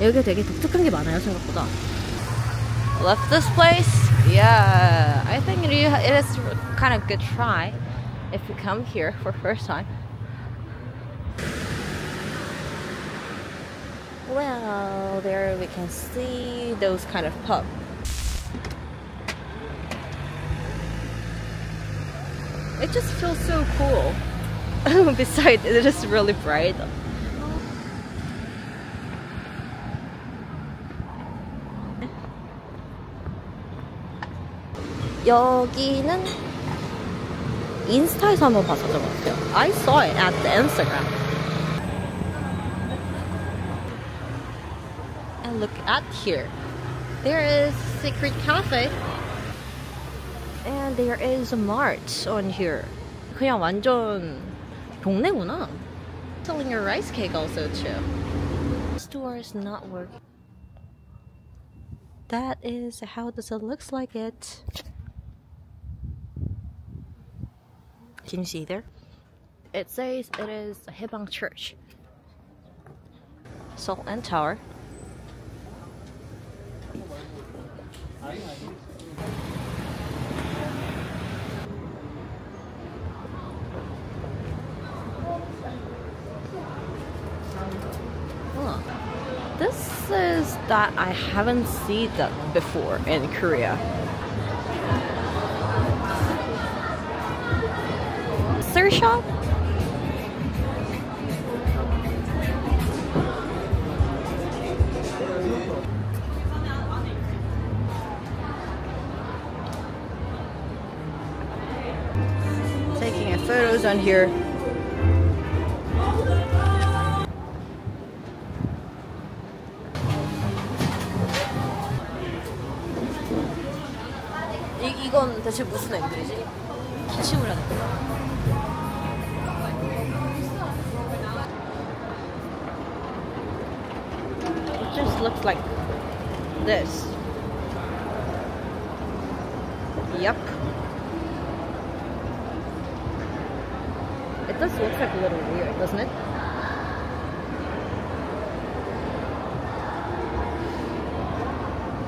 여기 되게 독특한 게 많아요 생각보다. Love this place? Yeah, I think it is kind of good try if you come here for first time. Well, there we can see those kind of pub. It just feels so cool. Besides, it's just really bright. 여기는 인스타에서 한번 봤었던 것 같아요. I saw it at the Instagram. And look at here. There is Secret Cafe. And there is a mart on here. 그냥 완전 동네구나. Selling a rice cake also too. Store is not working. That is how does it looks like it. Can you see there? It says it is a Haebangchon. Salt and Tower. Huh. This is that I haven't seen that before in Korea. Third shop? Taking photos on here. 이, 이건 대체 무슨 앵글이지? 기침을 하는 거야. looks like this. Yep. It does look like a little weird, doesn't it?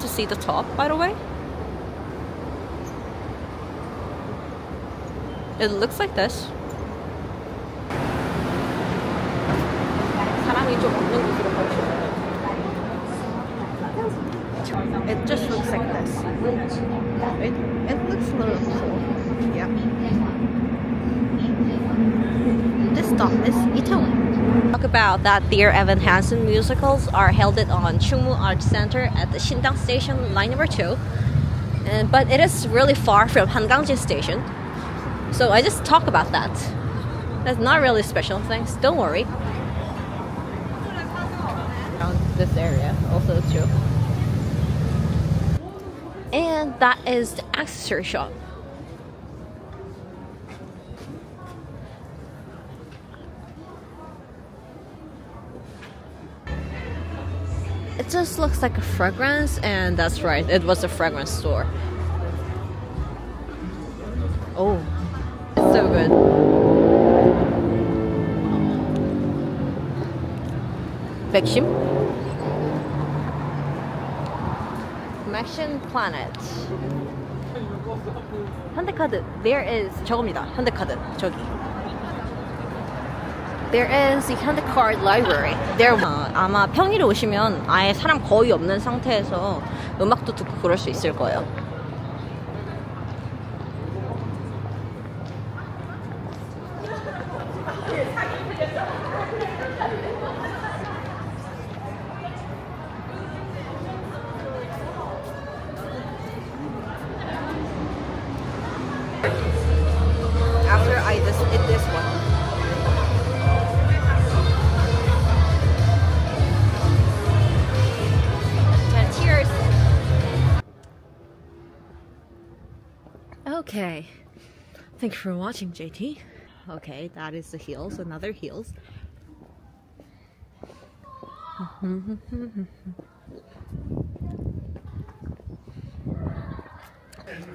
To see the top, by the way. It looks like this. 사람이 좀 없는 곳으로 It just looks like this. It, it looks a little cool. Yeah. This stop is Itaewon. Talk about that Dear Evan Hansen musicals are held on Chungmu Arts Center at the Shindang Station, line number two. And, but it is really far from Hangangjin Station. So I just talk about that. That's not really special things. Don't worry. Around this area also too. And that is the accessory shop. It just looks like a fragrance, and that's right, it was a fragrance store. Oh, it's so good. 백 심? Maction Planet. 현대카드. There is 저겁니다. 현대카드. 저기. There is the 현대카드 library. There 어, 아마 평일에 오시면 아예 사람 거의 없는 상태에서 음악도 듣고 그럴 수 있을 거예요. Thank you for watching, JT. Okay, that is the heels, another heels.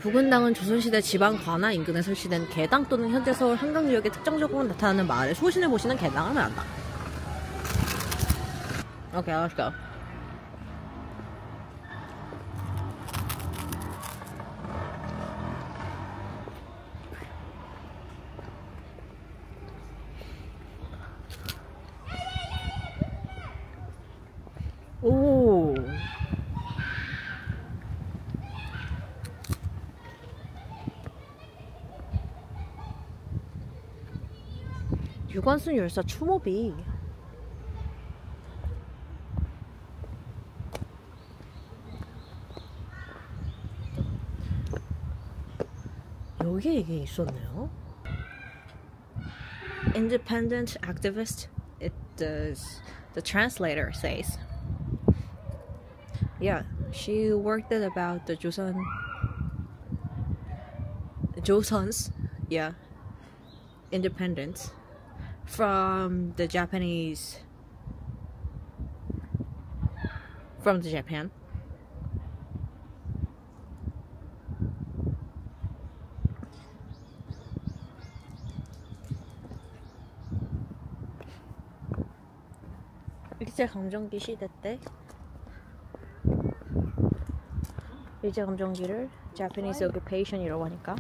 부근당은 조선시대 지방 관아 인근에 설치된 개당 또는 현재 서울 한강 지역에 특정적으로 나타나는 마을의 소신을 보시는 개당을 말한다. Okay, let's go. Ooh. 유관순 열사 추모비. 여기에 이게 있었네요. Independent activist. It does. The translator says Yeah, she worked at about the Joseon, Joseon's, yeah, independence from the Japanese, from the Japan. 일제 감정기 시대 때 일제 감정기를 Japanese occupation이라고 하니까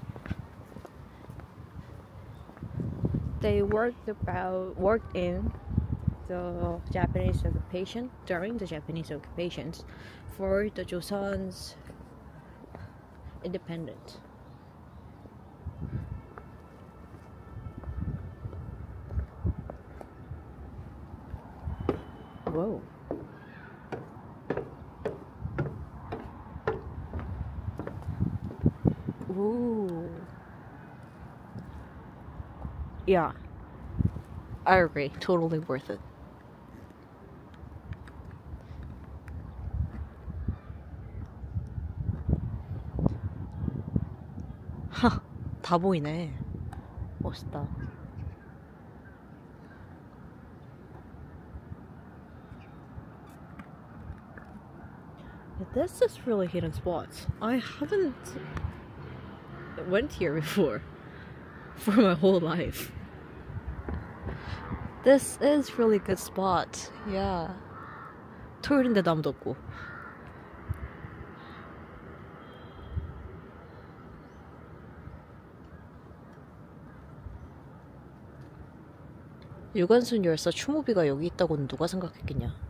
they worked about worked in the Japanese occupation during the Japanese occupations for the Joseon's independence. I agree. Totally worth it. 하, 다 보이네. 멋있다. Yeah, this is really hidden spots. I haven't went here before for my whole life. This is really good spot. Yeah. 토요일인데도 아무도 없고. 유관순 열사 추모비가 여기 있다고는 누가 생각했겠냐.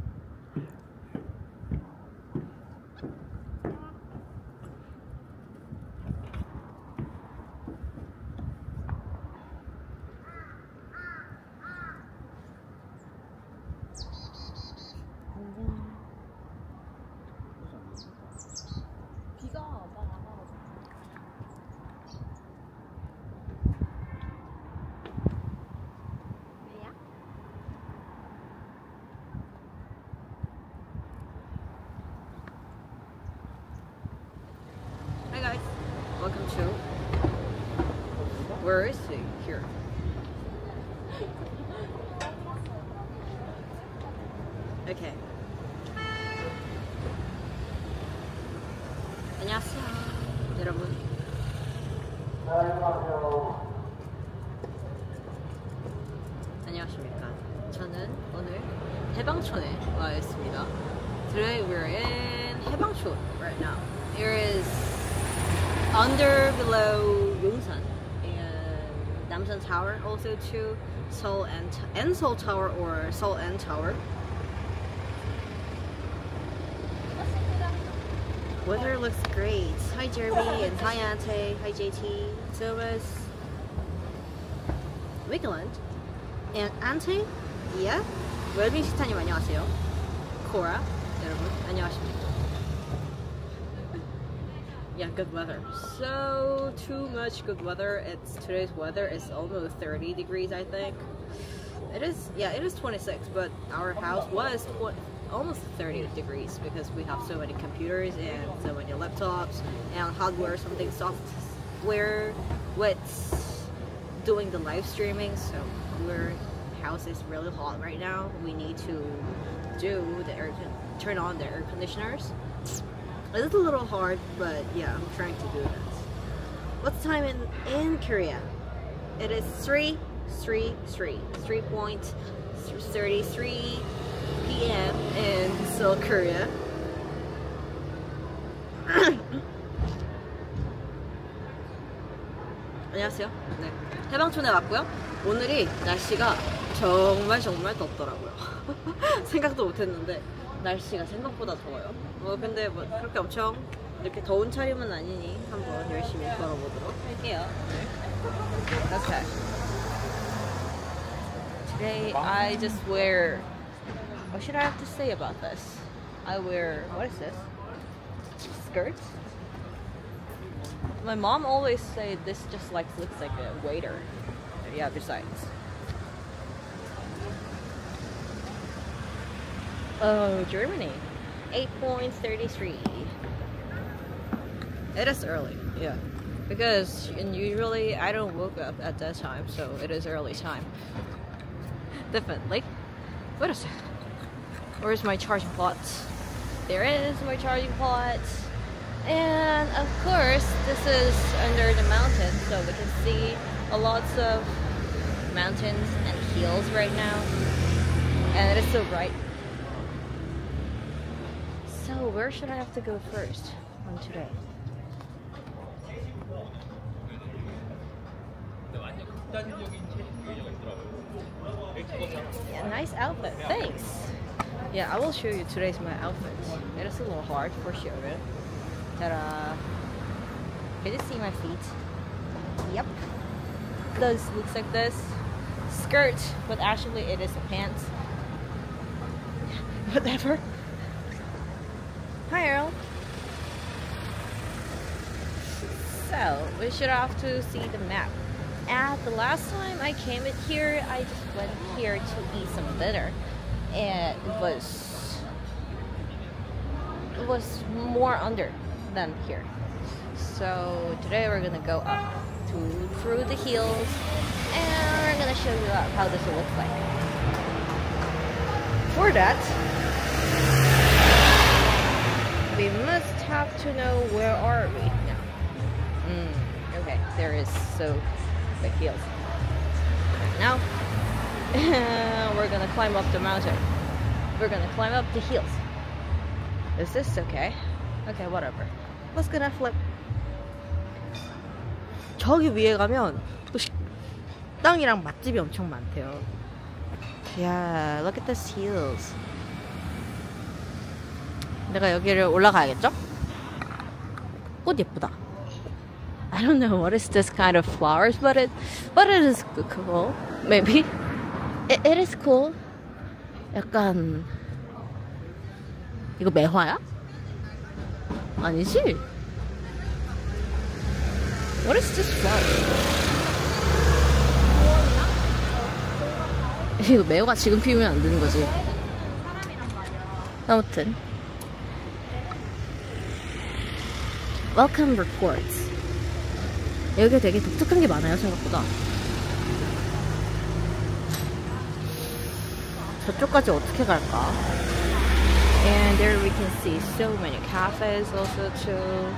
and N Seoul Tower or Seoul N Tower. Weather looks great. Hi Jeremy and hi Ante, hi JT, Silvas, Wickland, and Ante, yeah, 웰빙 식타님 안녕하세요. Cora. 여러분 안녕하십니까? yeah, good weather. So, too much good weather. It's today's weather is almost 30 degrees, I think. Yeah, it is 26, but our house was almost 30 degrees because we have so many computers and so many laptops and hardware, something software with doing the live streaming. So our house is really hot right now. We need to do the air, turn on the air conditioners. It's a little hard, but yeah, I'm trying to do that. What's time in in Korea? It is three, three, three, three point thirty-three p.m. in Seoul, Korea. 안녕하세요. 네, 해방촌에 왔고요. 오늘이 날씨가 정말 정말 덥더라고요. 생각도 못했는데 날씨가 생각보다 더워요. 뭐 근데 뭐 그렇게 엄청 이렇게 더운 차림은 아니니 한번 열심히 걸어보도록 할게요. 오케이. Today I just wear. What should I have to say about this? I wear. What is this? Skirts? My mom always say this just like looks like a waiter. Yeah, besides. Oh, Germany. 8.33. It is early, yeah. Because usually I don't wake up at that time, so it is early time. Definitely. What is it? Where's my charging plot? There is my charging plot. And of course, this is under the mountain, so we can see a lots of mountains and hills right now. And it is so bright. So where should I have to go first on today? Nice outfit. Thanks. Yeah, I will show you today's my outfit. It is a little hard for sure. Ta-da! Can you see my feet? Yep. This looks like this. Skirt, but actually it is a pants. Whatever. Hi, Earl. So, we should have to see the map. At the last time I came in here, I just went here to eat some dinner. And it was it was more under than here. So today we're gonna go up to through the hills and we're gonna show you how this will look like. For that, we must have to know where are we now. Mm, okay, there is so the hills. Now we're gonna climb up the mountain. We're gonna climb up the hills. Is this okay? Okay, whatever. Let's gonna flip. 저기 위에 가면 또 식당이랑 맛집이 엄청 많대요. Yeah, look at these hills. 내가 여기를 올라가야겠죠? 꽃 예쁘다. I don't know what is this kind of flowers, but it, but it is cool. Maybe it, it is cool. 약간 이거 매화야? 아니지? What is this flower? 이거 매화가 지금 피우면 안 되는 거지. 아무튼. Welcome reports. 여기 되게 독특한 게 많아요, 생각보다. 저쪽까지 어떻게 갈까? And there we can see so many cafes also too.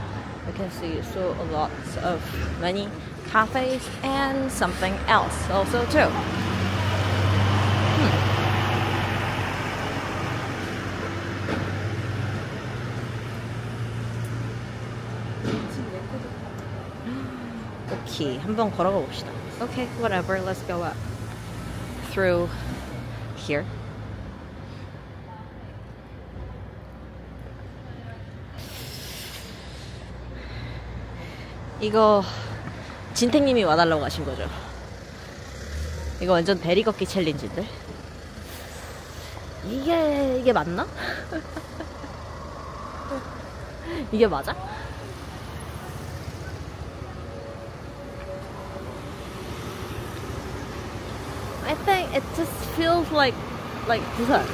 We can see so a lot of many cafes and something else also too. Hmm. 오케이, 한번 걸어가 봅시다. Okay, whatever. Let's go up through here. 이거 진택님이 와달라고 하신 거죠. 이거 완전 대리 걷기 챌린지인데. 이게 이게 맞나? 이게 맞아? I think it just feels like like 부산.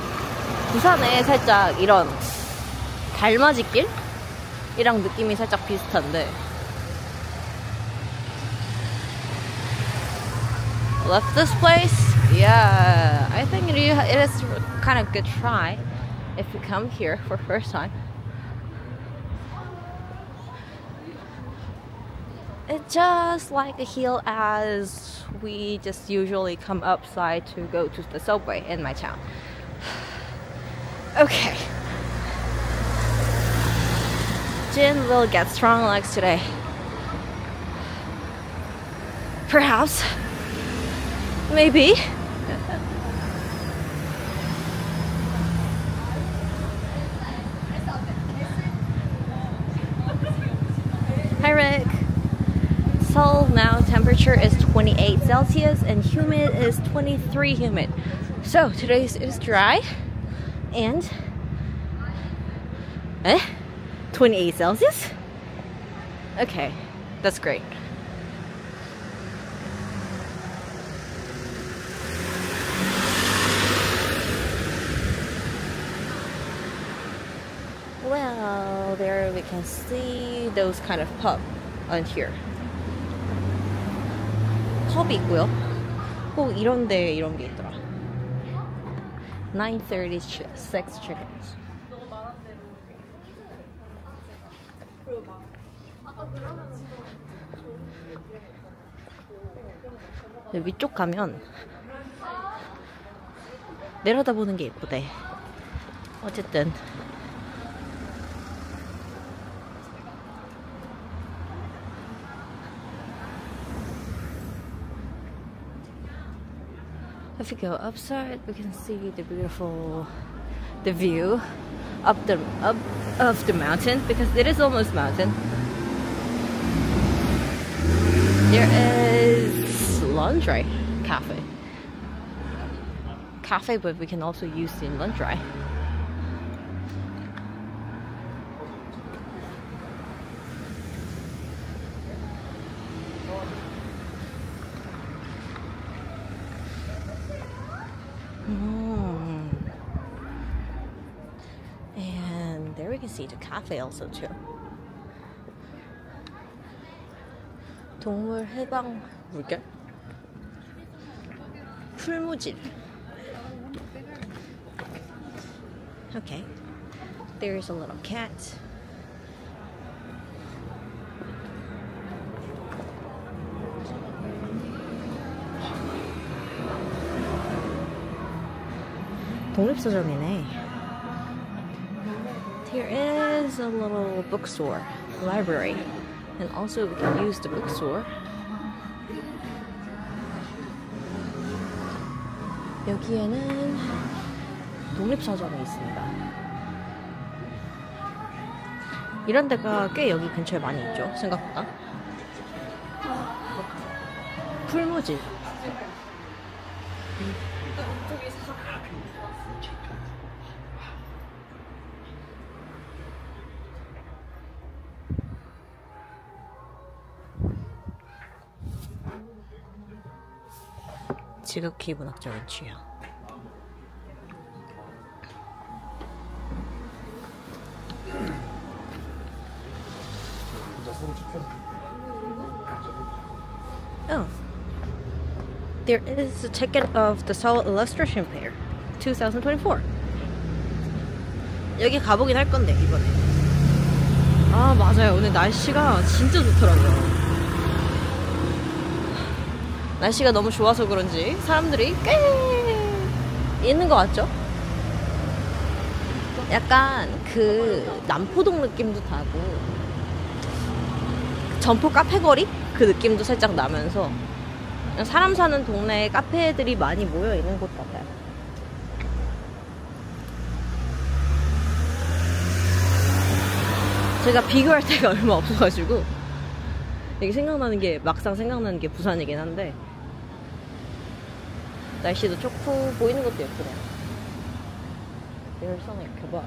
부산에 살짝 이런 달맞이길이랑 느낌이 살짝 비슷한데. Left this place? Yeah, I think it is kind of good try if you come here for first time. It's just like a hill as we just usually come upside to go to the subway in my town. okay. Jin will get strong legs today. Perhaps. Maybe. Hi Rick. Seoul now temperature is 28 Celsius and humid is 23 humid. So today is dry and eh 28 Celsius. Okay, that's great. Well, there we can see those kind of pub on here. 펍이 있고요. 꼭 이런 데 이런 게 있더라. 930 sex chickens. 위쪽 가면 내려다보는 게 예쁘대. 어쨌든 if we go upside we can see the beautiful the view up the up of the mountain because it is almost mountain. There is laundry cafe. Cafe but we can also use the laundry Mm. And there we can see the cafe also too. 동물 해방 물결 풀무질 Okay. There's a little cat. 독립서점이네. Here is a little bookstore, library, and also we can use the bookstore. 여기에는 독립서점이 있습니다. 이런 데가 꽤 여기 근처에 많이 있죠, 생각보다. 풀무질. 지극히 문학적인 취향. Oh. There is a ticket of the Seoul Illustration Fair 2024. 여기 가보긴 할 건데, 이번에. 아, 맞아요. 오늘 날씨가 진짜 좋더라고요. 날씨가 너무 좋아서 그런지 사람들이 꽤 있는 것 같죠? 약간 그 남포동 느낌도 나고 점포 카페 거리 그 느낌도 살짝 나면서 사람 사는 동네에 카페들이 많이 모여 있는 곳 같아요. 제가 비교할 데가 얼마 없어가지고 이게 생각나는 게 막상 생각나는 게 부산이긴 한데 날씨도 좋고 보이는 것도 예쁘네요. A kebab.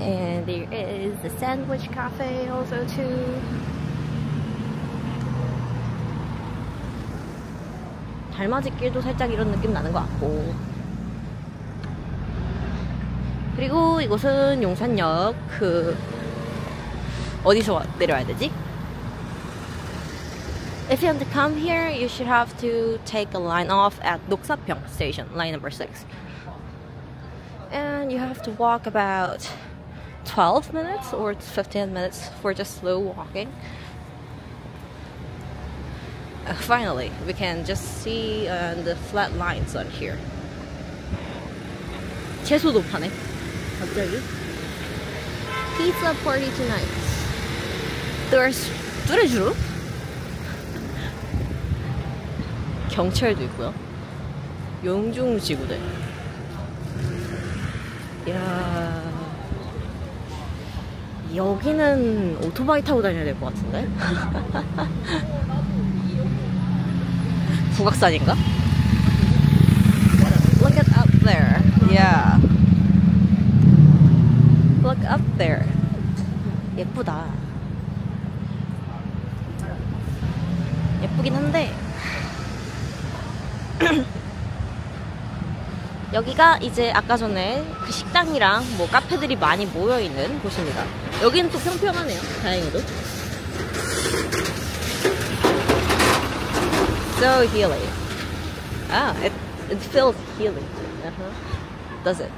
And there is the sandwich cafe also too. 달맞이길도 살짝 이런 느낌 나는 것 같고 그리고 이곳은 용산역 그 어디서 내려야 되지? If you want to come here, you should have to take a line off at Noksapyeong Station, line number 6. And you have to walk about 12 minutes or 15 minutes for just slow walking. Uh, finally, we can just see uh, the flat lines on here. 채소도 파네. 갑자기. Pizza party tonight. There's 뚜레쥬루? 경찰도 있고요. 용중 지구대. 이야. 여기는 오토바이 타고 다녀야 될 것 같은데? 북악산인가? Look at up there. Yeah. Look up there. 예쁘다. 예쁘긴 한데 여기가 이제 아까 전에 그 식당이랑 뭐 카페들이 많이 모여 있는 곳입니다. 여기는 또 평평하네요. 다행히도. So healing. Ah, it it feels healing. Uh-huh. Does it?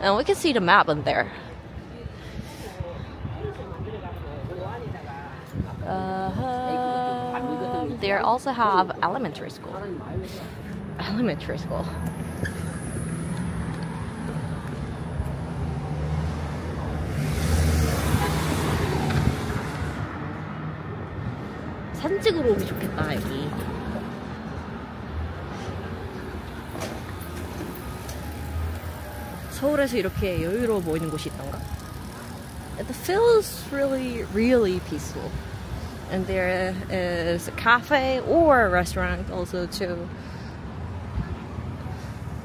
And we can see the map on there. Uh, they also have elementary school. Elementary school. 사진 찍으러 오기 좋겠다 여기. 서울에서 이렇게 여유로워 보이는 곳이 있던가? It feels really, really peaceful. And there is a cafe or a restaurant also too.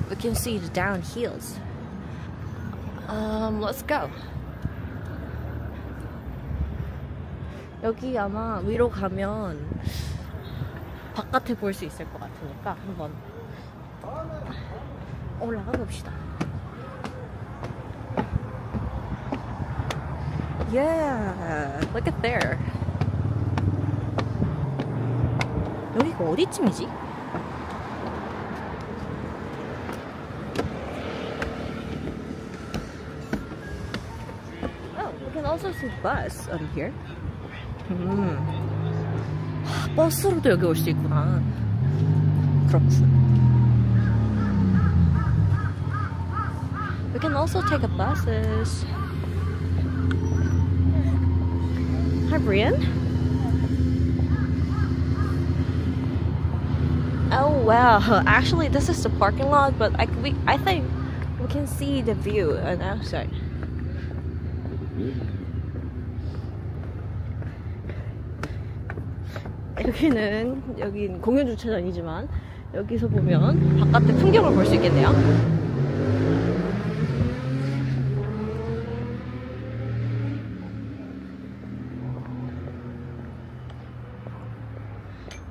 We can see the down hills. Um, let's go. 여기 아마 위로 가면 바깥에 볼 수 있을 것 같으니까 한번 올라가 봅시다. Yeah, look at there. 여기가 어디쯤이지? Oh, we can also see bus on here. 음. 하, 버스로도 여기 올 수 있구나. 그렇군. We can also take a buses. Hi, Brian. Oh wow! Actually, this is the parking lot, but I we I think we can see the view on outside. 여기는 여긴 공연 주차장이지만 여기서 보면 바깥의 풍경을 볼 수 있겠네요.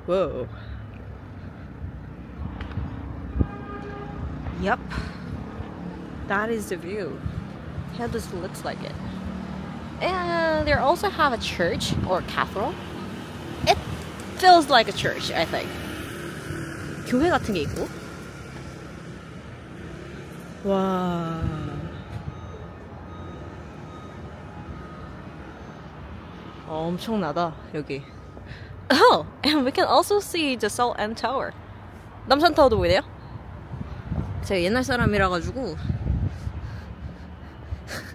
Whoa. Yep. That is the view. How this looks like it. And they also have a church or cathedral. It feels like a church, I think. 교회 같은 게 있고. 와. 엄청나다, 여기. Oh, and we can also see the Seoul N Tower. 남산 타워도 보이네요. 제가 옛날 사람이라 가지고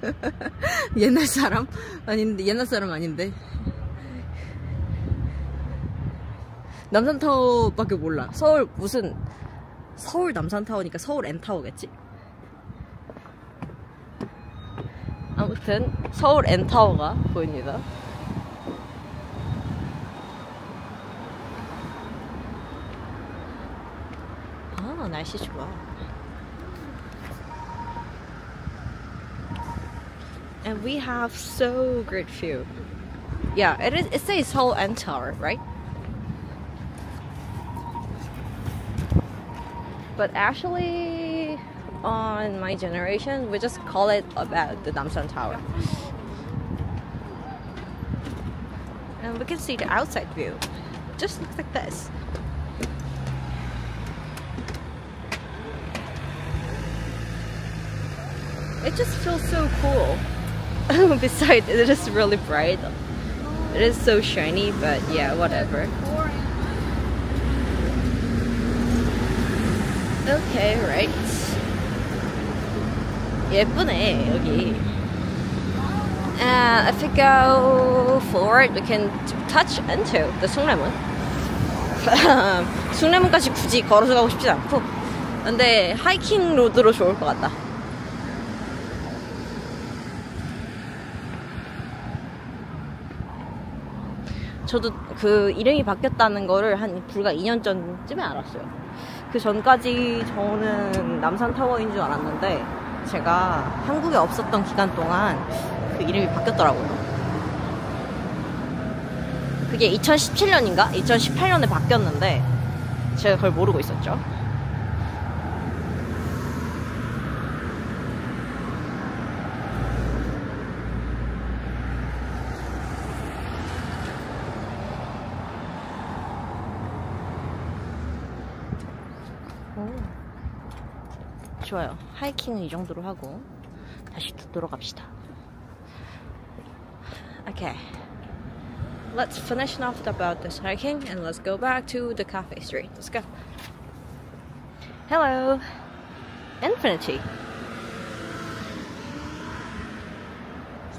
옛날 사람 아닌데 옛날 사람 아닌데 남산타워밖에 몰라. 서울 무슨 서울 남산타워니까 서울 N타워겠지? 아무튼 서울 N타워가 보입니다. 아 날씨 좋아. And we have so great view. Yeah, it is. It says whole N Tower, right? But actually, on my generation, we just call it about the Namsan Tower. And we can see the outside view. Just looks like this. It just feels so cool. Besides, it is really bright. It is so shiny, but yeah, whatever. Okay, right. 예쁘네 여기. And if we go forward, we can touch into the 숭례문. 숭례문까지 굳이 걸어서 가고 싶지 않고, 근데 하이킹 로드로 좋을 것 같다. 저도 그 이름이 바뀌었다는 거를 한 불과 2년 전쯤에 알았어요. 그 전까지 저는 남산타워인 줄 알았는데 제가 한국에 없었던 기간 동안 그 이름이 바뀌었더라고요. 그게 2017년인가? 2018년에 바뀌었는데 제가 그걸 모르고 있었죠. 좋아요. 하이킹은 이 정도로 하고 다시 또 돌아갑시다. Okay. Let's finish off about this hiking and let's go back to the cafe street. Let's go. Hello. Infinity.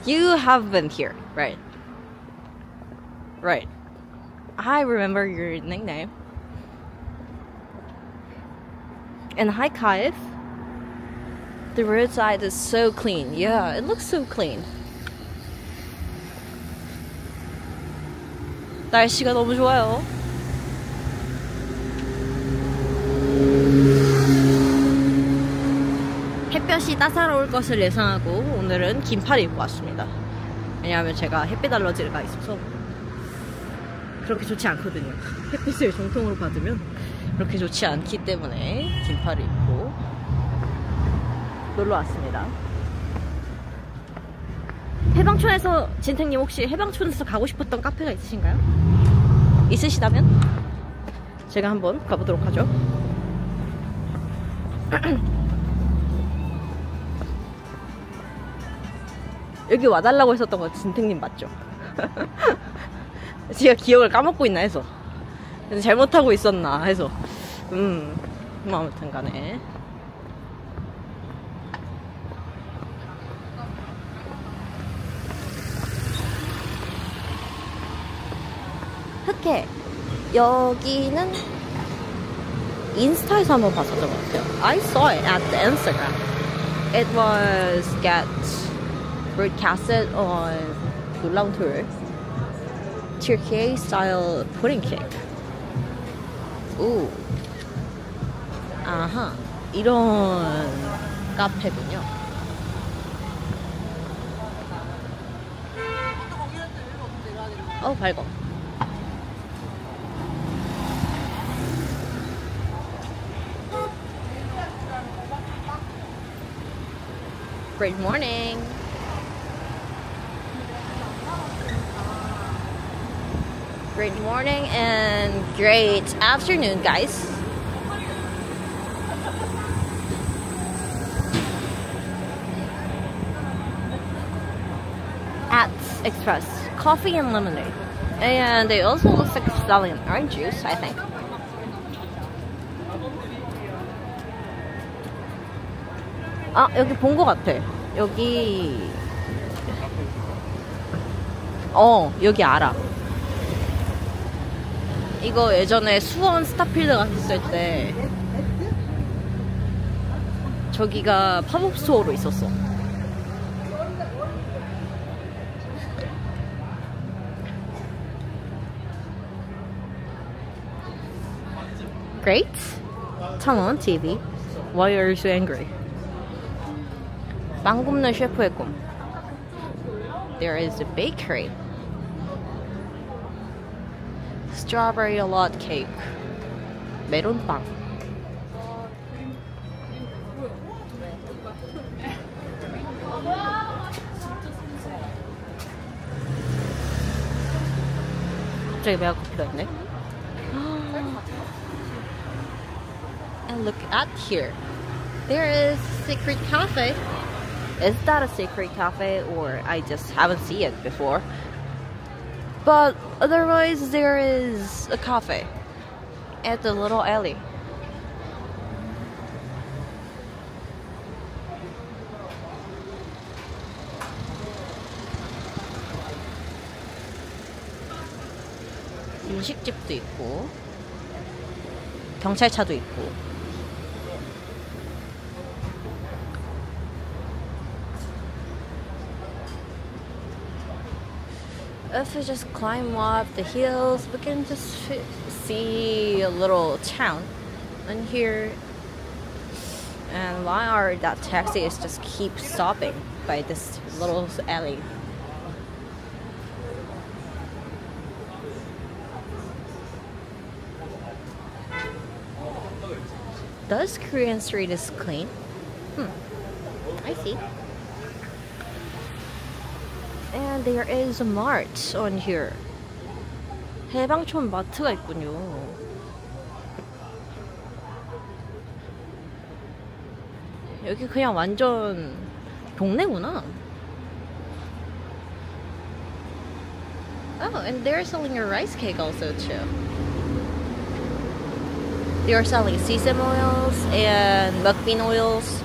You have been here, right? Right. I remember your nickname. And hi, Kaif. The roadside is so clean. Yeah, it looks so clean. 날씨가 너무 좋아요. 햇볕이 따사로울 것을 예상하고 오늘은 긴팔 입고 왔습니다. 왜냐하면 제가 햇빛 알러지가 있어서 그렇게 좋지 않거든요. 햇빛을 정통으로 받으면 그렇게 좋지 않기 때문에 긴팔을 입고 놀러 왔습니다. 해방촌에서 진택님 혹시 해방촌에서 가고 싶었던 카페가 있으신가요? 있으시다면 제가 한번 가보도록 하죠. 여기 와달라고 했었던 거 진택님 맞죠? 제가 기억을 까먹고 있나 해서 잘못하고 있었나 해서 음뭐 아무튼 간에 흑해 여기는 인스타에서 한번 봤었던 것 같아요 I saw it at the Instagram It was get broadcasted on 놀라운 토요일 Turkey style pudding cake 오 아하 이런 카페군요 어 밝어 Great morning. Great morning and great afternoon, guys. At Express, coffee and lemonade. And they also look like selling orange juice, I think. 아 여기 본것 같아 여기 어 여기 알아 이거 예전에 수원 스타필드 갔을 때 저기가 팝업 스토어로 있었어 Great. Turn on TV. Why are you so angry? 빵 굽는 셰프의 꿈. There is a bakery. Strawberry lot cake. 메론빵. 갑자기 배가 고프다 했네. And look at here. There is secret cafe. Is that a secret cafe or I just haven't seen it before? But otherwise, there is a cafe at the little alley. 음식집도 있고 경찰차도 있고 if we just climb up the hills, we can just see a little town. And here, and why are that taxi is just keep stopping by this little alley. Does Korean street is clean? Hmm. I see. And there is a mart on here. 해방촌 마트가 있군요. 여기 그냥 완전 동네구나. Oh, and they're selling a rice cake also too. They are selling sesame oils and mukbean oils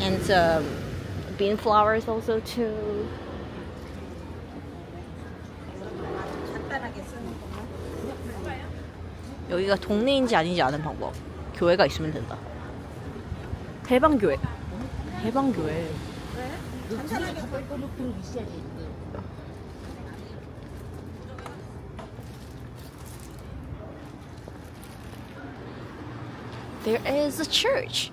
and some bean flours also too. 여기가 동네인지 아닌지 아는 방법. 교회가 있으면 된다. 해방교회. 해방교회. There is a church.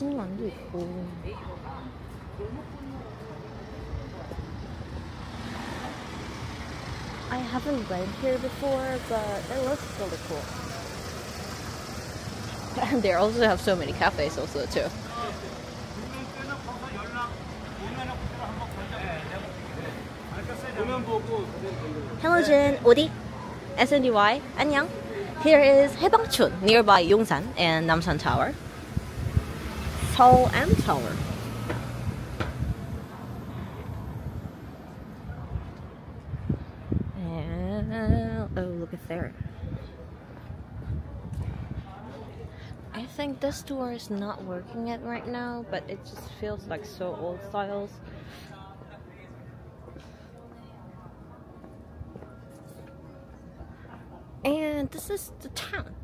있고 I haven't been here before but it looks really cool and they also have so many cafes also too Hello Jin, Odi. SNDY, 안녕. Here is Haebangchon nearby Yongsan and Namsan Tower. Seoul N Tower. And, oh, look at there. I think this door is not working yet right now, but it just feels like so old styles. And this is the town.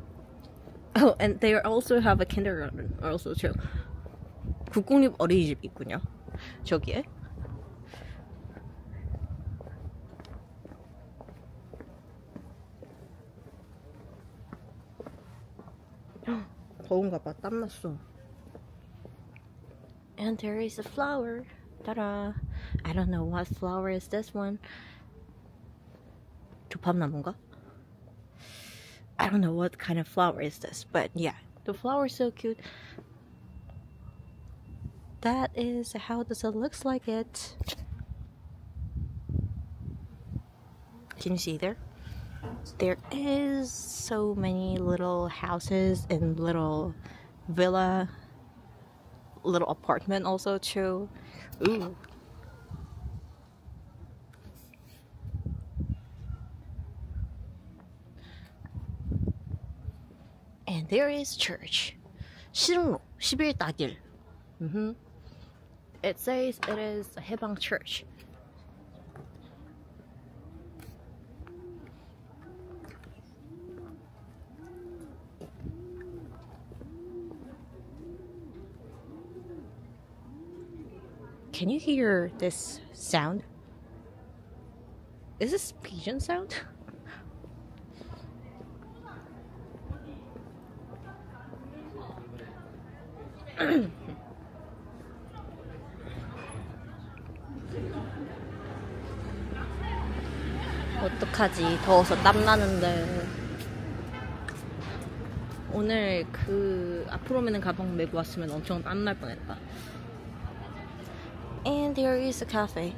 Oh, and they also have a kindergarten also too. 국공립 어린이집 있군요. 저기에. 더운가 봐. 땀났어. And there is a flower. Ta-da. I don't know what flower is this one. 조팝나무인가? I don't know what kind of flower is this, but yeah, the flower is so cute. That is how does it looks like it. Can you see there? There is so many little houses and little villa, little apartment also too. Ooh. And there is church. 실흥로 11따길. Mm-hmm. It says it is a Haebang church. Can you hear this sound? Is this pigeon sound? 어떡하지? 더워서 땀나는데. 오늘 그 앞으로 매는 가방 메고 왔으면 엄청 땀날 뻔했다. And there is a cafe.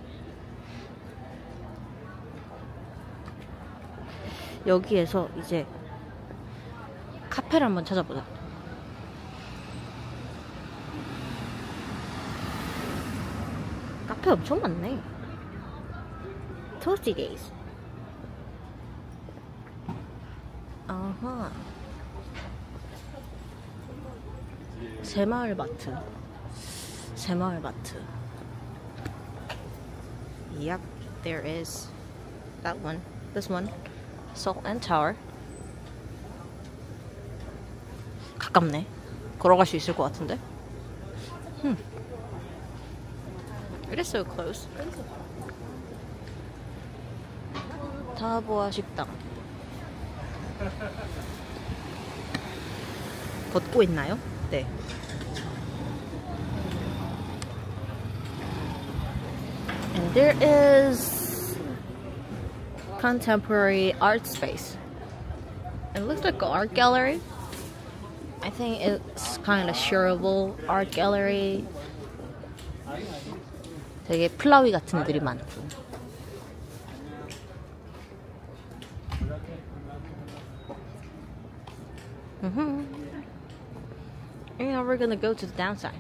여기에서 이제 카페를 한번 찾아보자. 카페 엄청 많네. 토스티 데이즈. 아하. 새마을 마트. 새마을 마트. Yep, there is that one. This one. Salt and Tower. 가깝네. 걸어갈 수 있을 것 같은데. Hmm. It is so close. 타보아 식당. 걷고 있나요? 네. And there is contemporary art space. It looks like an art gallery. I think it's kind of shareable art gallery. 되게 플라위 같은 애들이 많고. Mm-hmm. And now we're gonna go to the downside.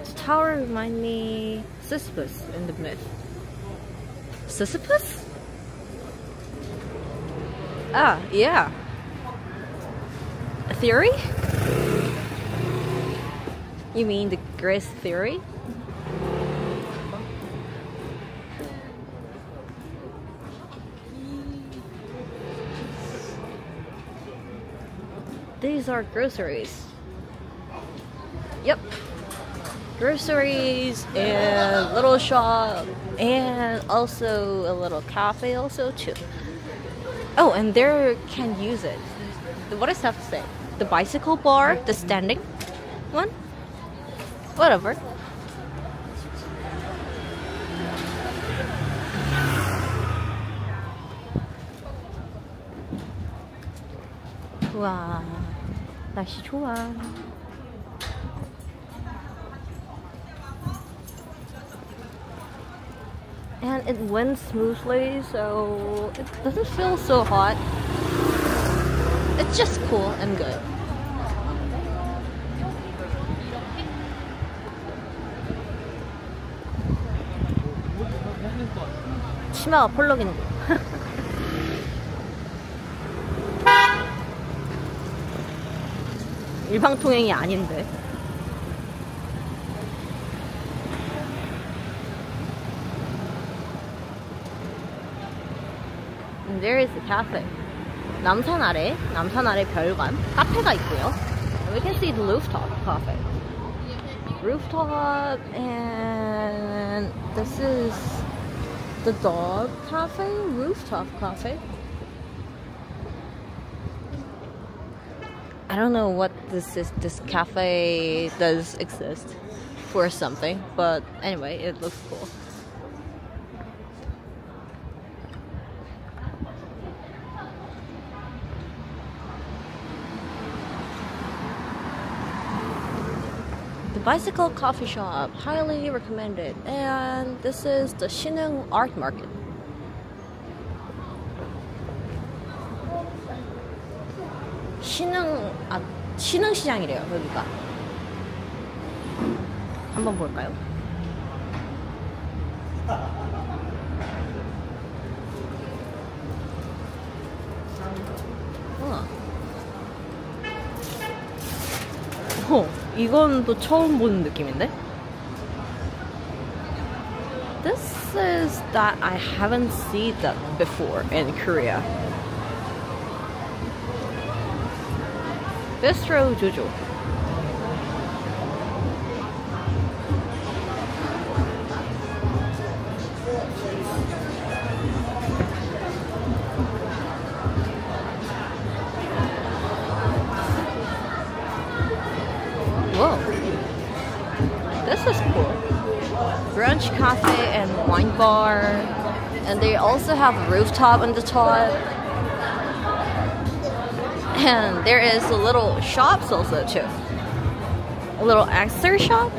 This tower remind me Sisyphus in the myth. Sisyphus? Ah, yeah. A theory? You mean the Grace theory? These are groceries. Yep. Groceries and little shop and also a little cafe also too. Oh, and there can use it. What does to say? The bicycle bar, the standing one? Whatever. 와, 날씨 좋아. And it went smoothly, so it doesn't feel so hot. It's just cool and good. 치마가 펄럭이는 거. 일방통행이 아닌데. And there is a cafe. 남산 아래, 남산 아래 별관 카페가 있고요. We can see the rooftop cafe. Rooftop and this is the dog cafe, rooftop cafe. I don't know what this is. This cafe does exist for something, but anyway, it looks cool. Bicycle coffee shop, highly recommended. And this is the Sinheung Art Market. Sinheung, 아 신흥 시장이래요 여기가 한번 볼까요? 이건 또 처음 보는 느낌인데? This is that I haven't seen that before in Korea. Bistro Jojo. Also have a rooftop on the top. And there is a little shops also too. A little accessory shop.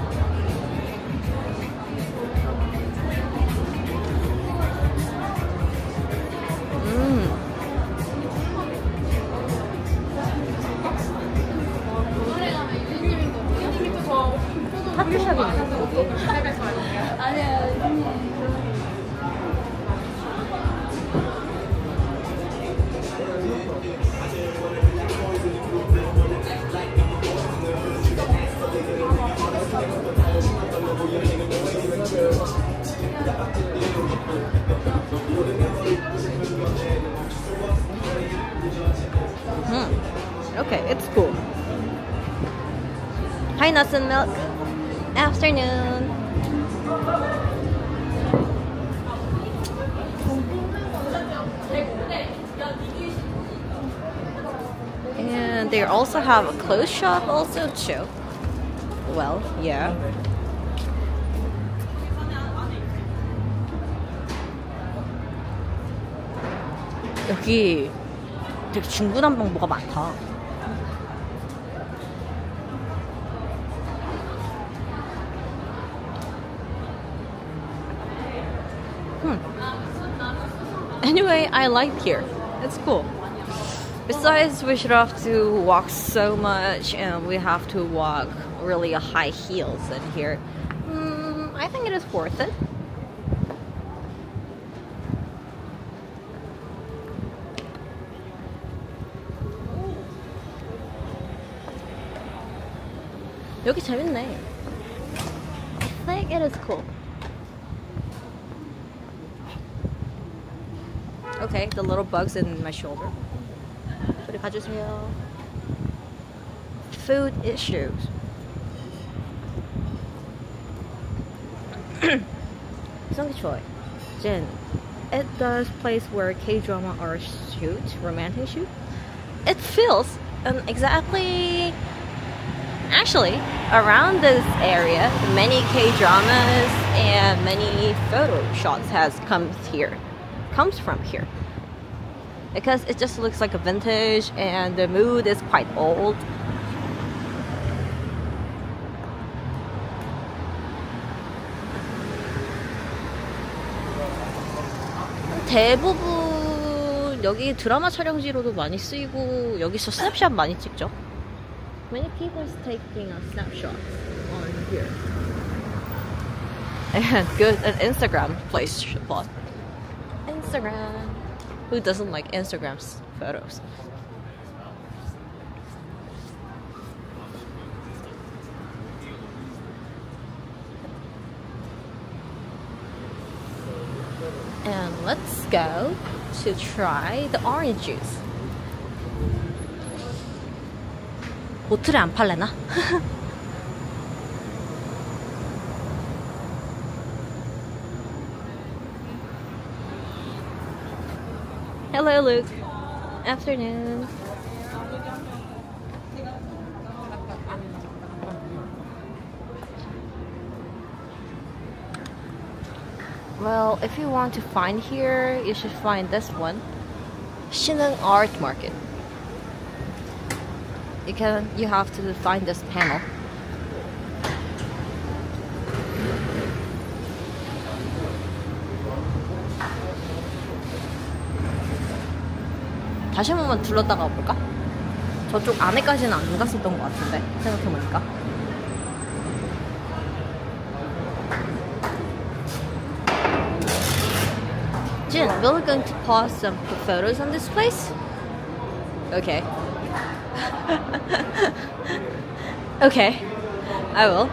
Hi, Nuts and Milk. Afternoon. And they also have a clothes shop also too. Well, yeah. 여기 되게 중구난방 뭐가 많다. I like here. It's cool. Besides, we should have to walk so much and we have to walk really high heels in here. Mm, I think it is worth it. 여기 재밌네. the little bugs in my shoulder. But if I just feel Food issues. Sung Choi, Jin. It does place where K drama are shoot, romantic shoot. It feels um, exactly actually around this area many K dramas and many photo shots has comes here comes from here because it just looks like a vintage and the mood is quite old 대부분 여기 드라마 촬영지로도 많이 쓰이고 여기서 스냅샷 많이 찍죠 many people is taking a snapshot on here. And good an Instagram place spot. Instagram. Who doesn't like Instagram's photos? And let's go to try the orange juice. 보틀에 안 팔래나? Luke. Afternoon. Well, if you want to find here, you should find this one. Sinheung Art Market. You can you have to find this panel. 다시 한 번만 둘러다가 볼까? 저쪽 안에까지는 안 갔었던 것 같은데 생각해보니까 Jin, we're going to pause some photos on this place? Okay. okay, I will.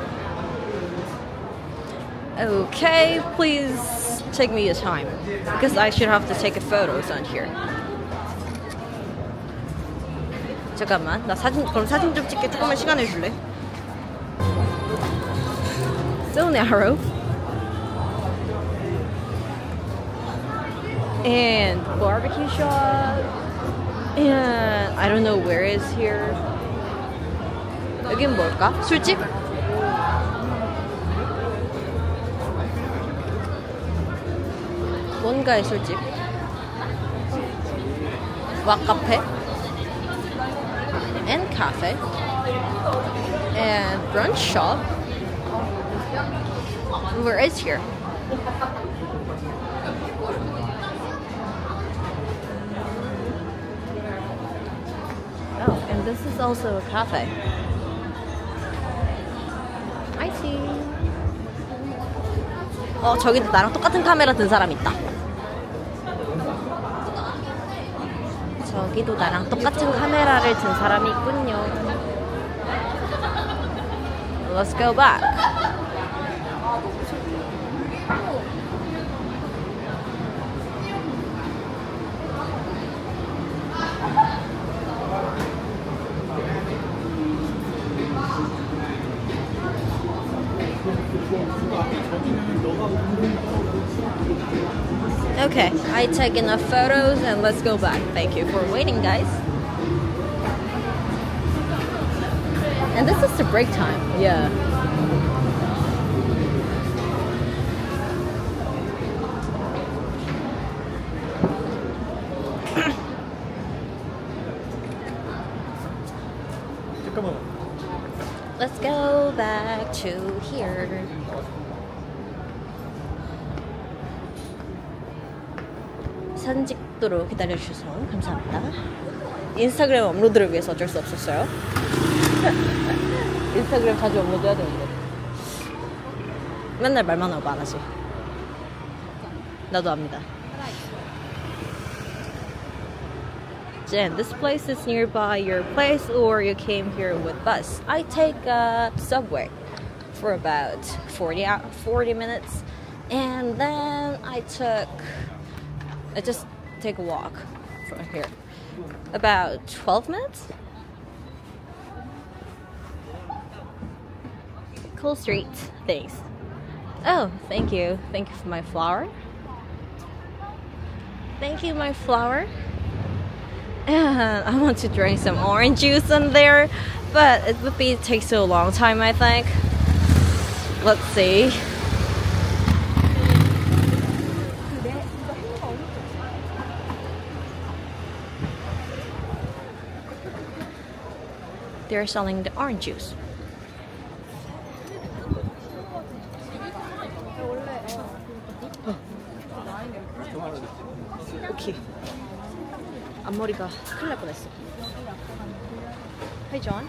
Okay, please take me your time because I should have to take a photos on here. 잠깐만, 나 사진 그럼 사진 좀 찍게 조금만 시간을 줄래? So narrow. And barbecue shop. And I don't know where is here. 여긴 뭘까? 술집? 뭔가의 술집. 와 카페. And cafe. And brunch shop. Where is here? Oh, and this is also a cafe. I see. 어, 저기도 나랑 똑같은 카메라 든 사람 있다. 저기도 나랑 똑같은 카메라를 든 사람이 있군요. Let's go back. Okay, I take enough photos and let's go back. Thank you for waiting, guys. And this is the break time. Yeah. 사진 찍도록 기다려주셔서 감사합니다. 인스타그램 업로드를 위해서 어쩔 수 없었어요. 인스타그램 자주 업로드 해야 되는데. 맨날 말만 하고 안 하지. 나도 압니다. Jen, this place is nearby your place or you came here with bus. I take a subway for about 40, 40 minutes and then I took I just take a walk from here. About 12 minutes? Cool street. Thanks. Oh, thank you. Thank you for my flower. Thank you, my flower. And I want to drink some orange juice in there, but it would be take so long time, I think. Let's see. They're selling the orange juice. 오케이. 앞머리가 큰일 날 뻔했어. Hey John.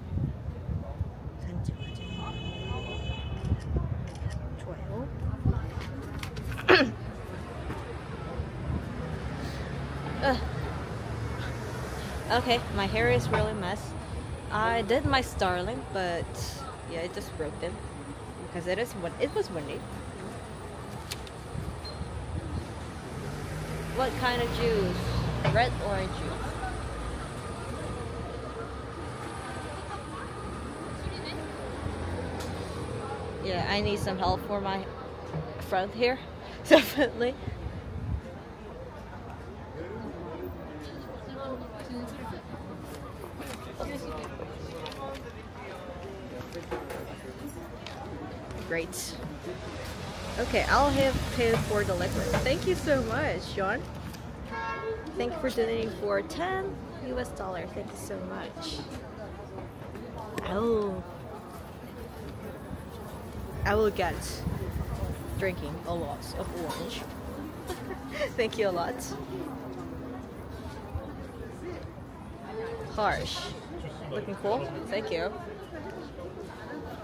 okay, my hair is really mess. I did my styling, but yeah, it just broke them because it is what it was windy. What kind of juice? Red or juice? Yeah, I need some help for my front here, definitely. Great. Okay, I'll have paid for the liquid. Thank you so much, Sean. Thank you for donating for 10 US dollar. Thank you so much. Oh. I will get drinking a lot of orange. Thank you a lot. Harsh. Looking cool? Thank you.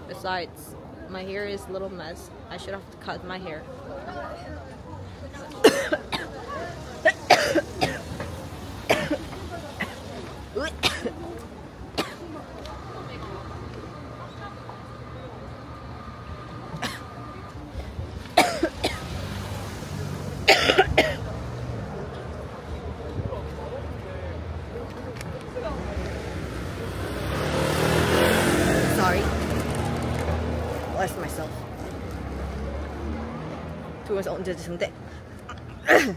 Besides, my hair is a little mess. I should have cut my hair. 조용해서 언제 드신대?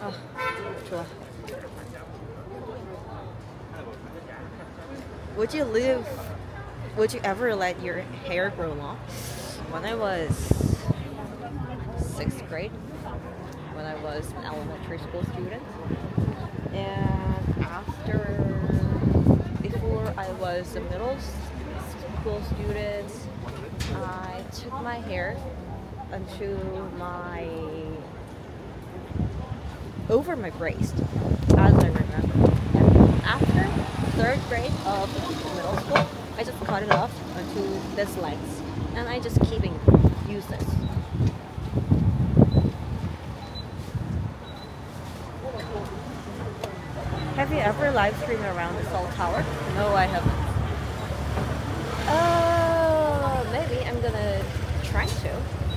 아, 좋아. Would you live? Would you ever let your hair grow long? When I was sixth grade, when I was an elementary school student, and was a middle school student, I took my hair onto my over my waist, as I remember. After third grade of middle school, I just cut it off onto this length, and I just keeping use this. Have you ever live streamed around the Seoul Tower? No, I haven't. Uh, maybe I'm gonna try to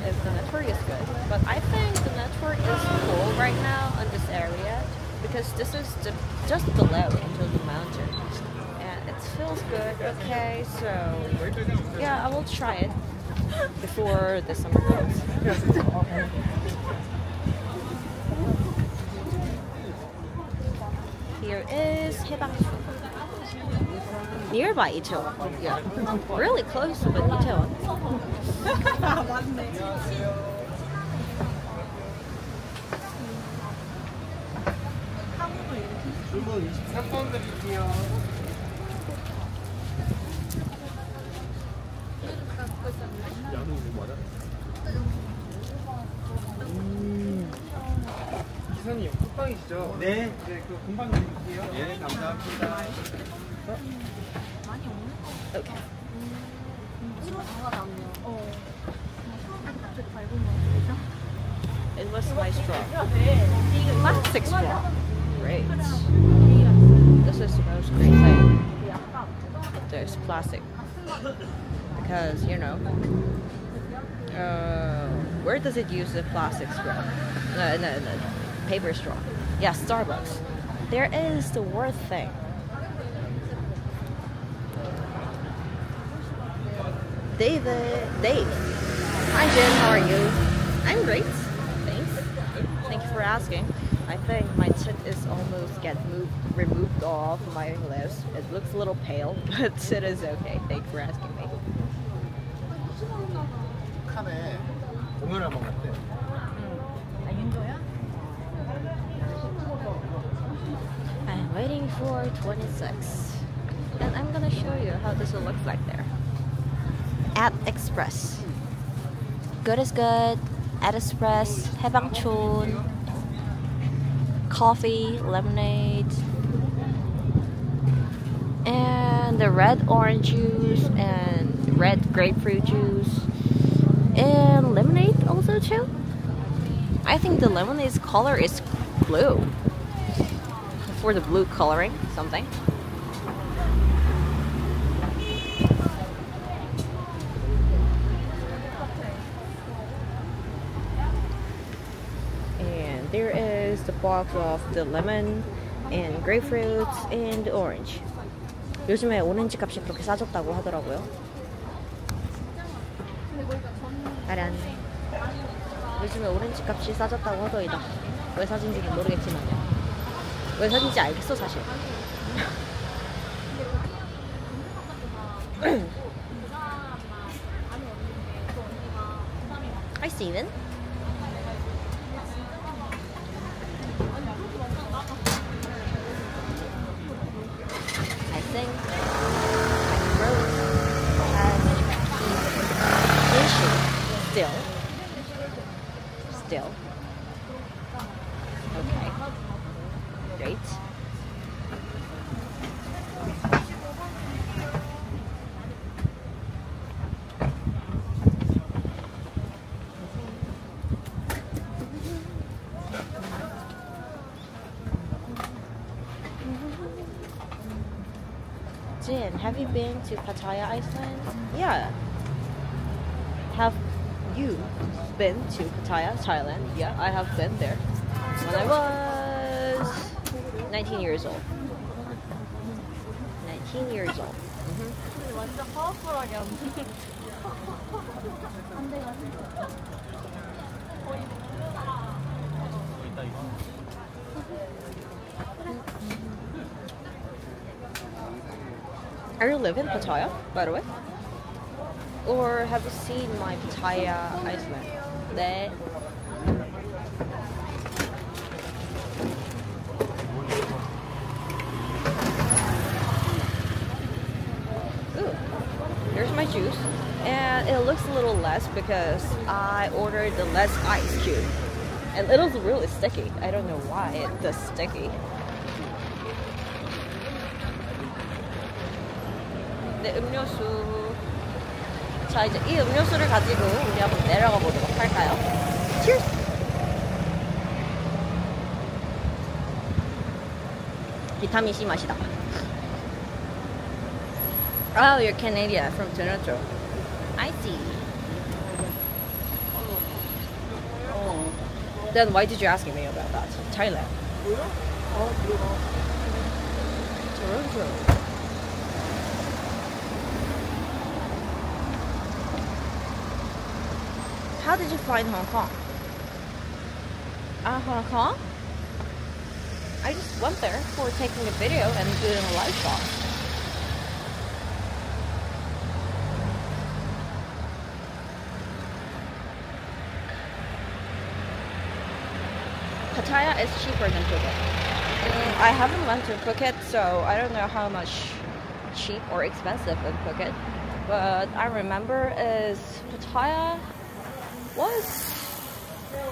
if the network is good. But I think the network is cool right now on this area because this is the, just below into the mountain. And it feels good. Okay, so yeah, I will try it before the summer goes. Here is Haebangsu. Nearby Itaewon. Yeah. Really close 23번 드릴게요. 야는 이거 맞아? 기사님 쿠팡이시죠? 네. 네, 그 금방 드릴게요. 예, 감사합니다. Okay. Does it use the plastic straw? No, no, no. Paper straw. Yeah, Starbucks. There is the worst thing. David, Dave. Hi Jim. how are you? I'm great. Thanks. Thank you for asking. I think my tint is almost get moved, removed off my lips. It looks a little pale, but it is okay. Thanks for asking me. 북한에 공연 한번 갔대. I'm waiting for 26. And I'm gonna show you how this will look like there. At Express. Good is good. At Express. 해방촌. Coffee, lemonade. And the red orange juice and red grapefruit juice. And lemonade also too. I think the lemonade's color is blue for the blue coloring something. And there is the box of the lemon and grapefruits and orange. 요즘에 오렌지 값이 그렇게 싸졌다고 하더라고요. 따란. 요즘에 오렌지 값이 싸졌다고 하더이다. 왜 싸진지는 모르겠지만요. 왜 사진지 알겠어 사실 Hi Steven I you been to Pattaya, Iceland? Yeah. Have you been to Pattaya, Thailand? Yeah, I have been there. When I was 19 years old. 19 years old. Mm-hmm. 완전 I really live in Pattaya, by the way. Or have you seen my Pattaya, Iceland? There. Ooh, there's my juice. And it looks a little less because I ordered the less ice cube. And it was really sticky. I don't know why it's so sticky. 네, 음료수. 자, 이제 이 음료수를 가지고 우리 한번 내려가 보도록 할까요? Cheers! 비타민 C 맛이다. Oh, you're Canadian from Toronto. I see. Then why did you ask me about that? Thailand. Toronto. How did you find Hong Kong? Uh, Hong Kong? I just went there for taking a video and doing a live shot. Pattaya is cheaper than Phuket. Mm, I haven't went to Phuket, so I don't know how much cheap or expensive in Phuket. But I remember is Pattaya was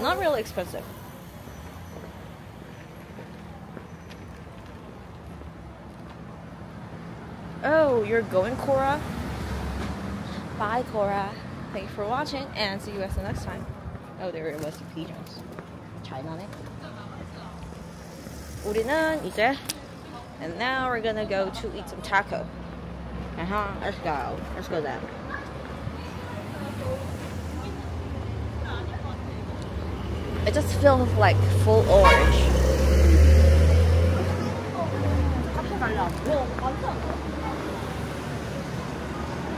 not really expensive. Oh, you're going, Cora? Bye, Cora. Thanks for watching and see you guys the next time. Oh, there was the pigeons. China네. 우리는 이제 and now we're gonna go to eat some taco. Uh-huh, let's go. Let's go there. It just feels like full orange.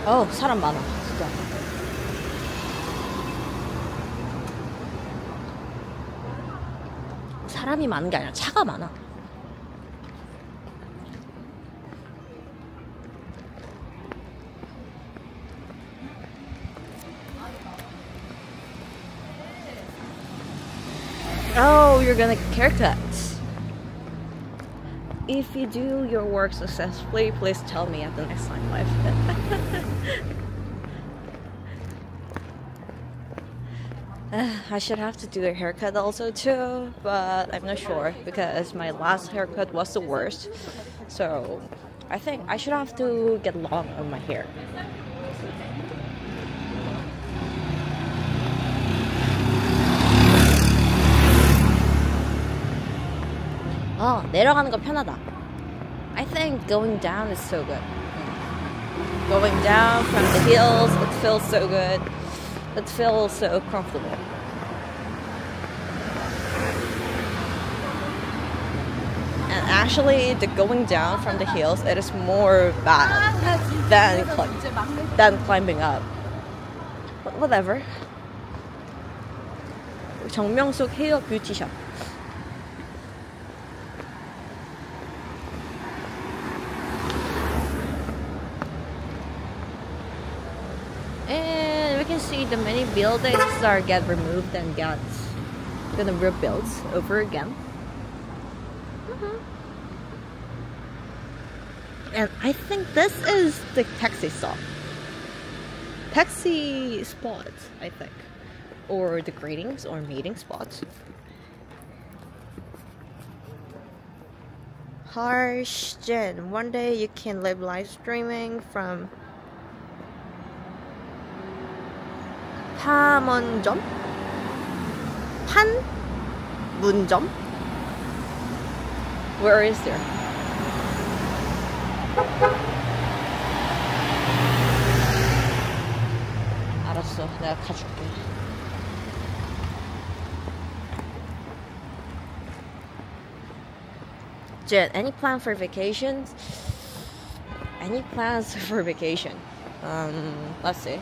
어 사람 많아 진짜. 사람이 많은 게 아니라 차가 많아. You're gonna get haircuts. If you do your work successfully, please tell me at the next time live. Uh, I should have to do a haircut also too, but I'm not sure because my last haircut was the worst. So I think I should have to get long on my hair. 어, 내려가는 거 편하다. I think going down is so good. Going down from the hills, it feels so good. It feels so comfortable. And actually, the going down from the hills, it is more bad than, cli- than climbing up. But whatever. 정명숙 헤어 뷰티샵. Buildings are get removed and get gonna rebuilt over again. Mhm. And I think this is the taxi stop. Taxi spot, I think. Or the greetings or meeting spot. Harsh Jen, one day you can live live streaming from 파먼점? 판문점? Where is there? 알았어, 내가 가줄게. Jen, any plan for vacations? Any plans for vacation? Um, let's see.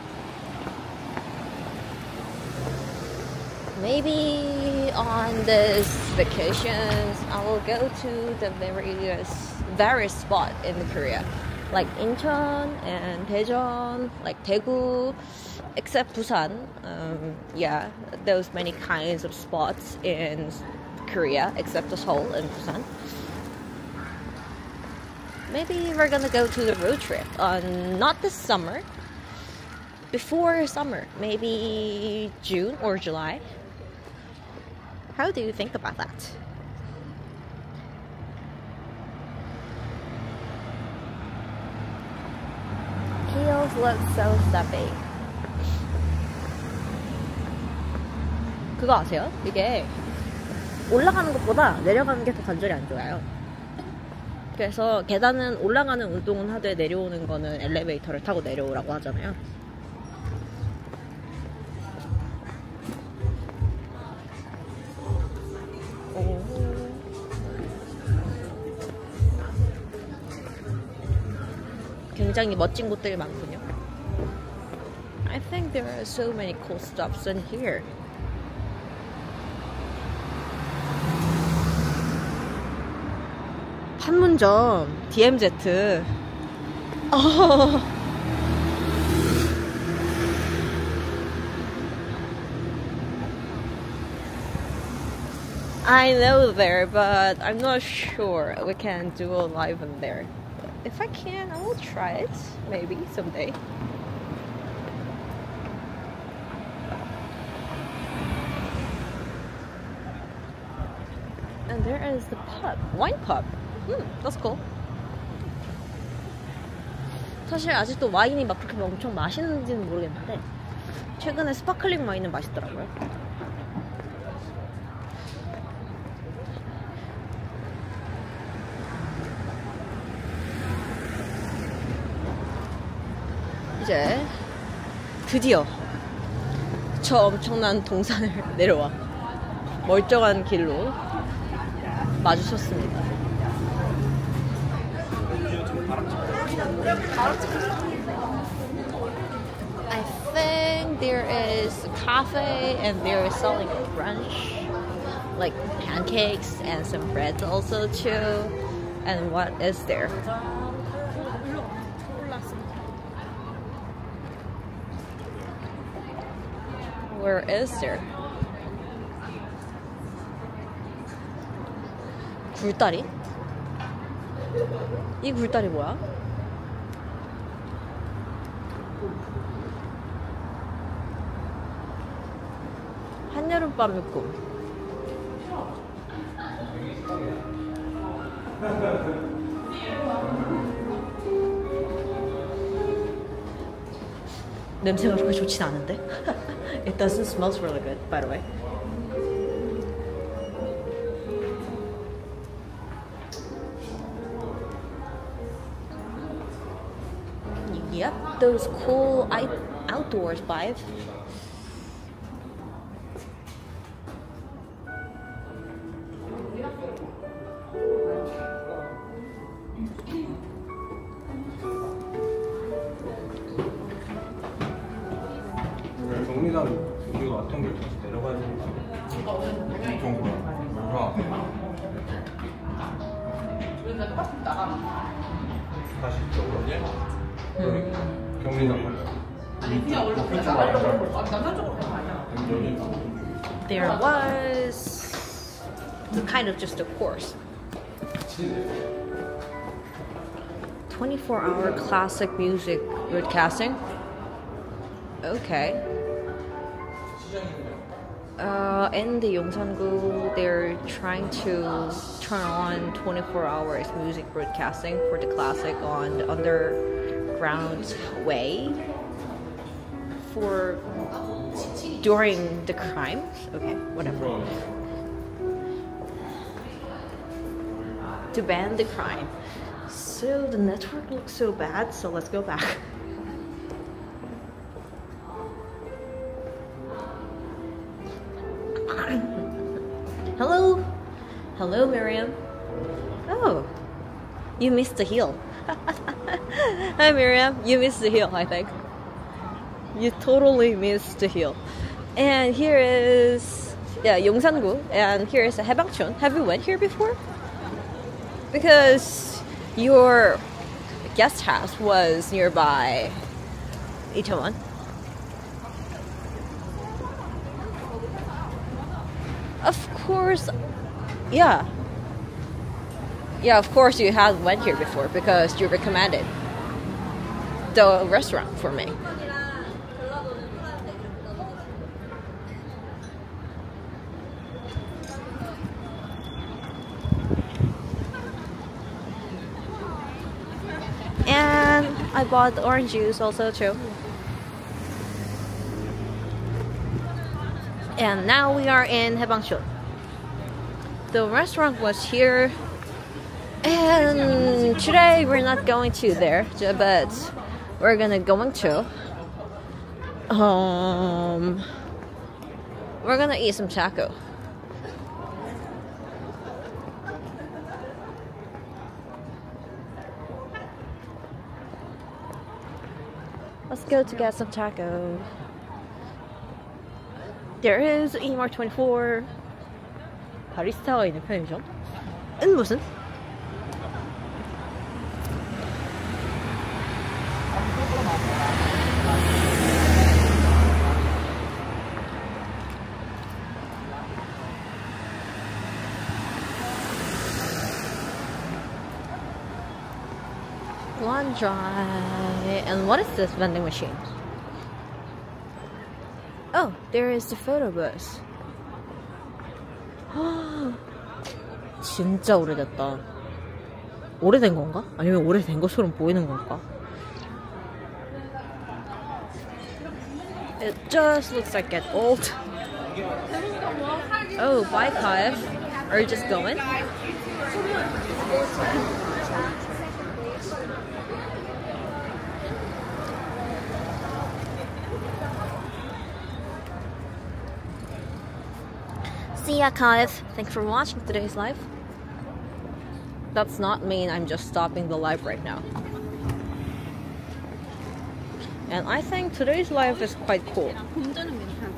Maybe on this vacations, I will go to the various various spot in Korea, like Incheon and Daejeon, like Daegu, except Busan. Um, yeah, those many kinds of spots in Korea, except Seoul and Busan. Maybe we're gonna go to the road trip on not this summer, before summer, maybe June or July. How do you think about that? Heels look so stuffy. 그거 아세요? 이게 올라가는 것보다 내려가는 게 더 관절이 안 좋아요. 그래서 계단은 올라가는 운동은 하되 내려오는 거는 엘리베이터를 타고 내려오라고 하잖아요. 굉장히 멋진 곳들이 많군요. I think there are so many cool stuffs in here. 판문점 DMZ. 어. I know there, but I'm not sure we can do a live in there. If I can, I will try it. Maybe someday. And there is the pub, wine pub. Hmm, that's cool. 사실 아직도 와인이 막 그렇게 엄청 맛있는지는 모르겠는데 최근에 스파클링 와인은 맛있더라고요. 이제 드디어 저 엄청난 동산을 내려와 멀쩡한 길로 마주쳤습니다. Where is there? 굴다리? 이 굴다리 뭐야? 한여름밤의 꿈. 냄새가 그렇게 좋진 않은데? It doesn't smell really good, by the way. Yep, those cool I- outdoors vibe. 24 hour classic music broadcasting. Okay. Uh, in the Yongsan-gu, they're trying to turn on 24 hours music broadcasting for the classic on the underground way for during the crime. Okay, whatever. To ban the crime. So the network looks so bad, so let's go back. Hello. Hello, Miriam. Oh, you missed the hill. Hi, Miriam. You missed the hill, I think. You totally missed the hill. And here is yeah Yongsan-gu, and here is Haebangchon. Have you went here before? Because your guest house was nearby Itaewon. Oh of course, yeah. Yeah, of course you have went here before because you recommended the restaurant for me. And I bought orange juice also too. And now we are in Haebangchon. The restaurant was here and today we're not going to there, but we're gonna going to. Um, we're gonna eat some taco. Let's go to get some taco. There is EMR24 바리스타가 있는 편의점. 은 무슨? One dry. And what is this vending machine? Oh, there is the photo bus. 진짜 오래됐다. 오래된 건가? 아니면 오래된 것처럼 보이는 건가? It just looks like get old. Oh, bye, Kyle. Are you just going? Kyle. Thanks for watching today's live. That's not mean I'm just stopping the live right now. And I think today's live is quite cool.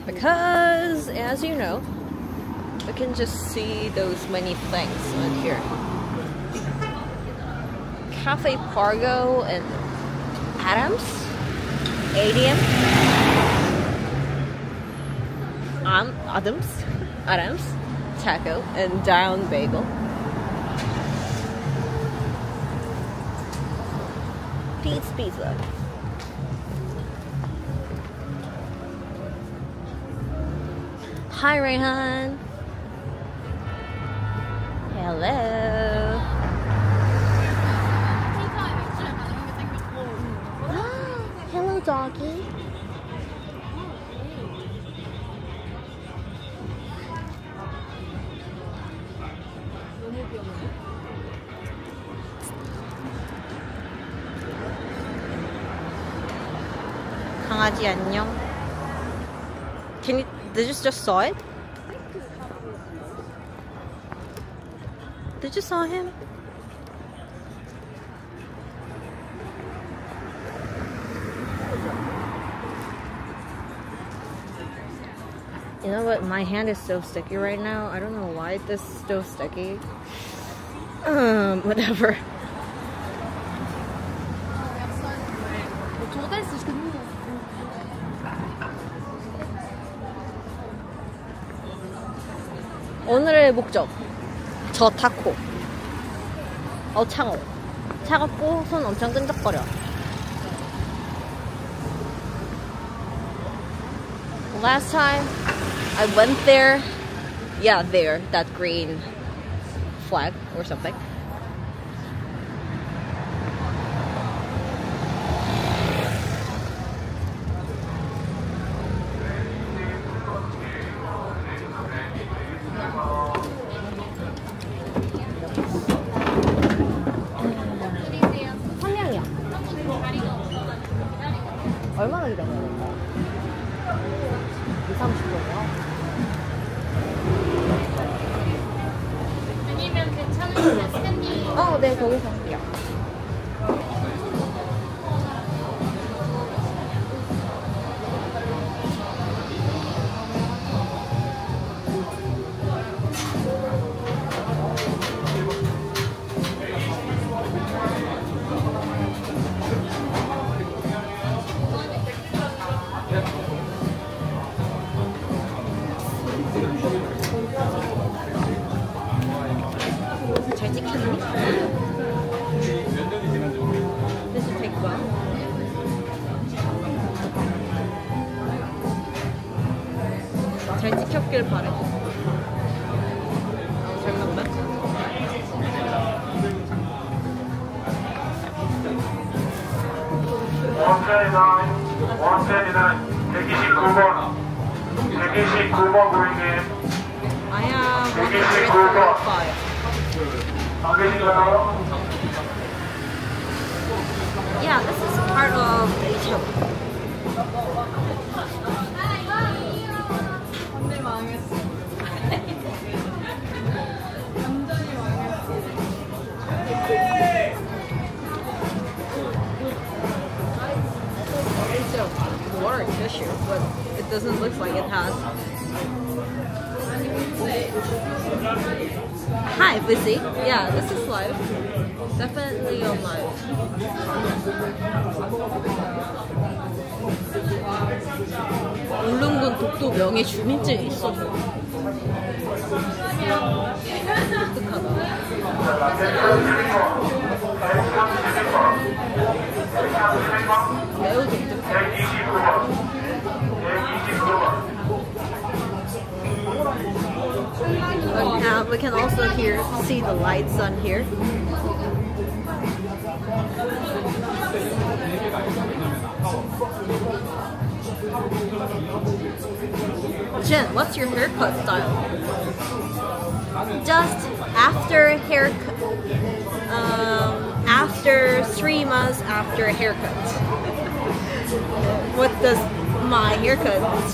Because, as you know, we can just see those many things on here. Cafe Pargo and Adams, ADM, um, Adams, Adams, Taco, and Down Bagel. Pete's Pizza. Hi, Rayhan. Hello. Hello, doggy. Just saw it? Did you saw him? You know what? My hand is so sticky right now. I don't know why this is so sticky. Um, whatever. 오늘의 목적 저 타코 어 차가워 차갑고 손 엄청 끈적거려 last time I went there yeah there that green flag or something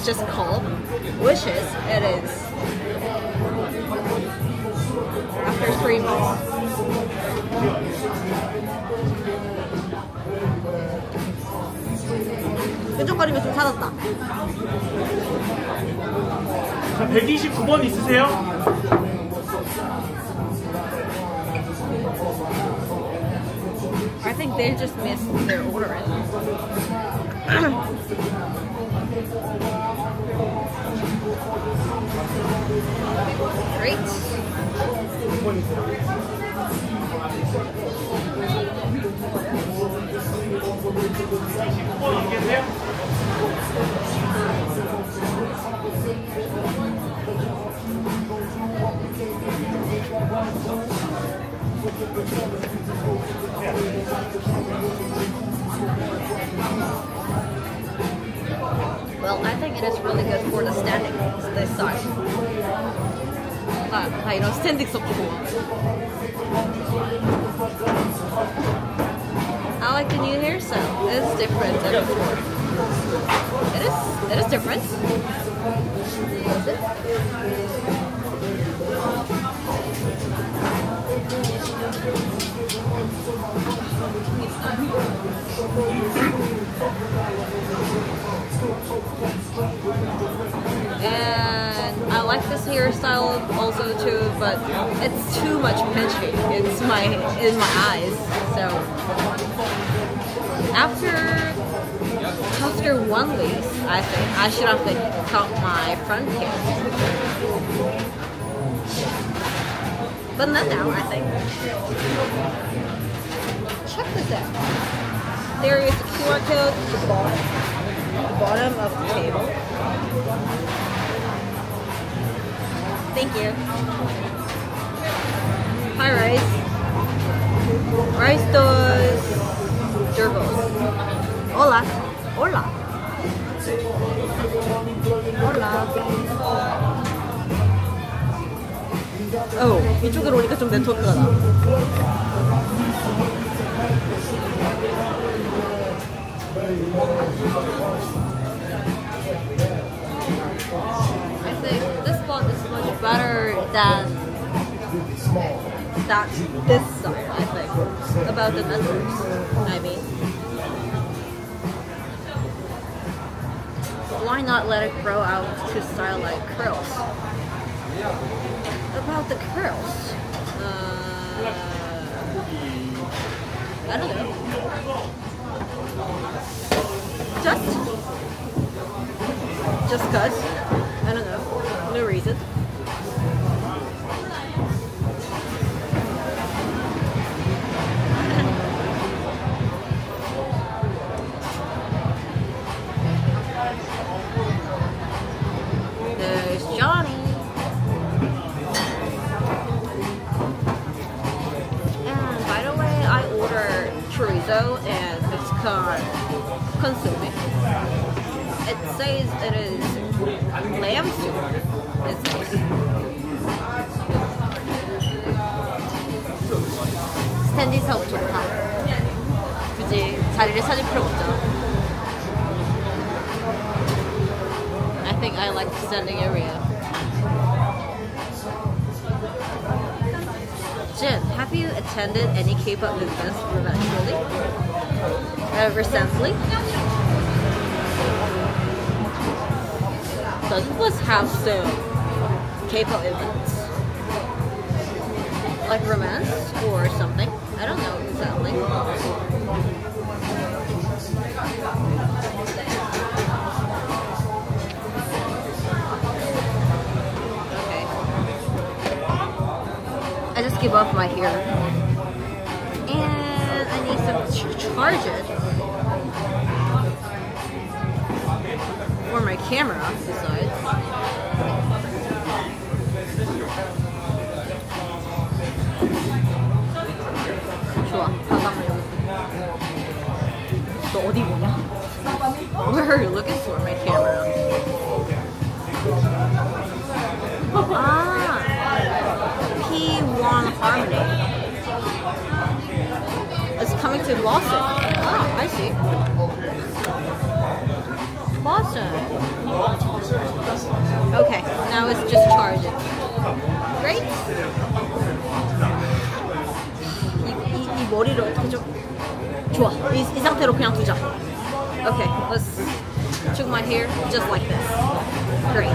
just called? Wishes, it is after three months. 끈적거리면 좀 사졌다. 자, 129번 있으세요? I think they just missed their order. Great. Well, I think it is really good for the standing, this side. Ah, ah, you know, standing so cool. I like the new hairstyle. It is different than before. It is, it is different. Is it? And I like this hairstyle also too, but it's too much pinchy. It's my in my eyes. So after after one week, I think I should have to cut my front hair. But not now, I think. Check this out. There is a QR code the bottom of the table. Thank you. Hi, Rice. Rice dos gerbils. Hola. Hola. Hola. 어, 이쪽으로 오니까 좀 네트워크가 나. I this is much better than that this side, I think. About the methods, I mean. Why not let it grow out to style like curls? About the curls. Uh, I don't know. Just just cause. I ordered chorizo and it's con consuming. It says it is lamb soup. It says. 스탠디 사업 좋다. 굳이 자리를 찾을 필요 없잖아. I think I like the standing area. Jin, have you attended any K-pop events eventually? Uh, recently? Doesn't this have some K-pop events? Like romance or something? I don't know exactly. Okay. I just give off my hair. And I need some ch- charges for my camera, besides. 어디 보냐? Where are you looking for my camera? Ah, 아, P1Harmony. It's coming to Boston. Oh, ah, I see. Boston. Okay, now it's just charging. Great. 이, 이, 이 머리를 어떻게 좀... 좋아. 이, 이 상태로 그냥 두자. Okay, let's do my hair just like this. Great.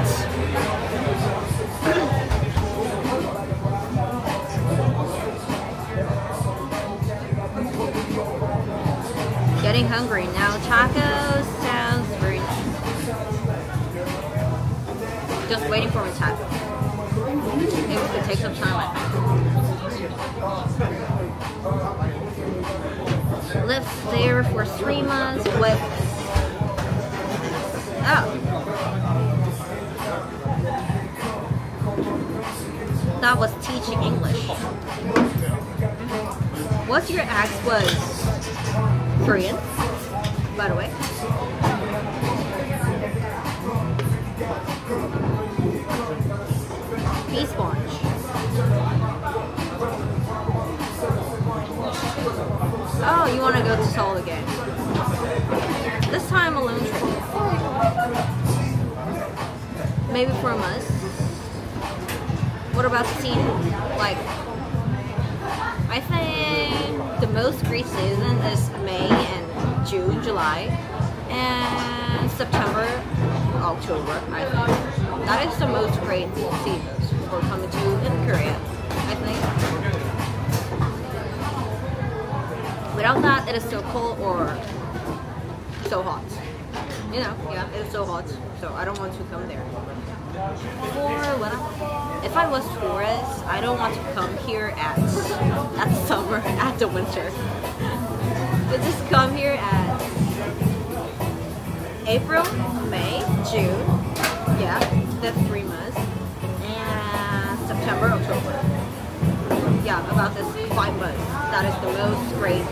Getting hungry now. Tacos sounds very nice. Just waiting for my taco. Maybe we could take some time. Lived there for three months. What? Oh. That was teaching English. What's your ex was Korean, by the way. Oh, you want to go to Seoul again? This time alone. Maybe for a month. What about the season? Like, I think the most great season is May and June, July, and September, October. I think that is the most great seasons for coming to in Korea. I think. Without that, it is so cold or so hot. You know, yeah, it is so hot, so I don't want to come there. For I, if I was tourist, I don't want to come here at at summer, at the winter. But just come here at April, May, June. Yeah, that's three months. And September, October. Yeah, about this five months. That is the most great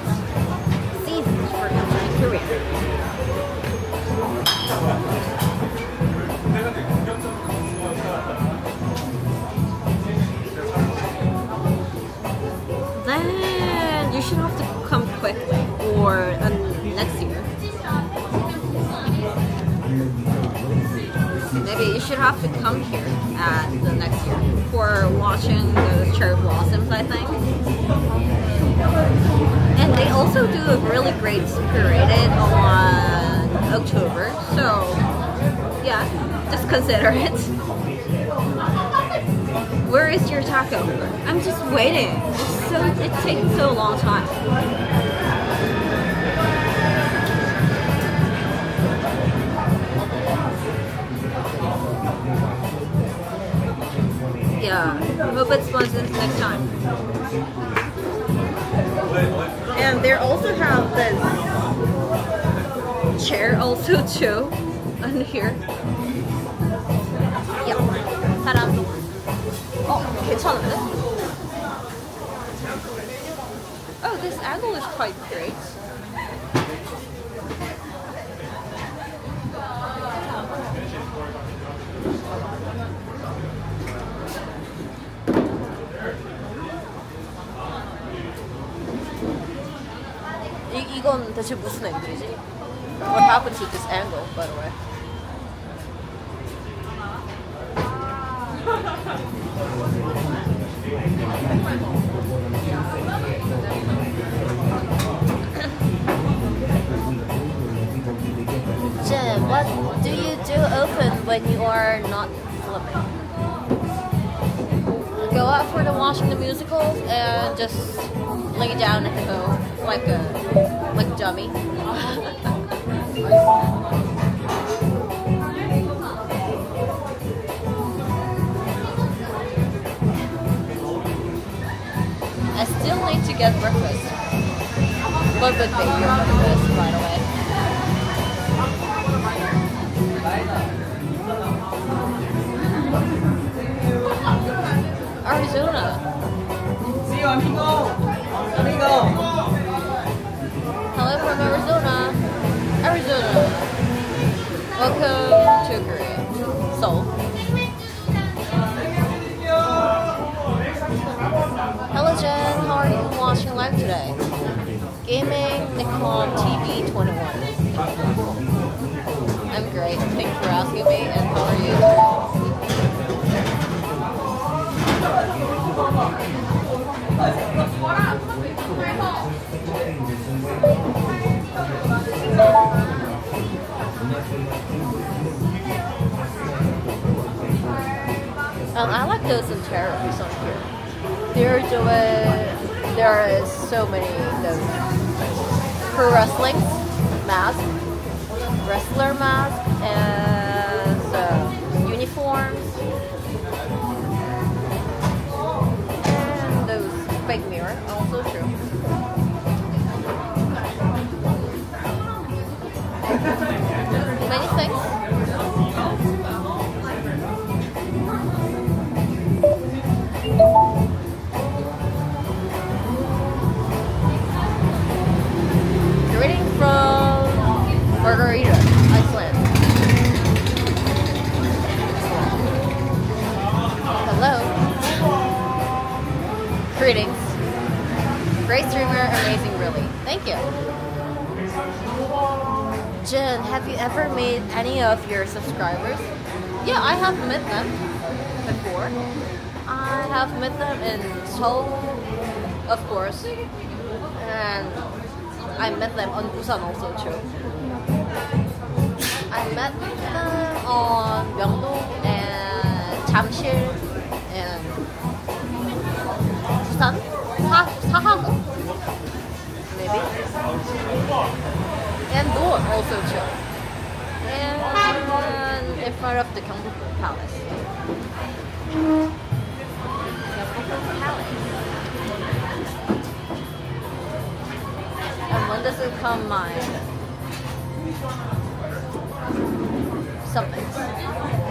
season for entering Korea. Then you should have to come quickly or uh, next year. You should have to come here at the next year for watching those cherry blossoms, I think. And they also do a really great parade on October, so yeah, just consider it. Where is your taco? I'm just waiting. It's so it takes so long time. Yeah, hope it sponsors next time. And they also have this chair also too on here. Yeah, 사람. 어, 괜찮은데? Oh, this angle is quite great. 대체 무슨 앵글이지? What happened to this angle, by the way? Jen, what do you do open when you are not flipping? Go out for the watching the musicals and just lay down at the go like a like a dummy. I still need to get breakfast. What would be your breakfast, by the way? Arizona. See you, amigo. Amigo. Welcome to Korea. Seoul. Hello Jen, how are you watching live today? Gaming Nikon TV 21. I'm great. Thanks for asking me and how are you? Like those on here. They're doing. There is so many those pro wrestling mask, wrestler mask, and uh, uniforms, and those fake mirror also true. Many things. Great streamer, amazing really. Thank you. Jen, have you ever met any of your subscribers? Yeah, I have met them before. I have met them in Seoul, of course. And I met them on Busan also too. I met them on Myeongdong and Jamsil and Door also too, and in front of the Gyeongbokgung Palace. Gyeongbokgung Palace. And when does it come mine? Something.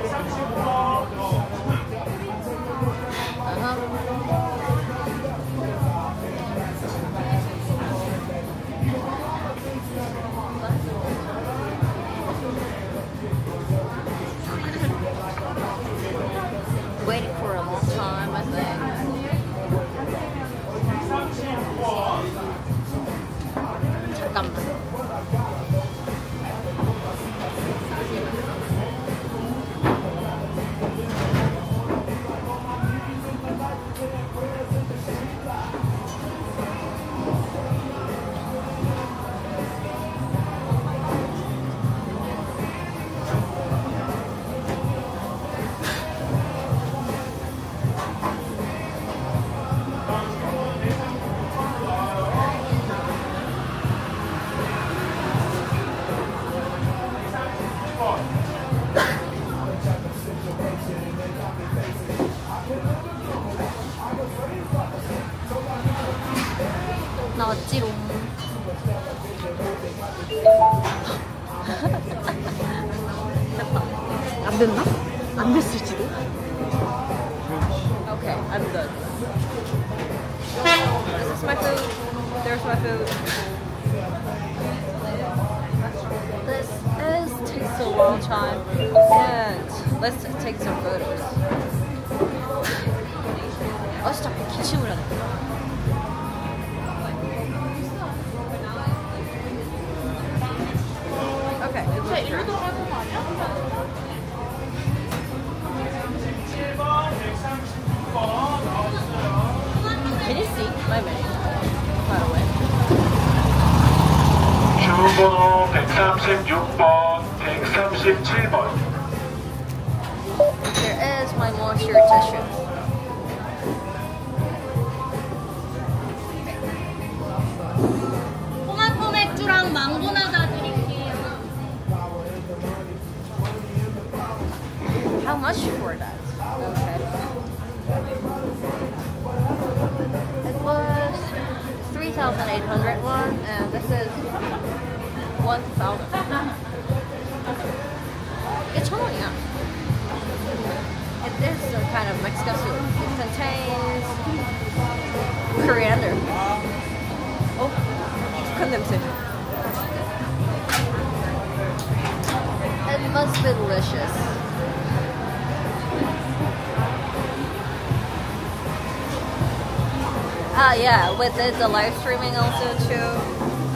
yeah, with the, the live streaming also too,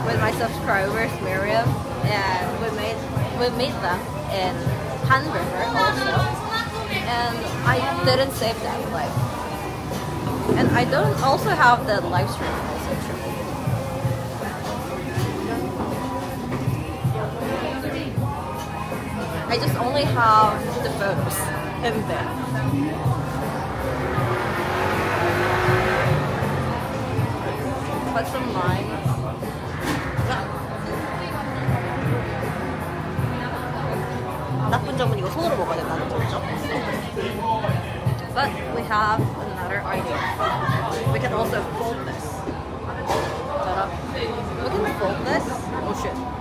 with my subscribers, Miriam, and we made we meet them in hamburger also, and I didn't save that like, and I don't also have the live streaming also too. I just only have the photos in there. have some But we have another idea. We can also fold this. We can fold this. Oh shit.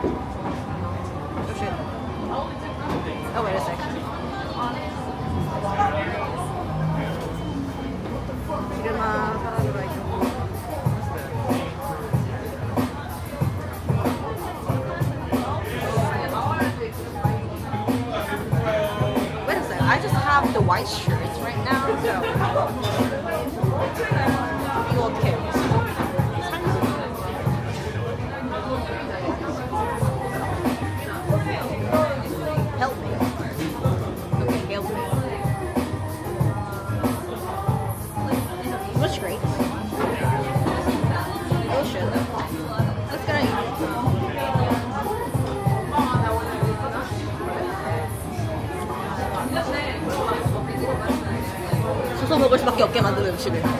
actually.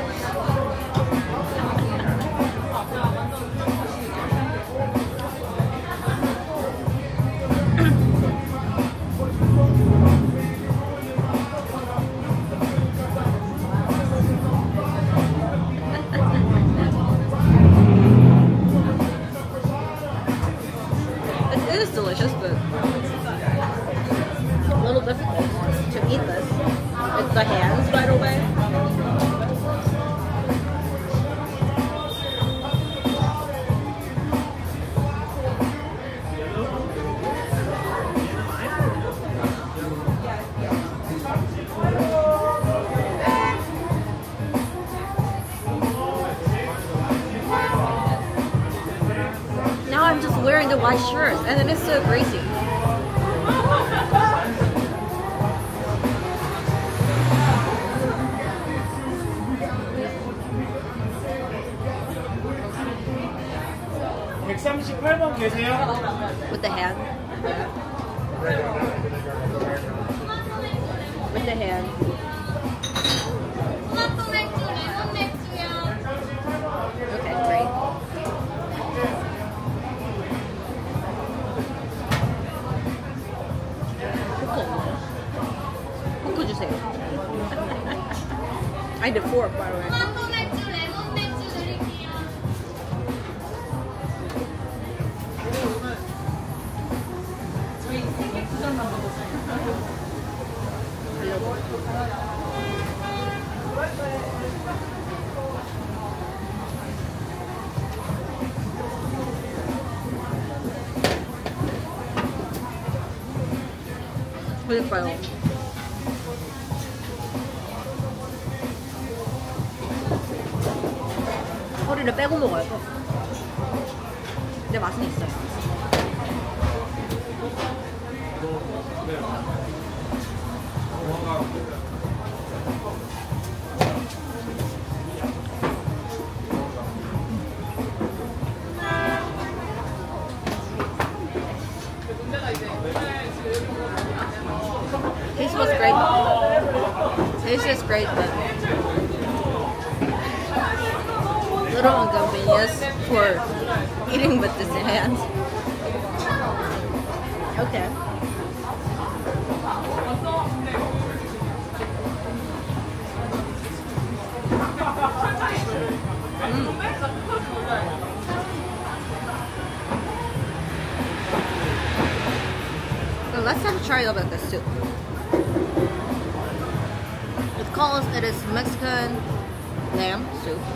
my shirts, and it is so greasy. 백삼십팔 번 계세요? it's just great that little inconvenient for eating with this hands. Okay. Mm. Let's have a try about the soup because it is Mexican lamb soup.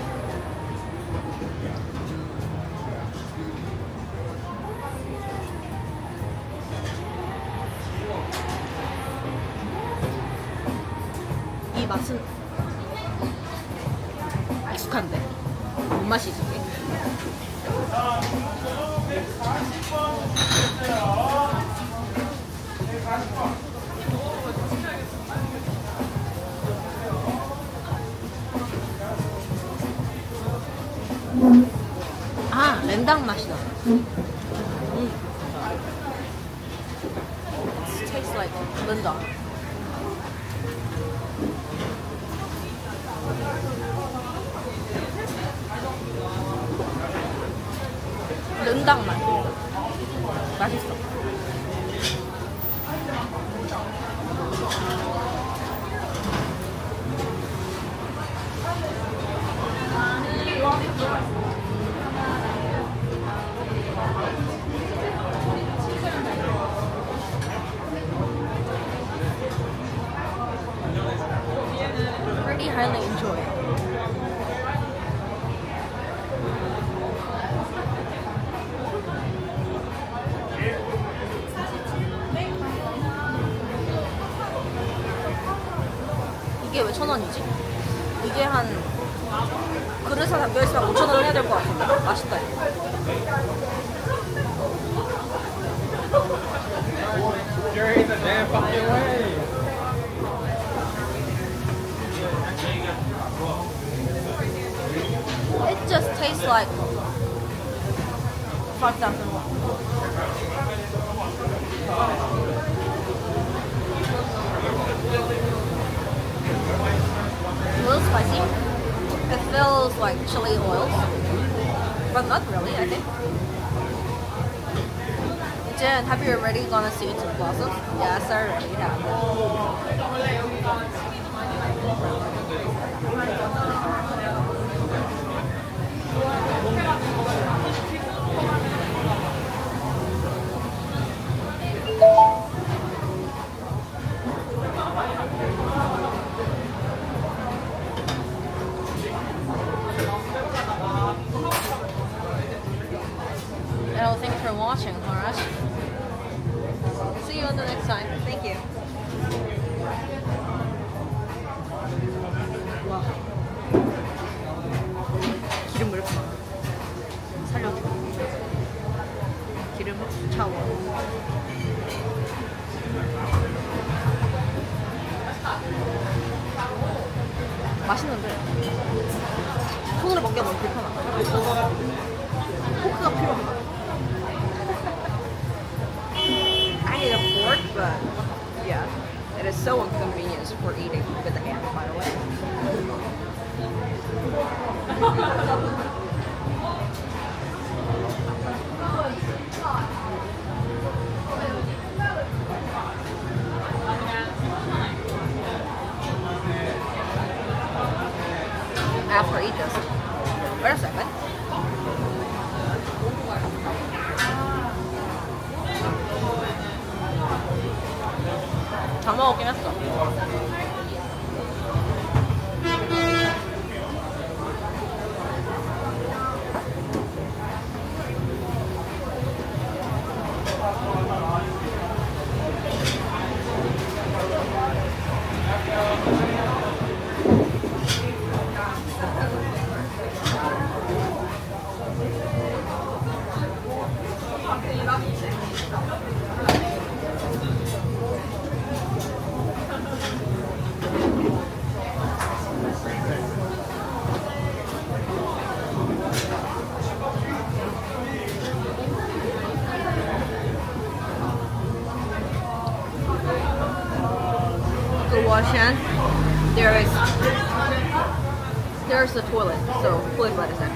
there's the toilet, so please let us in.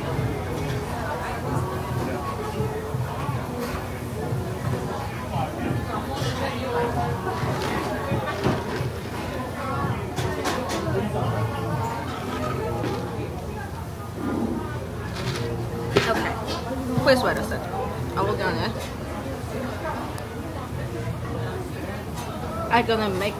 Okay, please let. I will go in. I'm gonna make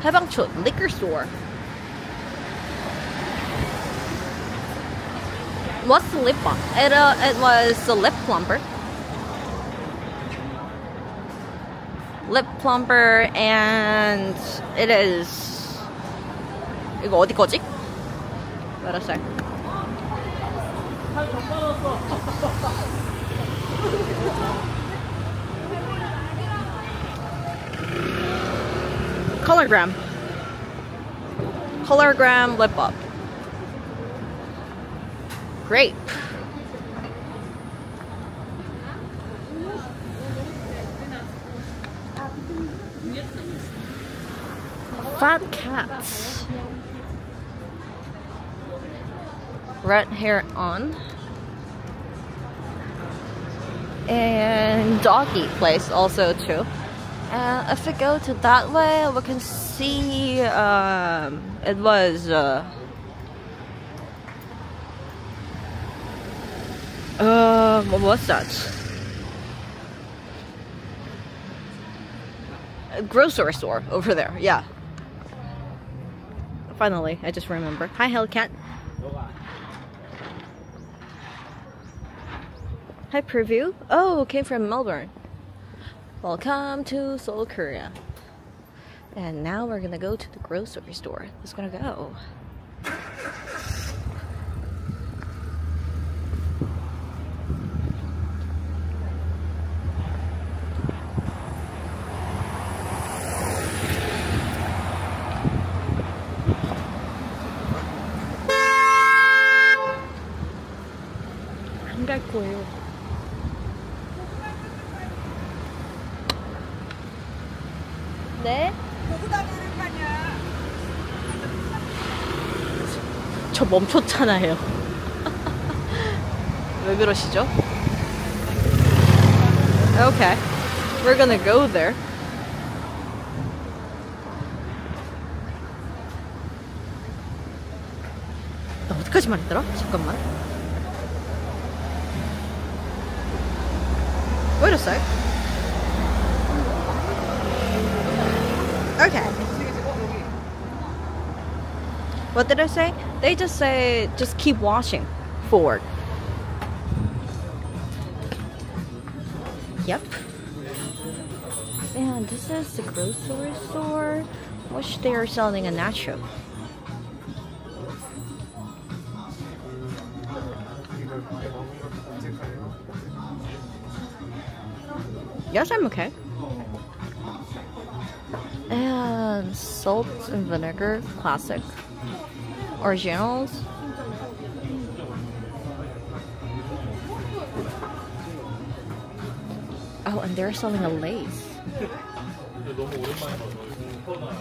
Haebangchon liquor store. What's the lip balm? It, uh, it was the lip plumper. Lip plumper and it is... 이거 어디 거지? Wait a sec. Colorgram. Colorgram lip up. Grape. Fat cats. Red hair on. And doggy place also too. And if we go to that way, we can see um, it was uh, uh, what was that? A grocery store over there. Yeah. Finally, I just remember. Hi, Hellcat. Hi, preview. Oh, came from Melbourne. Welcome to Seoul, Korea. And now we're gonna go to the grocery store. Let's gonna go. 멈췄잖아요. 왜 그러시죠? Okay. We're gonna go there. 나 어디까지 말했더라? 잠깐만. Wait a sec. Okay. What did I say? They just say just keep watching forward. Yep. And this is the grocery store, which they are selling a nacho. Yes, I'm okay. And salt and vinegar, classic Originals. Oh, and they're selling a lace. 근데 너무 오랜만에 봐서 요즘 코로나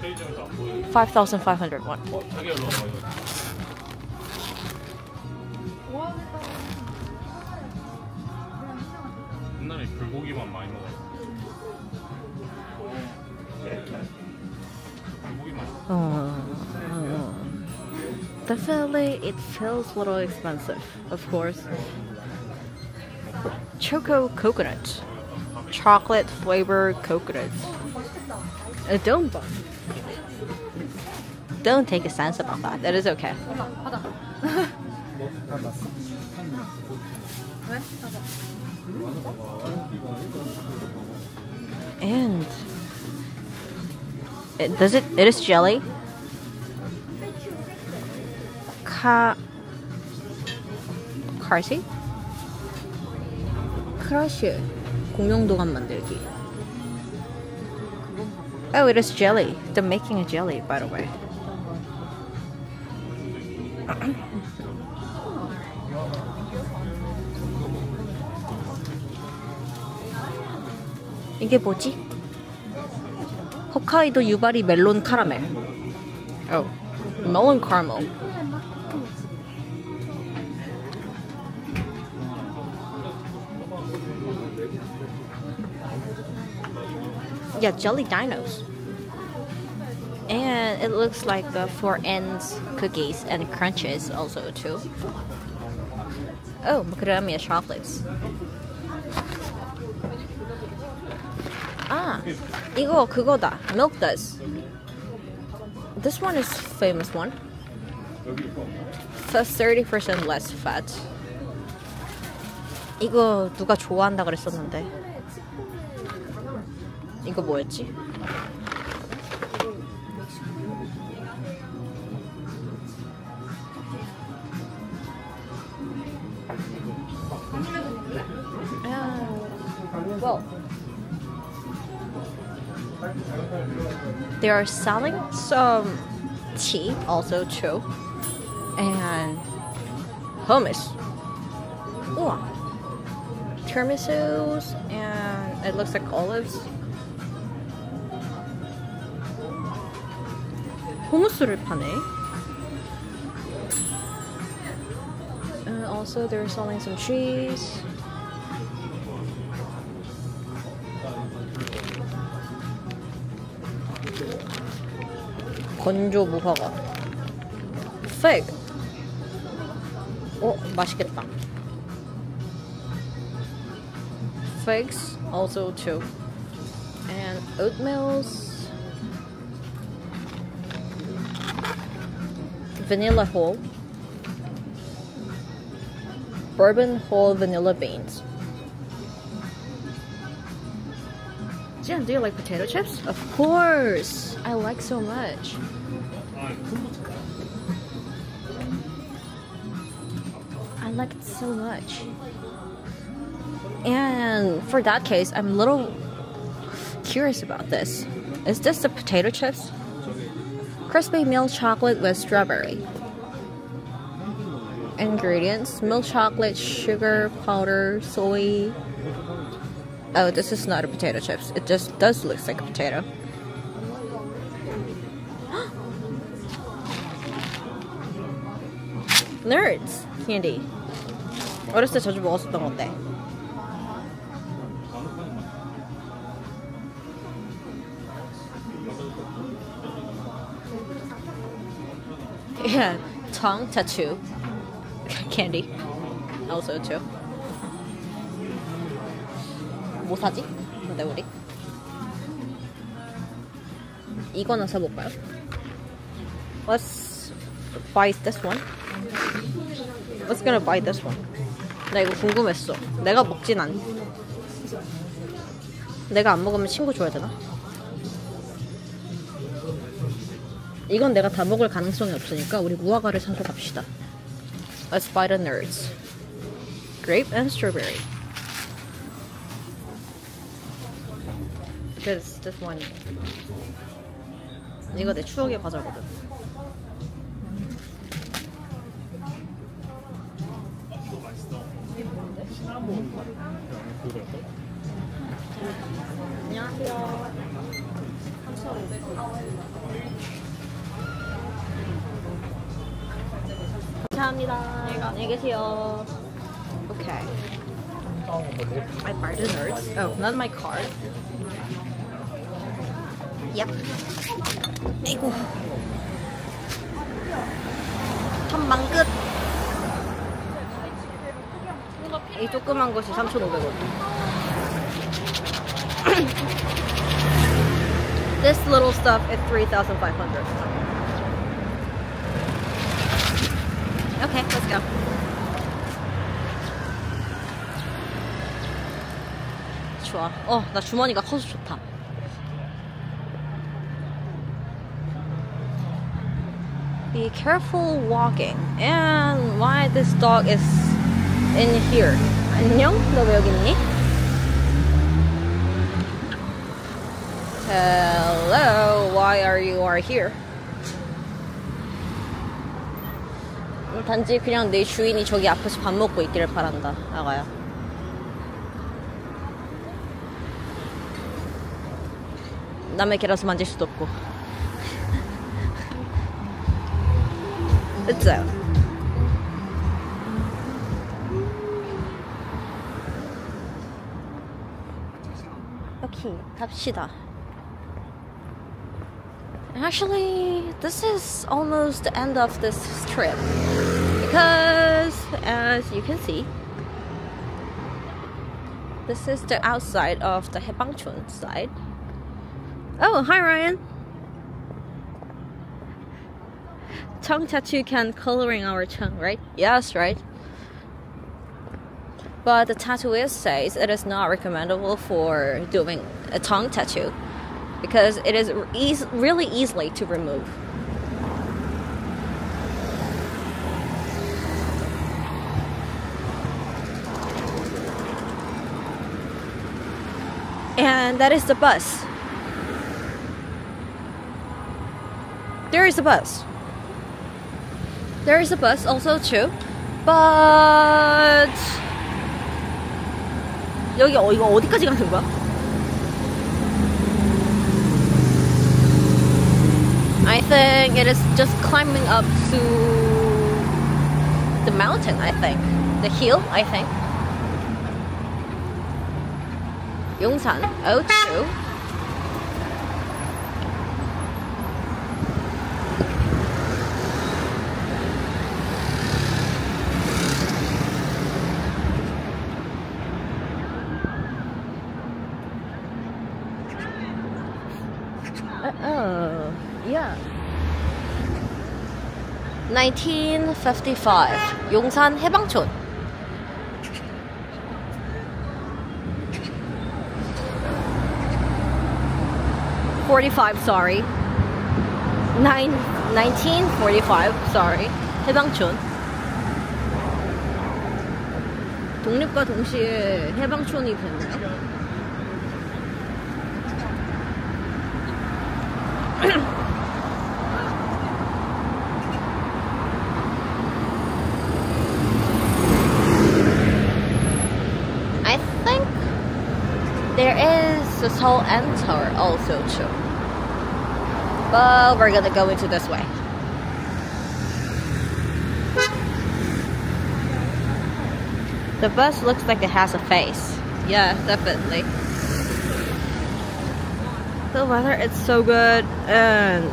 편의점에서 안 보여요. 5,500 won. 어? 자기가 일로 와봐 이거. 옛날에 불고기만 많이 먹었어. Definitely, it feels a little expensive, of course. choco coconut. Chocolate flavored coconut. Uh, don't don't take a sense about that. That is okay. And it, does it? It is jelly. Ka 카시? 크러쉬 공룡 도감 만들기. Oh, it is jelly. They're making a jelly, by the way. 이게 뭐지? 홋카이도 유바리 멜론 카라멜. Oh, melon caramel. Yeah, jelly dinos. And it looks like the four ends cookies and crunches also too. Oh, macadamia chocolates. 아, 이거 그거다. Milk does. This one is famous one. So 30% less fat. 이거 누가 좋아한다 그랬었는데. 이거 뭐였지? Well, they are selling some tea also too, and hummus. Ooh, tiramisus, and it looks like olives. hummus를 파네. And also they're selling some cheese. 건조 무화과. fig. 어, 맛있겠다. figs also too. And oatmeals. Vanilla whole, bourbon whole vanilla beans. Jen, do you like potato chips? Of course! I like so much. I like it so much. And for that case, I'm a little curious about this. Is this the potato chips? Crispy milk chocolate with strawberry. Ingredients milk chocolate, sugar powder, soy. Oh, this is not a potato chips. It just does look like a potato. Nerds candy. What is the touchable? Yeah, tongue tattoo candy also too. 뭐 사지? 근데 우리 이거나 사볼까요? Let's buy this one. Let's gonna buy this one. 나 이거 궁금했어. 내가 먹진 않. 내가 안 먹으면 친구 줘야 되나? 이건 내가 다 먹을 가능성이 없으니까 우리 무화과를 사러 갑시다. Let's buy the nerds. Grape and strawberry. This, this one. 이거 내 추억의 과자거든. 안녕하세요. 감사합니다. 안녕히 계세요. Okay. I buy the nerds. Oh, not my card. Yep. 아이고. 탐방 끝. 이 조그만 것이 3,500원. This little stuff is 3,500. Okay, let's go. 좋아. 어, 나 주머니가 커서 좋다. Be careful walking. And why this dog is in here? 안녕? 너 왜 여기 있니? Hello, why are you are here? 단지 그냥 내 주인이 저기 앞에서 밥 먹고 있기를 바란다. 아가야. 남의 개라서 만질 수도 없고. 그쵸? 오케이, 갑시다. Actually, this is almost the end of this trip. Because, as you can see, this is the outside of the Haebangchon side. Oh, hi Ryan. Tongue tattoo can coloring our tongue, right? Yes, right. But the tattooist says it is not recommendable for doing a tongue tattoo because it is eas- really easily to remove. And that is the bus. There is a bus. There is a bus also too. But 여기 어, 이거 어디까지 가는 거야? I think it is just climbing up to the mountain, I think. The hill, I think. Yongsan, O2. 1955 용산 해방촌 Forty-five, sorry. Nine, 1945, sorry. 해방촌. 독립과 동시에 해방촌이 됐나요? Is a Seoul Tower also too. But we're gonna go into this way. The bus looks like it has a face. Yeah, definitely. The weather is so good and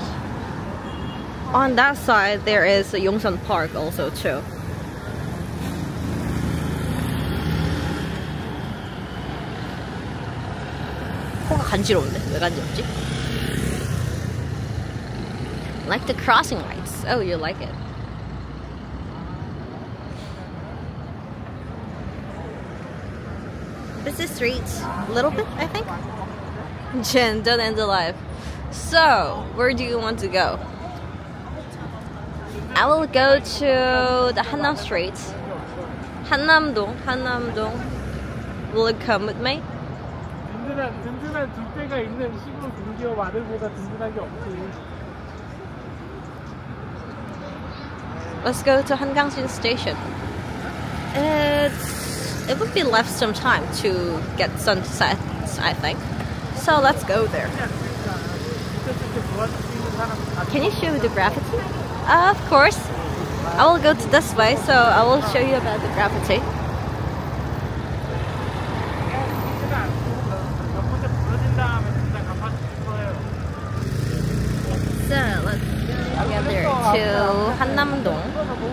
on that side there is Yongsan Park also too. 간지러운데 왜 간지럽지? Like the crossing lights. Oh, you like it. This is street a little bit, I think. Jen, don't end the life. So, where do you want to go? I will go to the Hannam Street. Hannamdong, Hannamdong. Will you come with me? 든든한 든든한 둘째가 있는 시골 공기업 아들보다 든든한 게 없지. Let's go to Hangangshin Station. It's it would be left some time to get sunset, I think. So let's go there. 그때 도와줄 수 있는 사람 다 Can you show the graffiti? Uh, of course. I will go to this way, so I will show you about the graffiti.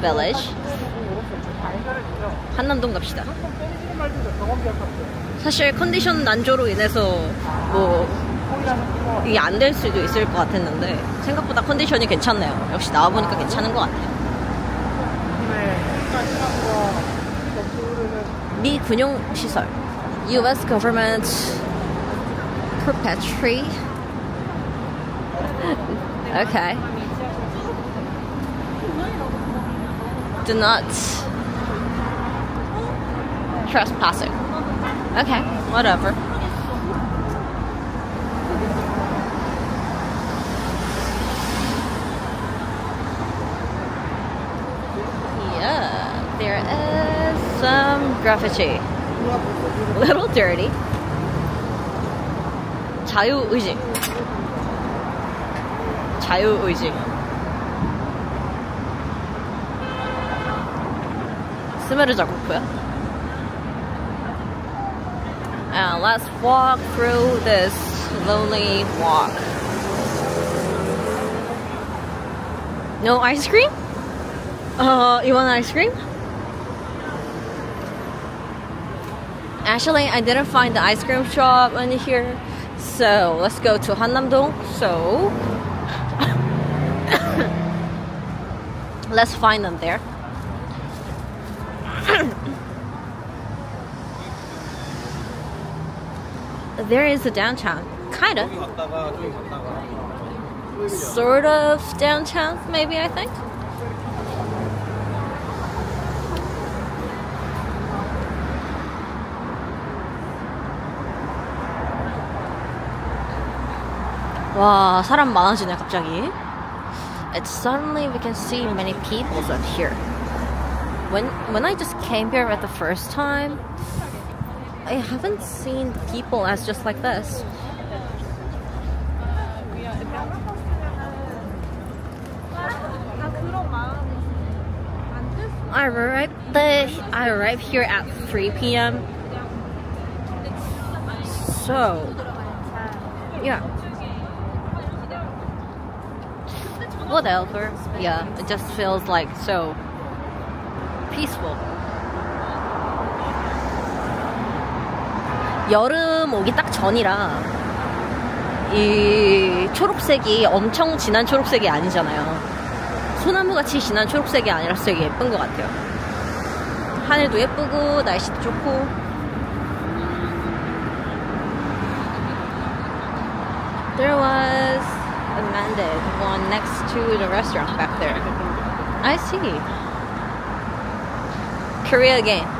Village. 한남동 갑시다. 사실 컨디션 난조로 인해서 뭐. 이게 안 될 수도 있을 것 같았는데 생각보다 컨디션이 괜찮네요. 역시 나와보니까 괜찮은 것 같아요. 미 군용 시설. U.S. government perpetuate. okay. Do not trespassing. Okay, whatever. Yeah, there is some graffiti. Little dirty. 자유의지. 자유의지. 스멜을 잡고있고요 And let's walk through this lonely walk No ice cream? Uh, you want ice cream? Actually, I didn't find the ice cream shop in here So let's go to Hannamdong. So let's find them there there is a downtown, kinda, 저기 갔다가 저기 갔다가 sort of downtown, maybe I think. 와 사람 많아지네 갑자기. It's suddenly we can see many people up here. When when I just came here at the first time, I haven't seen people as just like this. I arrived the I arrived here at 3 p.m. So yeah. Whatever. Yeah, it just feels like so peaceful. 여름 오기 딱 전이라 이 초록색이 엄청 진한 초록색이 아니잖아요. 소나무 같이 진한 초록색이 아니라서 되게 예쁜 것 같아요. 하늘도 예쁘고 날씨도 좋고. There was a mandate one next to the restaurant back there. I see. Korea again.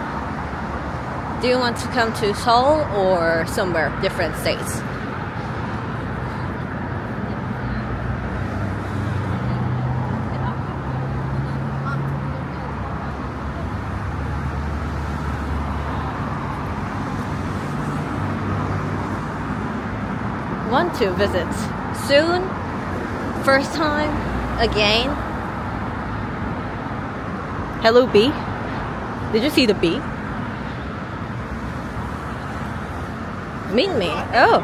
Do you want to come to Seoul or somewhere different states? Want to visit soon? First time? Again? Hello, bee. Did you see the bee? Meet me. Oh.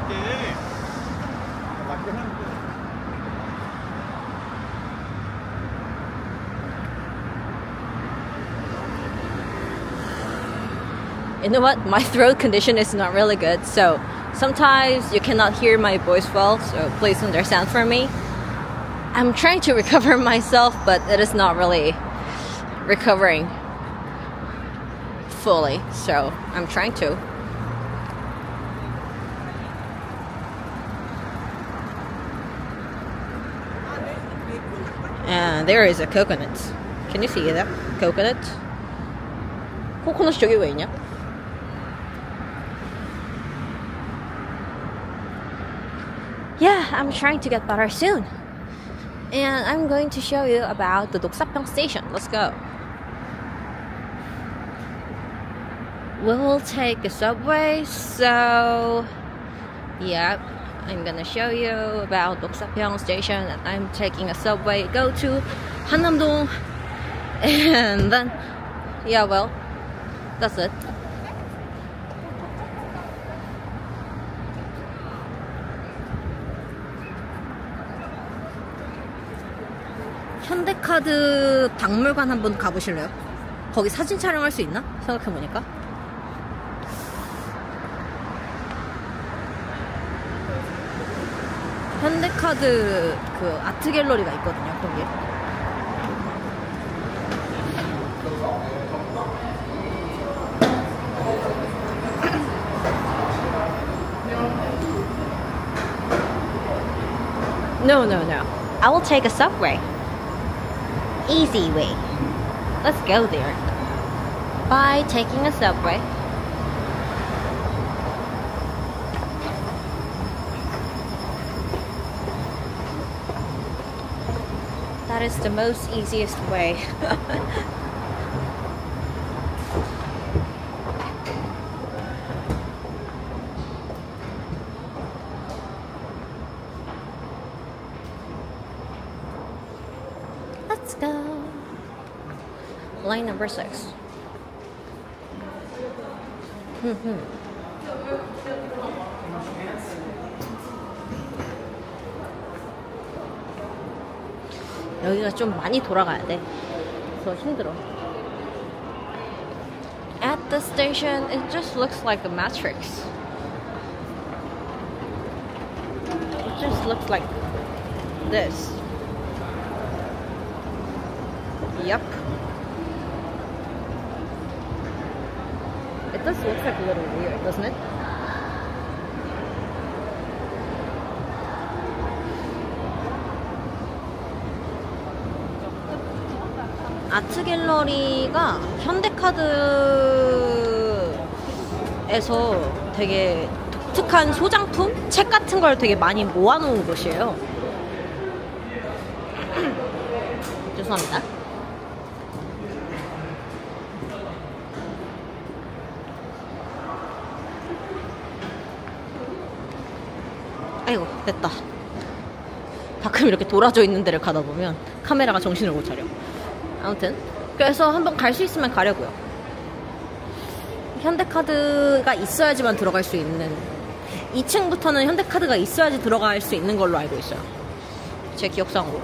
You know what? My throat condition is not really good, so sometimes you cannot hear my voice well, so please understand for me. I'm trying to recover myself, but it is not really recovering fully, so I'm trying to. Uh, there is a coconut. Can you see that? Coconut. ここの人 you in, yeah? Yeah, I'm trying to get better soon. And I'm going to show you about the Noksapyeong station. Let's go. We will take a subway, so yeah. I'm gonna show you about Doksapyeong station and I'm taking a subway go to Hannamdong and then yeah well that's it. 현대카드 박물관 한번 가보실래요? 거기 사진 촬영할 수 있나? 생각해보니까 현대카드 그 아트 갤러리가 있거든요, 거기. No, no, no. I will take a subway. Easy way. Let's go there. By taking a subway. That is the most easiest way. Let's go. Line number six. Hmm, hmm. 여기가 좀 많이 돌아가야 돼. 그래서 힘들어. At the station, it just looks like a matrix. It just looks like this. Yep. It does look like a little weird, doesn't it? 아트 갤러리가 현대카드에서 되게 독특한 소장품, 책 같은 걸 되게 많이 모아놓은 곳이에요. 죄송합니다. 아이고 됐다. 가끔 이렇게 돌아져 있는 데를 가다 보면 카메라가 정신을 못 차려. 아무튼 그래서 한번 갈 수 있으면 가려고요. 현대카드가 있어야지만 들어갈 수 있는 2층부터는 현대카드가 있어야지 들어갈 수 있는 걸로 알고 있어요. 제 기억상으로.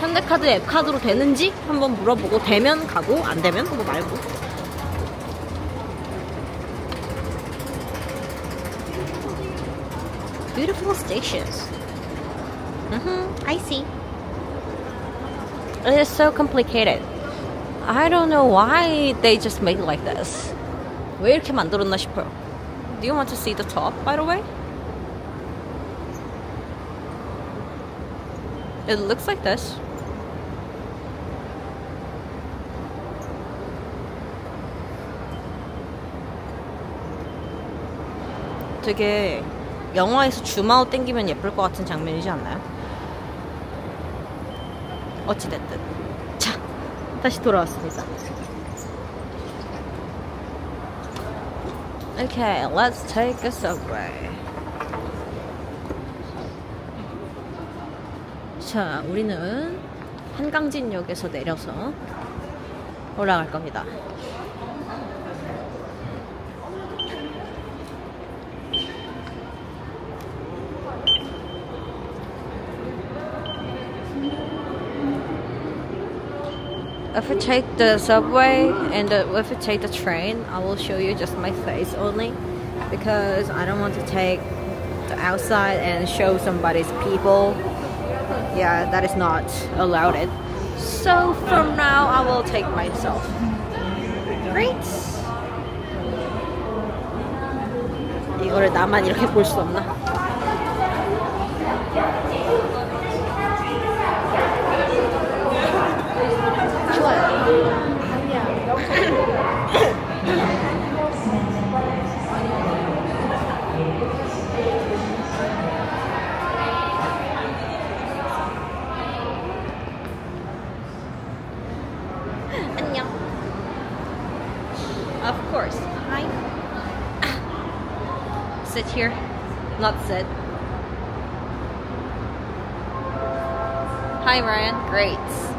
현대카드 앱카드로 되는지 한번 물어보고 되면 가고 안 되면 뭐 말고. Beautiful stations. Mm-hmm, I see. It is so complicated. I don't know why they just make it like this. 왜 이렇게 만들었나 싶어요. Do you want to see the top, by the way? It looks like this. 되게 영화에서 줌아웃 땡기면 예쁠 것 같은 장면이지 않나요? 어찌됐든. 자, 다시 돌아왔습니다. Okay, let's take a subway. 자, 우리는 한강진역에서 내려서 올라갈 겁니다. If I take the subway and the, if I take the train, I will show you just my face only because I don't want to take the outside and show somebody's people. Yeah, that is not allowed. It. So from now, I will take myself. Great. 이거를 나만 이렇게 볼 수 없나? Sit here. Not sit. Hi, Ryan. Great.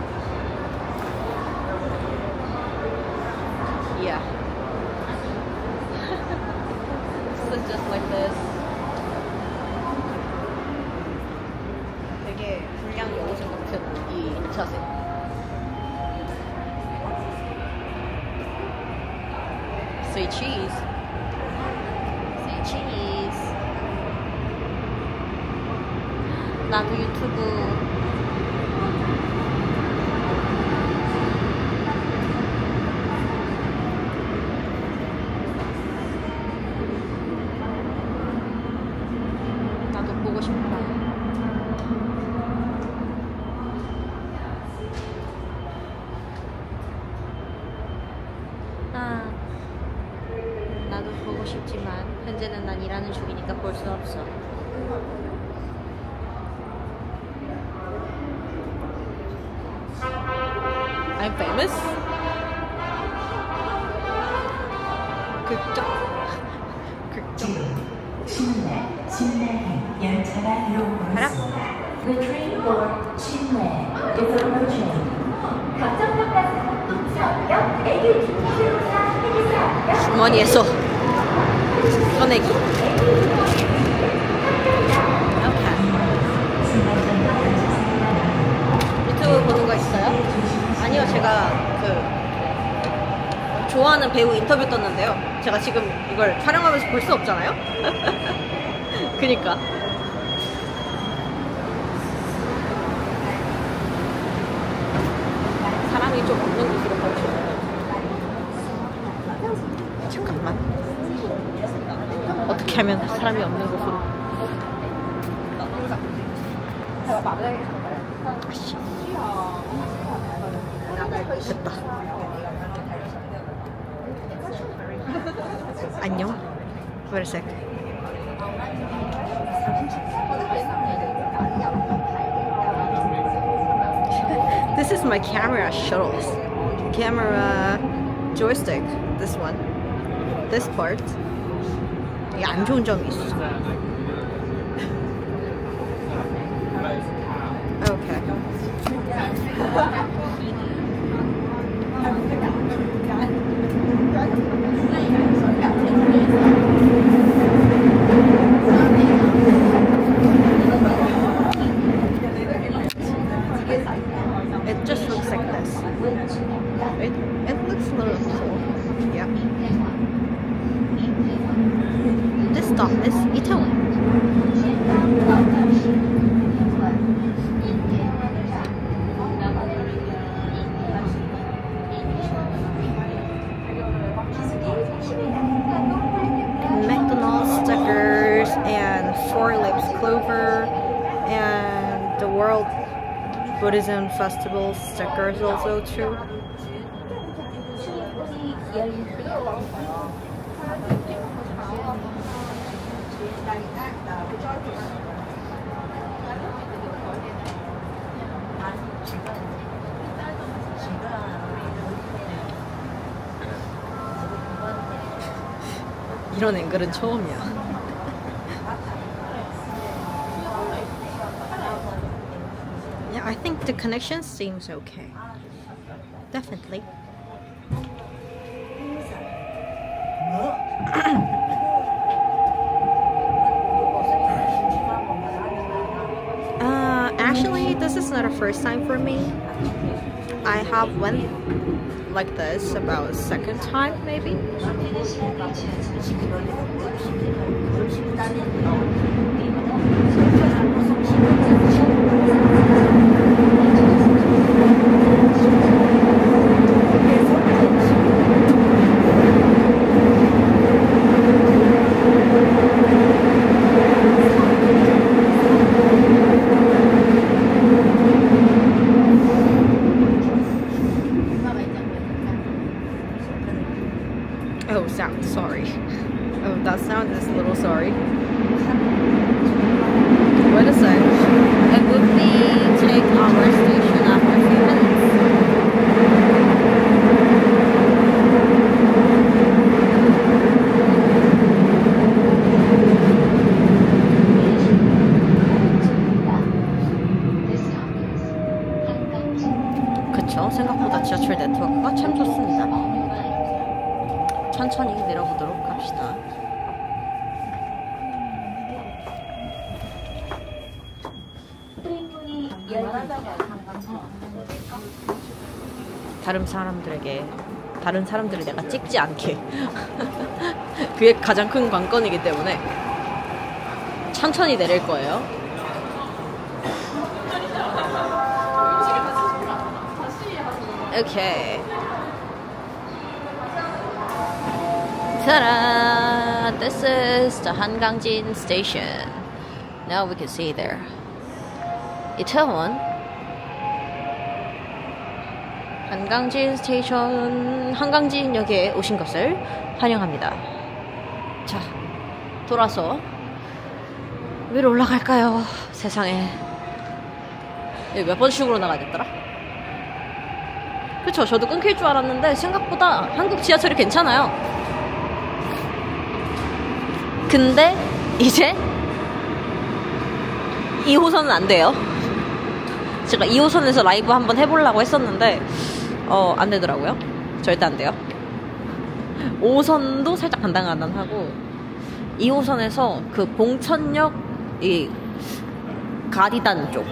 my camera shuttles. Camera joystick, this one. This part. 이게 안 좋은 점이 있어. festival stickers also too. 이런 앵글은 처음이야. The connection seems okay. Definitely. uh, actually, this is not a first time for me. I have went like this about second time maybe. 사람들을 내가 찍지 않게. 그게 가장 큰 관건이기 때문에 천천히 내릴 거예요. 오케이. 짜란 This is the 한강진 station. Now we can see there. 이태원 한강진 스테이션 한강진역에 오신 것을 환영합니다. 자, 돌아서 위로 올라갈까요? 세상에. 여기 몇 번씩으로 나가야 됐더라? 그쵸, 저도 끊길 줄 알았는데 생각보다 한국 지하철이 괜찮아요. 근데 이제 2호선은 안 돼요. 제가 2호선에서 라이브 한번 해보려고 했었는데 어, 안 되더라고요. 절대 안 돼요. 5호선도 살짝 간당간당하고 2호선에서 그 봉천역 이 가디단 쪽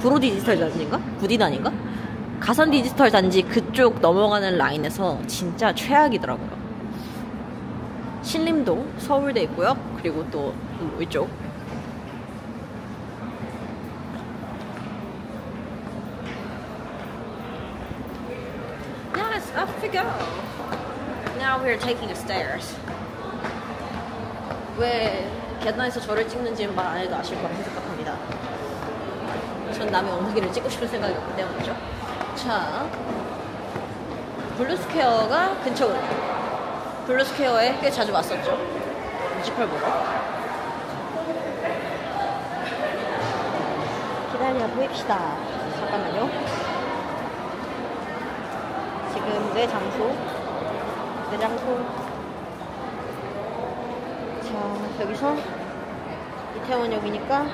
구로 디지털 단지인가? 구디단인가? 가산 디지털 단지 그쪽 넘어가는 라인에서 진짜 최악이더라고요. 신림동 서울대 있고요. 그리고 또 이쪽 Yes, off we go. Now we're taking the stairs. 왜 계단에서 저를 찍는지는 말안 해도 아실 거라 생각합니다. 전 남의 엉덩이를 찍고 싶은 생각이 없기 때문이죠. 자, 블루스퀘어가 근처거든요. 블루스퀘어에 꽤 자주 왔었죠. 뮤지컬 보러. 기다려 보입시다. 잠깐만요. 지금 내 장소, 내 장소. 자, 여기서 이태원역이니까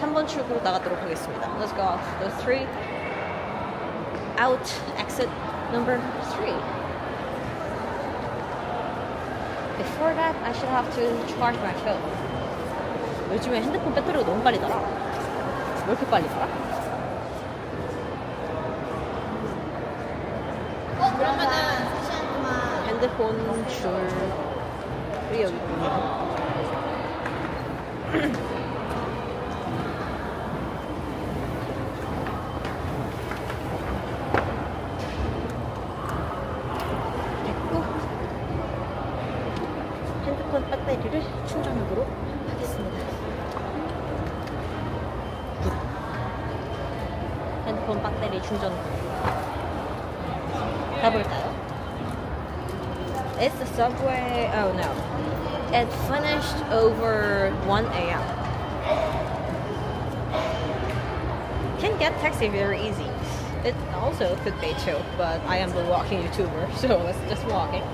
3번 출구로 나가도록 하겠습니다. Let's go off the three out exit number three. Before that, I should have to charge my phone. 요즘에 핸드폰 배터리가 너무 빨리 달아. 왜 이렇게 빨리 달아? 동안 Taxi very easy. It also could be too, but I am the walking YouTuber, so it's just walking.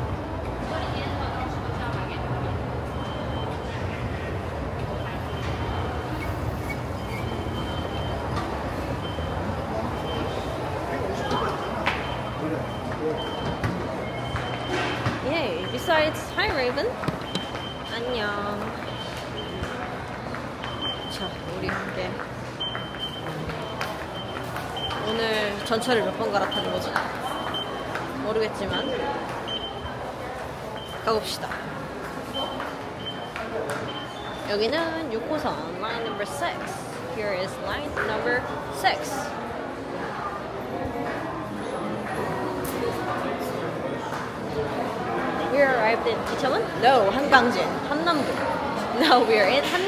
가봅시다. 여기는 6호선 line number 6. Here is line number 6. We arrived in Itaewon? No, 한강진, 한남동. Now we are in 한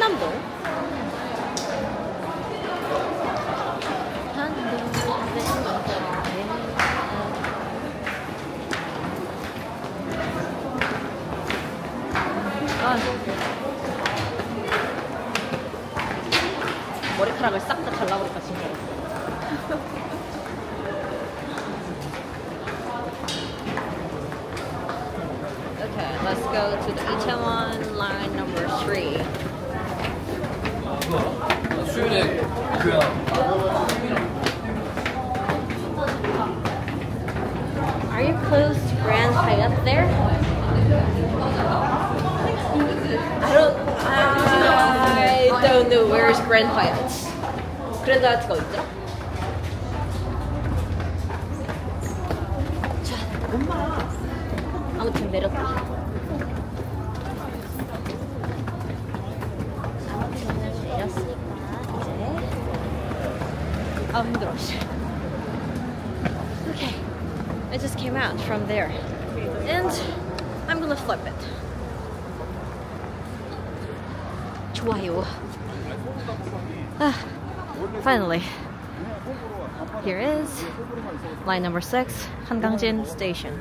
line number 6, Hangangjin Station.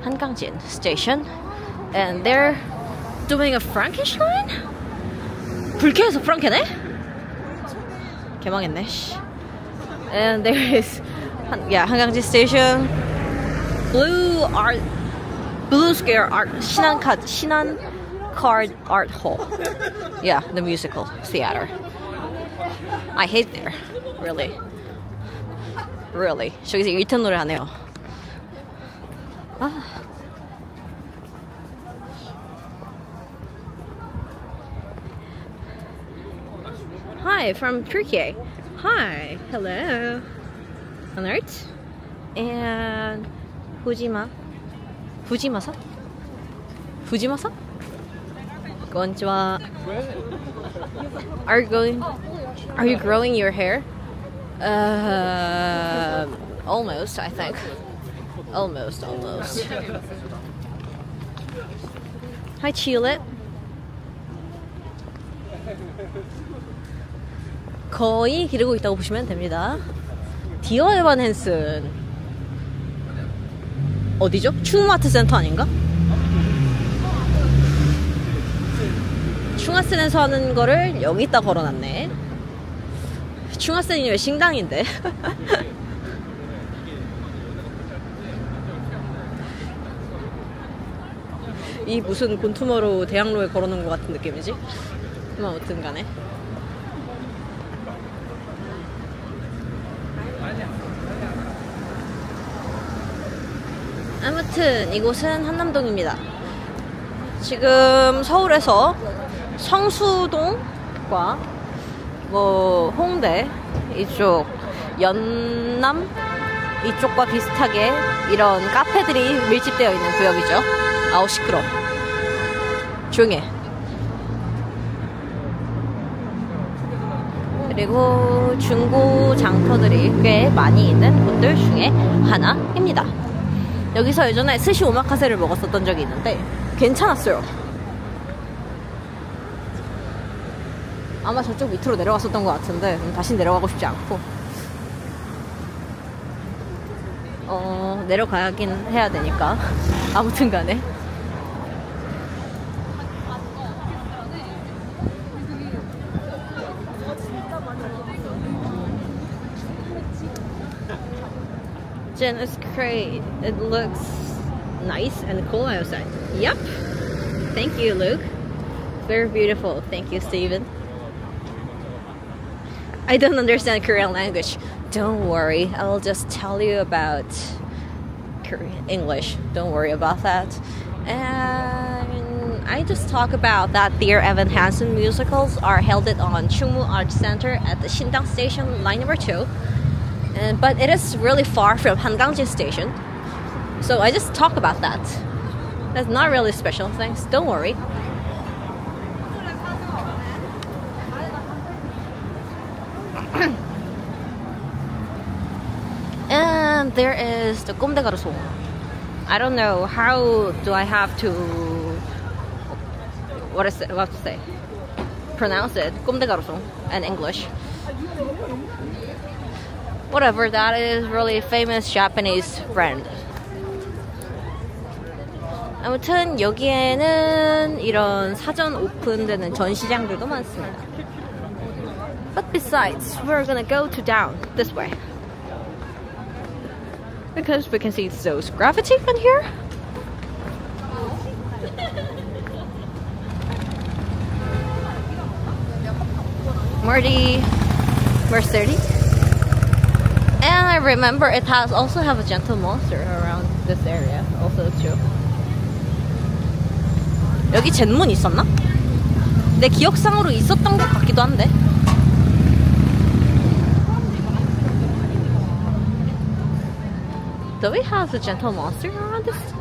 Hangangjin Station. And they're doing a Frankish line? 불쾌해서 프랑케네? 개망했네. And there is yeah, Hangangjin Station. Blue Art Blue Square Art Shinhan Card Shinhan Card Art Hall. Yeah, the musical theater. I hate there, really really. 저기서 1턴 노래 하네요. 아. Hi, from Turkey. Hi, hello. Alert. And Fujima. Fujimasa? Fujimasa? Konnichiwa. Are you going? Are you growing your hair? Uh, almost, I think. Almost, almost. Hi, Chile. 거의 기르고 있다고 보시면 됩니다. 디어 에반 헨슨 어디죠? 충마트 센터 아닌가? 충하센에서 하는 거를 여기다 걸어놨네. 충하센이 왜 식당인데? 이 무슨 곤투머로 대학로에 걸어놓은 것 같은 느낌이지? 뭐 아무튼 간에. 아무튼 이곳은 한남동입니다. 지금 서울에서 성수동과 뭐 홍대 이쪽 연남 이쪽과 비슷하게 이런 카페들이 밀집되어 있는 구역이죠. 아우 시끄러. 조용해. 그리고 중고 장터들이 꽤 많이 있는 곳들 중에 하나입니다. 여기서 예전에 스시 오마카세를 먹었었던 적이 있는데 괜찮았어요. 아마 저쪽 밑으로 내려갔었던 것 같은데 음, 다시 내려가고 싶지 않고 어 내려가긴 해야 되니까 아무튼 간에 Jen is great. It looks nice and cool outside. Yep. Thank you, Luke. Very beautiful. Thank you, Steven. I don't understand Korean language. Don't worry. I'll just tell you about Korean English. Don't worry about that. And I just talk about that Dear Evan Hansen musicals are held on Chungmu Arts Center at the Shindang Station, line number two. And, but it is really far from Hangangjin Station. So I just talk about that. That's not really special things. Don't worry. and there is the Gomdaegaruso. I don't know how do I have to what is it, what to say pronounce it Gomdaegaruso in English. Whatever that is really famous Japanese brand. 아무튼 여기에는 이런 사전 오픈되는 전시장들도 많습니다. But besides, we're gonna go to down this way. Because we can see those gravity in here. Marty Mercedes. And I remember it has also have a gentle monster around this area also too. 여기 젠문 있었나? 내 기억상으로 있었던 것 같기도 한데. Do we have a gentle monster around this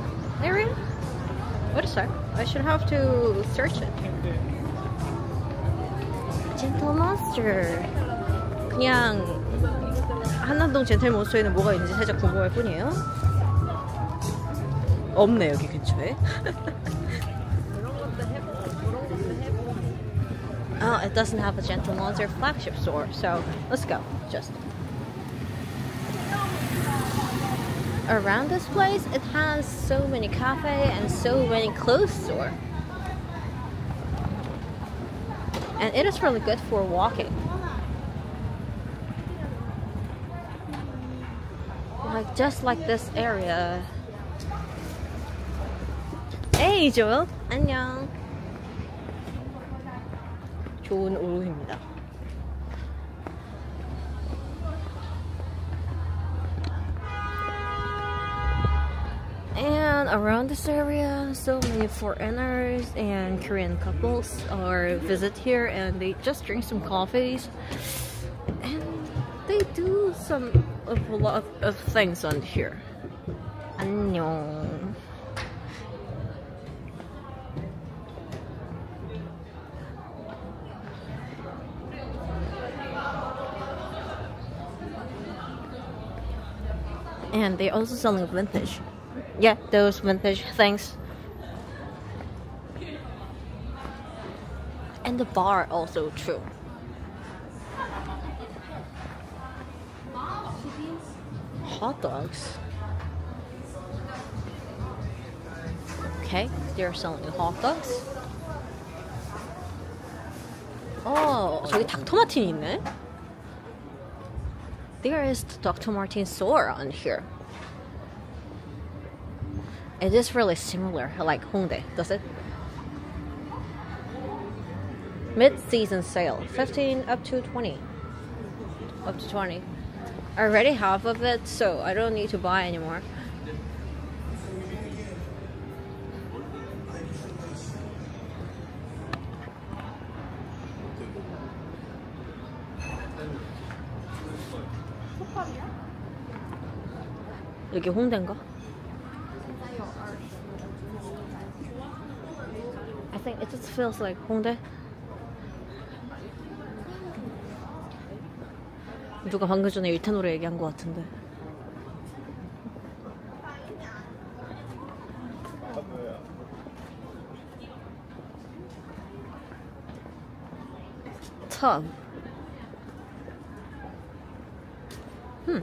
area? What is that? I should have to search it. Gentle monster. 그냥 한남동 젠틀몬스터에는 뭐가 있는지 살짝 궁금할 뿐이에요. 없네 여기 근처에. Oh, it doesn't have a Gentle Monster flagship store, so let's go. Just around this place, it has so many cafe and so many clothes store, and it is really good for walking. Like just like this area. Hey, Joel. 안녕. 좋은 오후입니다. And around this area, so many foreigners and Korean couples are visit here and they just drink some coffees. And they do some of a lot of things on here. 안녕. And they're also selling vintage Yeah, those vintage things. And the bar also true. Hot dogs. Okay, they're selling hot dogs. 어, 저기 닥터 마틴이 있네. There is the Dr. Martin store on here. It is really similar, like Hongdae, does it? Mid-season sale, 15 up to 20. Up to 20. I already have of it, so I don't need to buy anymore. 여기 홍대인가? Think it just feels like 홍대. 누가 방금 전에 일테노로 얘기한 것 같은데. tub. Hmm.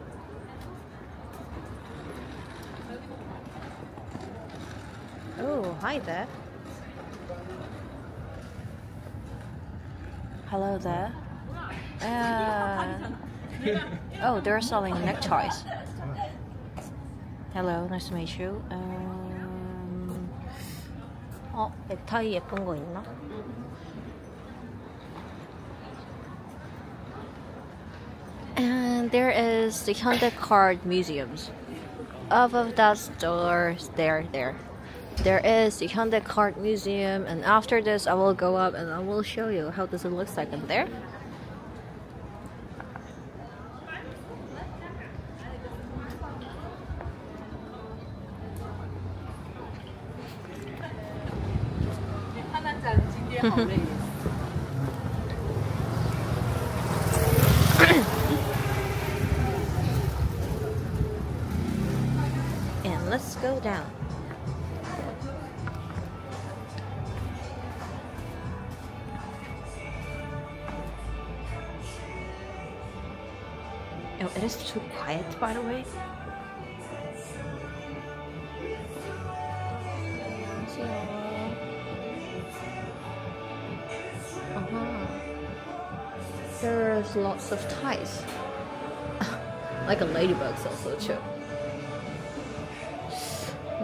Oh, hi there. Hello there. Uh, oh, they're selling neckties. Hello, nice to meet you. Um, 어, 넥타이 예쁜 거 있나? And there is the Hyundai Card Museums. Off of that store, there, there. There is the Hyundai Card Museum, and after this, I will go up and I will show you how does it looks like in there. lots of ties. like a ladybugs also too.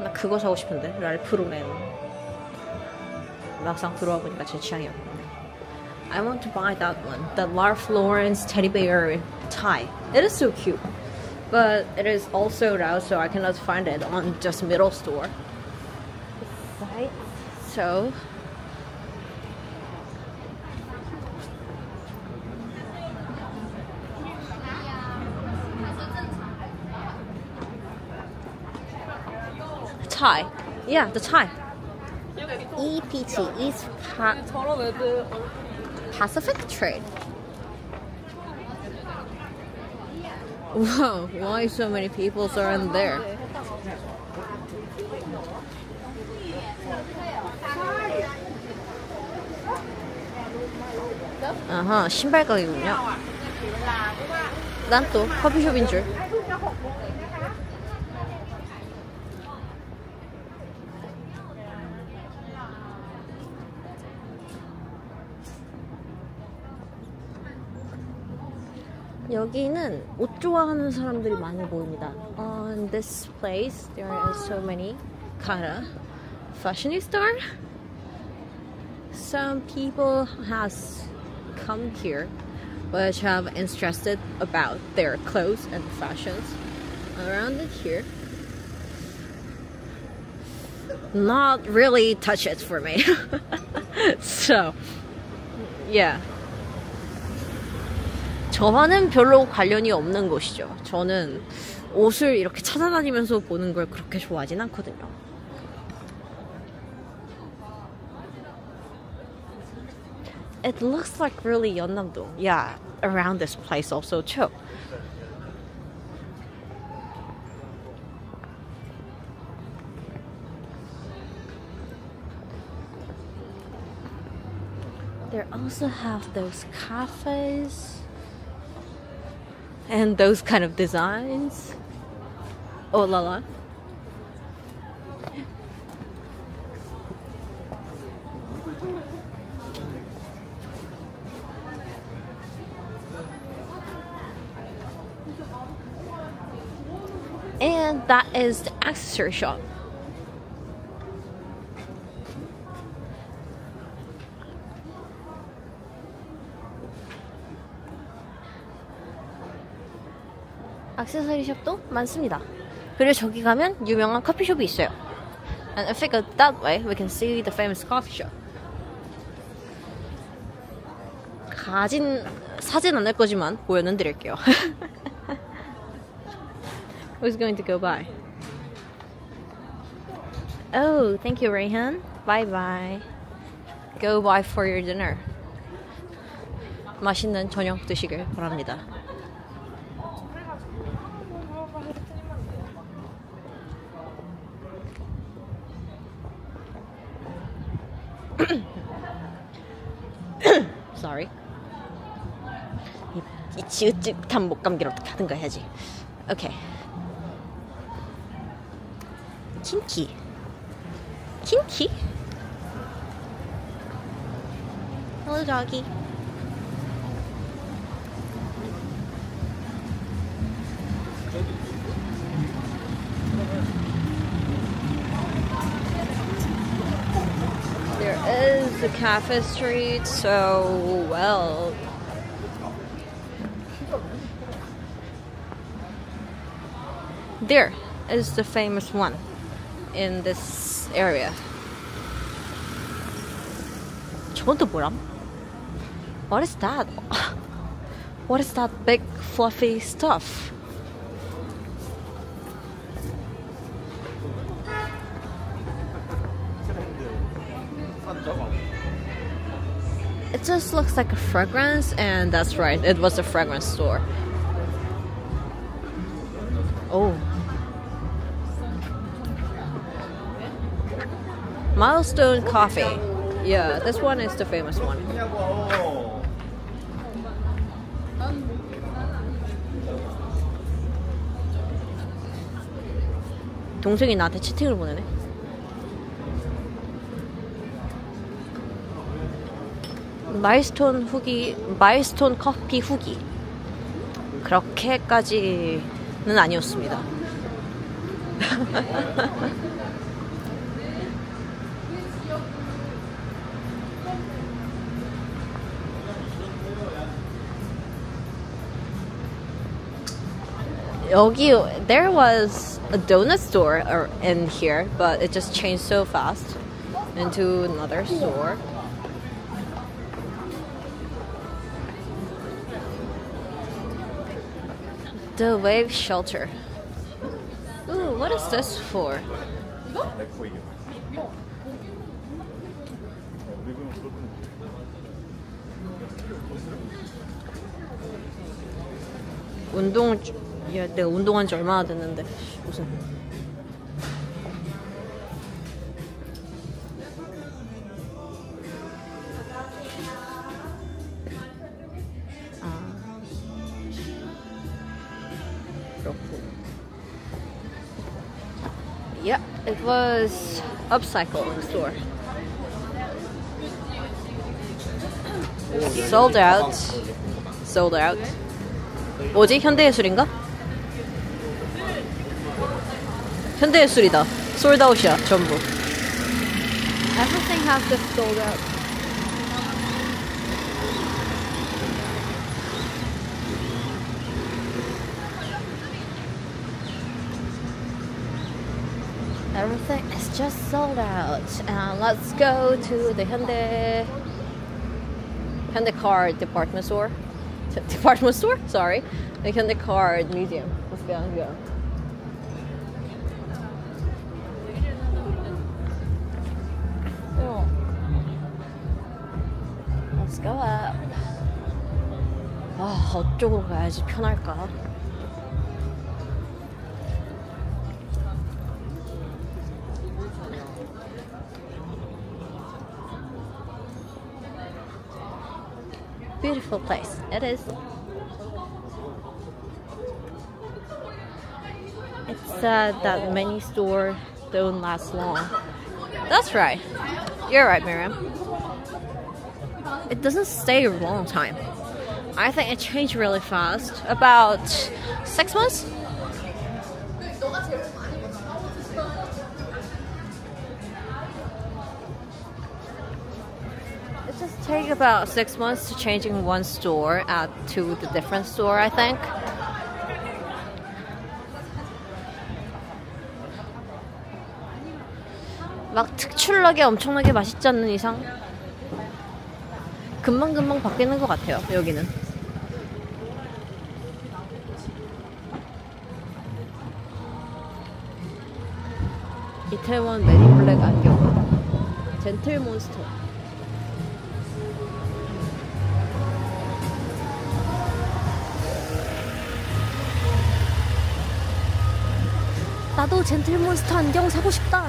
나 그거 사고 싶은데 랄프 로렌. 막상 들어와 보니까 제 취향이 없네. I want to buy that one, the Ralph Lauren's teddy bear tie. It is so cute, but it is all sold out, so I cannot find it on just middle store. Right. So. Tie. Yeah, the tie. EPT, East pa- 저런 애들 Pacific Trade. Wow, why so many people are in there? 아하, 신발 가게군요. 난 또 커피숍인 줄. 여기는 옷 좋아하는 사람들이 많이 보입니다. On this place, there are so many kind of fashionista. Some people has come here which have interested about their clothes and fashions around it here. Not really touch it for me. so, yeah. 저와는 별로 관련이 없는 곳이죠. 저는 옷을 이렇게 찾아다니면서 보는 걸 그렇게 좋아하진 않거든요. It looks like really Yeonnam-do. Yeah, around this place also too. They also have those cafes and those kind of designs. Oh la la. And that is the accessory shop. 액세서리 샵도 많습니다. 그리고 저기 가면 유명한 커피숍이 있어요. And I figured that way we can see the famous coffee shop. 가진 사진 않을 거지만 보여는 드릴게요. Who's going to go by? Oh, thank you, Rayhan. Bye bye. Go by for your dinner. 맛있는 저녁 드시길 바랍니다. Sorry. 이, 이 지읒지읒한 목감기를 어떻게 하든가 해야지. 오케이. 김치. 김치? Hello, doggy. There is a cafe street, so well. There is the famous one in this area. 저건 또 뭐람? What is that? What is that big fluffy stuff? It just looks like a fragrance, and that's right, it was a fragrance store. Oh. Milestone Coffee. Yeah, this one is the famous one. 동생이 나한테 채팅을 보내네. 마일스톤 후기, 마일스톤 커피 후기. 그렇게까지는 아니었습니다. 여기 there was a donut store ar- in here, but it just changed so fast into another store. The wave shelter. Ooh, what is this for? 운동 야, 내가 운동한 지 얼마나 됐는데 무슨 was upcycle store. Sold out. Sold out. 뭐지? 현대예술인가? 현대예술이다. 솔드아웃이야 전부. Everything has just sold out. Everything is just sold out. And let's go to the Hyundai Hyundai car department store. Department store? Sorry. The Hyundai car museum. Let's go. Let's go. Oh. Let's go up. 아, 어쪽으로 가야지 편할까? Beautiful place. It is. It's sad that many stores don't last long. That's right. You're right, Miriam. It doesn't stay a long time. I think it changed really fast. About six months? About six months to changing one store at to the different store, I think. 막 특출나게 엄청나게 맛있지 않는 이상 금방금방 바뀌는 것 같아요 여기는 이태원 메디블랙 안경 젠틀 몬스터 나도 젠틀몬스터 안경 사고 싶다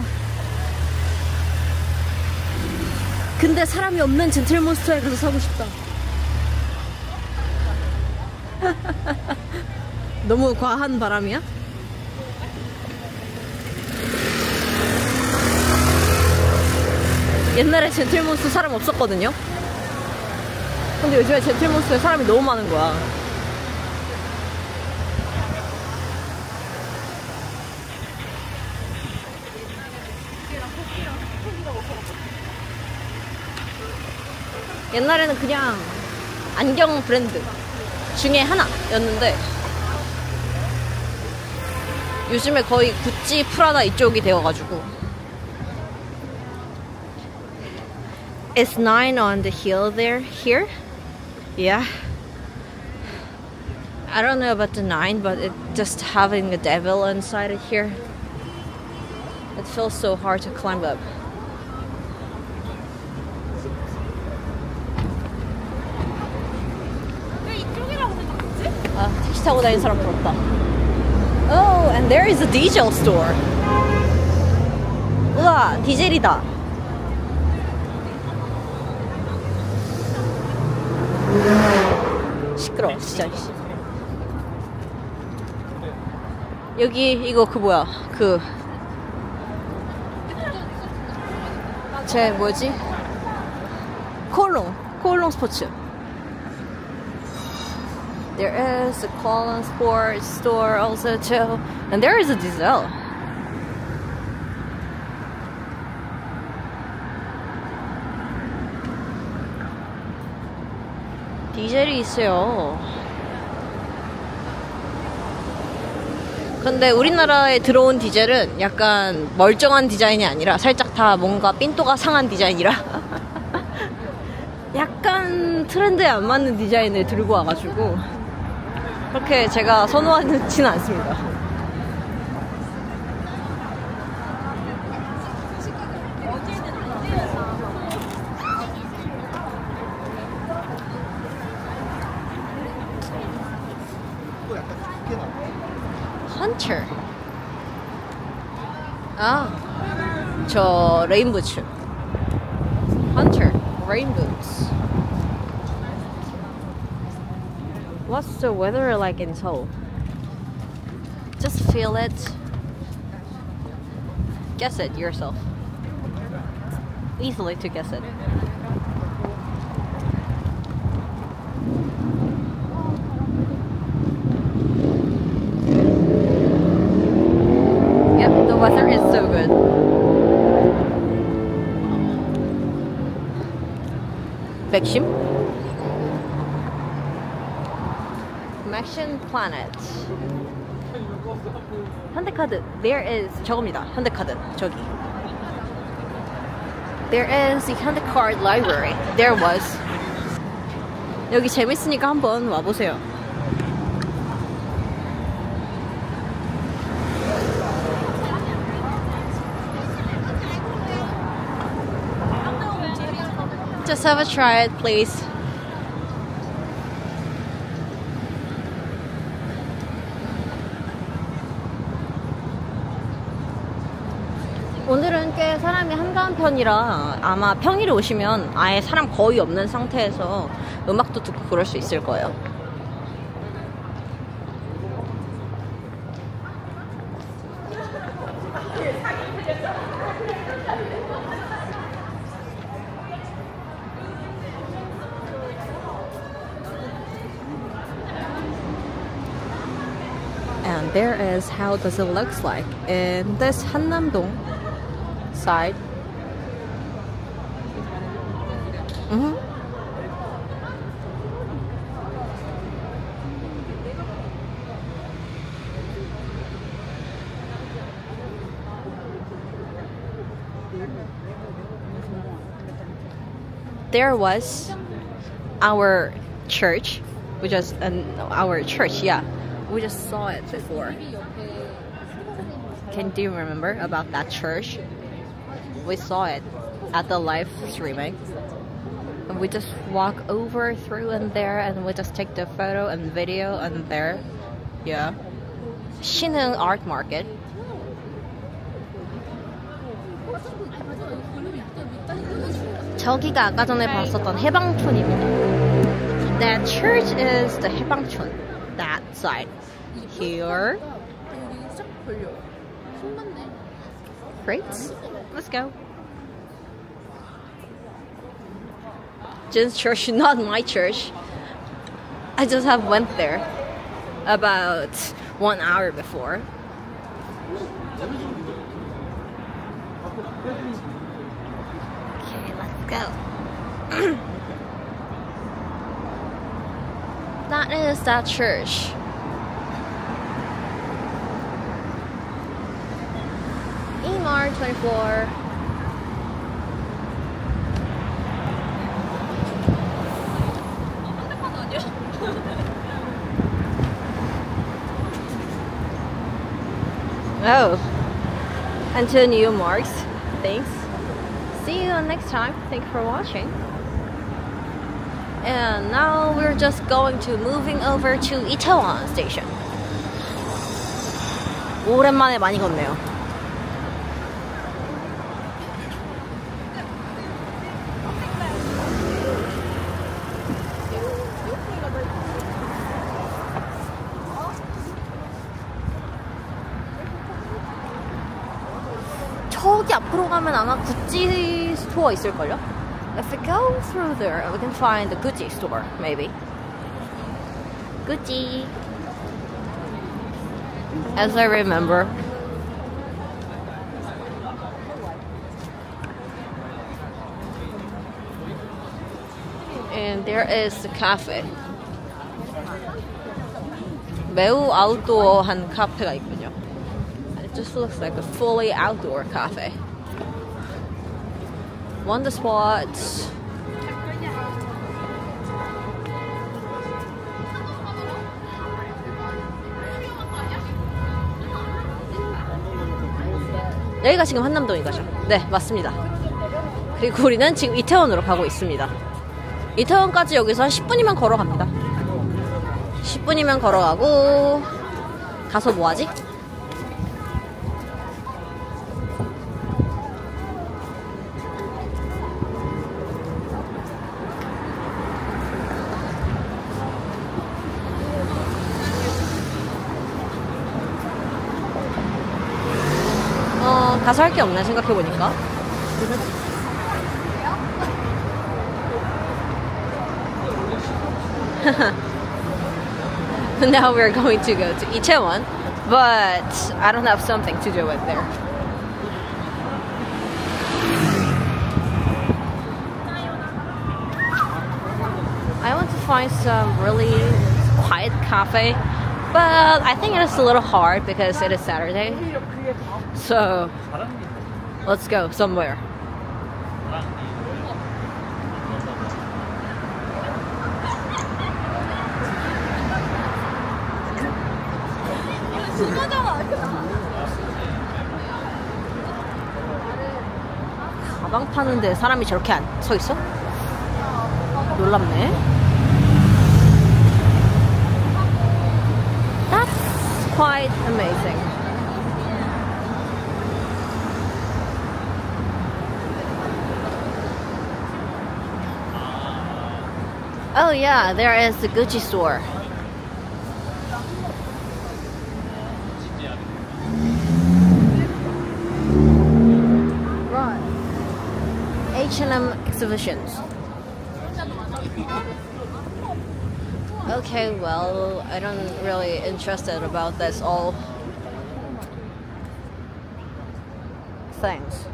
근데 사람이 없는 젠틀몬스터에 가서 사고 싶다. 너무 과한 바람이야? 옛날에 젠틀몬스터 사람 없었거든요? 근데 요즘에 젠틀몬스터에 사람이 너무 많은 거야. 옛날에는 그냥 안경 브랜드 중에 하나였는데 요즘에 거의 구찌, 프라다 이쪽이 되어가지고 Is nine on the hill there? Here? Yeah. I don't know about the nine, but it just having a devil inside it here. It feels so hard to climb up. 타고 다니는 사람 부럽다. Oh, and there is a diesel store. 우와, 디젤이다. 시끄러워, 진짜. 씨. 여기 이거 그 뭐야 그 제 뭐지 콜롱 콜롱 스포츠 There is a Colon Sports store also too, and there is a diesel. 디젤이 있어요. 근데 우리나라에 들어온 디젤은 약간 멀쩡한 디자인이 아니라 살짝 다 뭔가 삔또가 상한 디자인이라 약간 트렌드에 안 맞는 디자인을 들고 와가지고 그렇게 제가 선호하지는 않습니다. 아, 저 레인부츠. 헌터 레인부츠. The weather like in Seoul? Just feel it. Guess it yourself. Easily to guess it. Yep, the weather is so good. 백심? Maction Planet. 현대카드. There is 저겁니다. 현대카드. 저기. There is the 현대카드 library. There was. 여기 재밌으니까 한번 와보세요. Just have a try it, please. 편이라 아마 평일에 오시면 아예 사람 거의 없는 상태에서 음악도 듣고 그럴 수 있을 거예요. Hannam-dong side. There was our church, which is an, our church, yeah. We just saw it before. Can do you remember about that church? We saw it at the live streaming. And we just walk over through and there and we just take the photo and video and there. Yeah. 신흥 Art Market. 저기가 아까 전에 봤었던 해방촌입니다. That church is the 해방촌. That side. Here. 여기 쫙 벌려. 신났네. Great. Let's go. Jen's church, not my church. I just have went there about one hour before. Go. that is that church. EMAR 24. Oh, until new marks. Thanks See you next time. Thank you for watching. And now we're just going to moving over to Itaewon Station. 오랜만에 많이 걷네요. 저기 앞으로 가면 아마 구찌 스토어 있을걸요? If we go through there, we can find the Gucci store, maybe. Gucci. As I remember. And there is the cafe. 매우 아웃도어한 카페가 있군요. It just looks like a fully outdoor cafe. Wonder spot. 여기가 지금 한남동이가죠? 네, 맞습니다. 그리고 우리는 지금 이태원으로 가고 있습니다. 이태원까지 여기서 한 10분이면 걸어갑니다. 10분이면 걸어가고 가서 뭐 하지? 가서 할 게 없네 생각해보니까 now we're going to go to Itaewon but I don't have something to do with there I want to find some really quiet cafe but I think it is a little hard because it is Saturday so let's go somewhere 가방 파는데 사람이 저렇게 안 서 있어? 놀랍네. That's quite amazing. Oh yeah, there is the Gucci store. Right. H&M exhibitions. Okay, well, I don't really interested about this all things.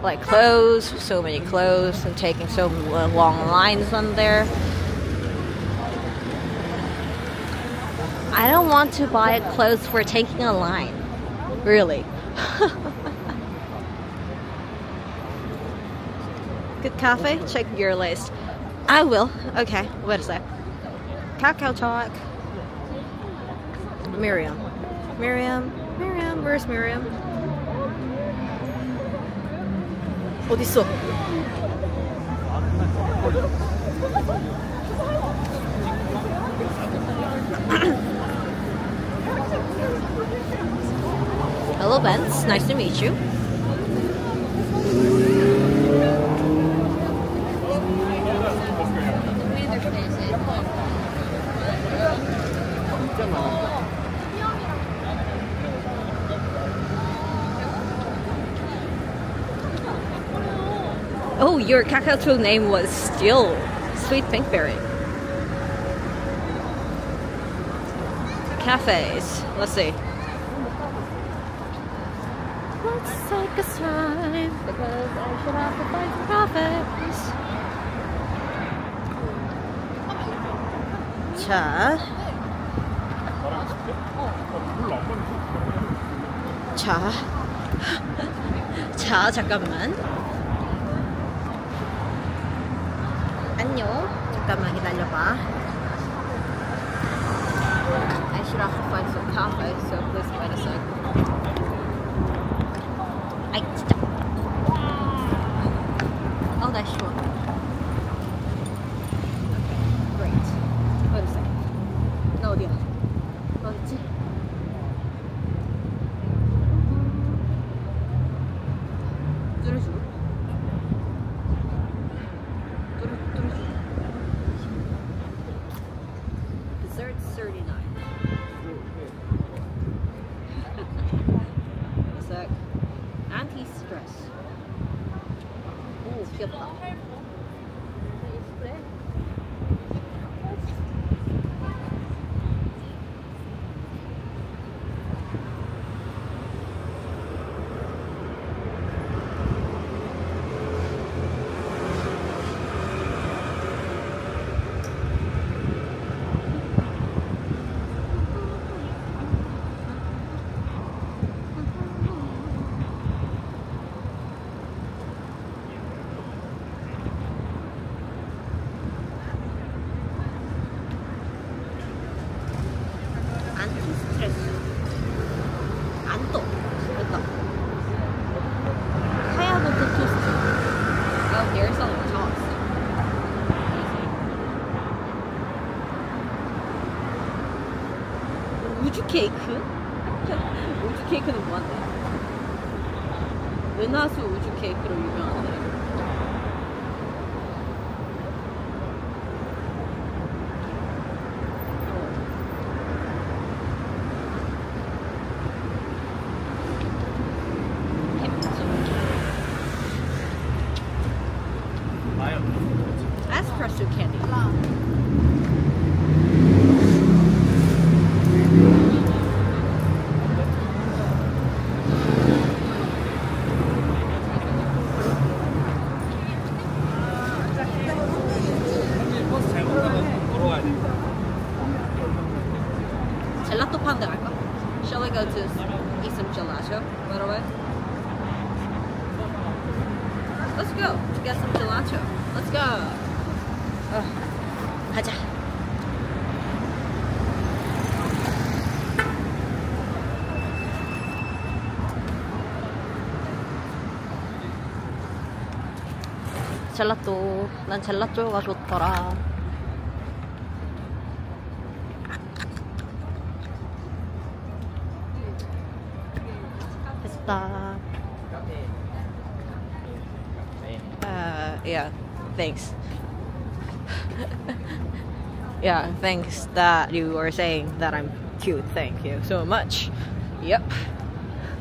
Like clothes, so many clothes, and taking so long lines on there. I don't want to buy clothes for taking a line. Really. Good cafe? Check your list. I will. Okay, wait a sec. Cacao Talk. Miriam. Miriam. Miriam. Where's Miriam? 어딨어? Hello, Benz. Nice to meet you. Oh, your tool name was still Sweet Pinkberry. Cafes. Let's see. Let's take a time because I should have to find some cafes. 자. 자. 자, 잠깐만. 안녕. 잠깐만 기다려봐. So please wait a 난 젤라또가 좋더라. Pista. Uh, yeah, thanks. yeah, thanks that you were saying that I'm cute. Thank you so much. Yep.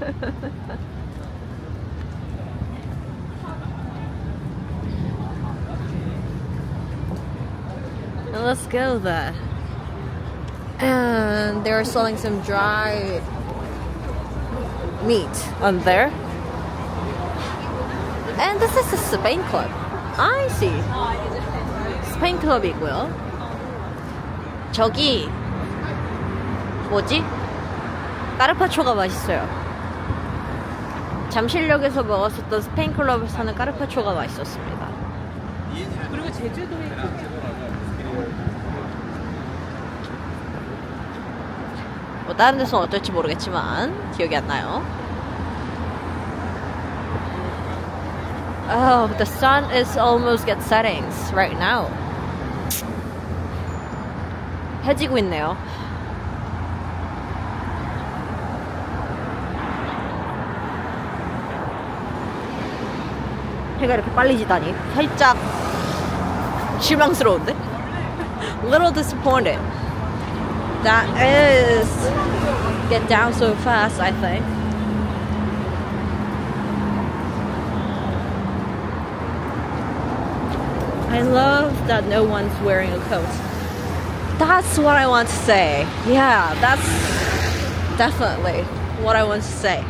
let's go there. And they're selling some dry meat on there. And this is the Spain Club. I see. Spain Club이고요. 저기 뭐지? 까르파초가 맛있어요. 잠실역에서 먹었었던 스페인 클럽에서 사는 까르파초가 맛있었습니다. 그리고 제주도에 뭐 다른 데서는 어떨지 모르겠지만 기억이 안 나요. Oh, the sun is almost get settings right now. 해지고 있네요. 해가 이렇게 빨리 지다니 살짝 실망스러운데? Little disappointed. That is get down so fast, I think. I love that no one's wearing a coat. That's what I want to say. Yeah, that's definitely what I want to say.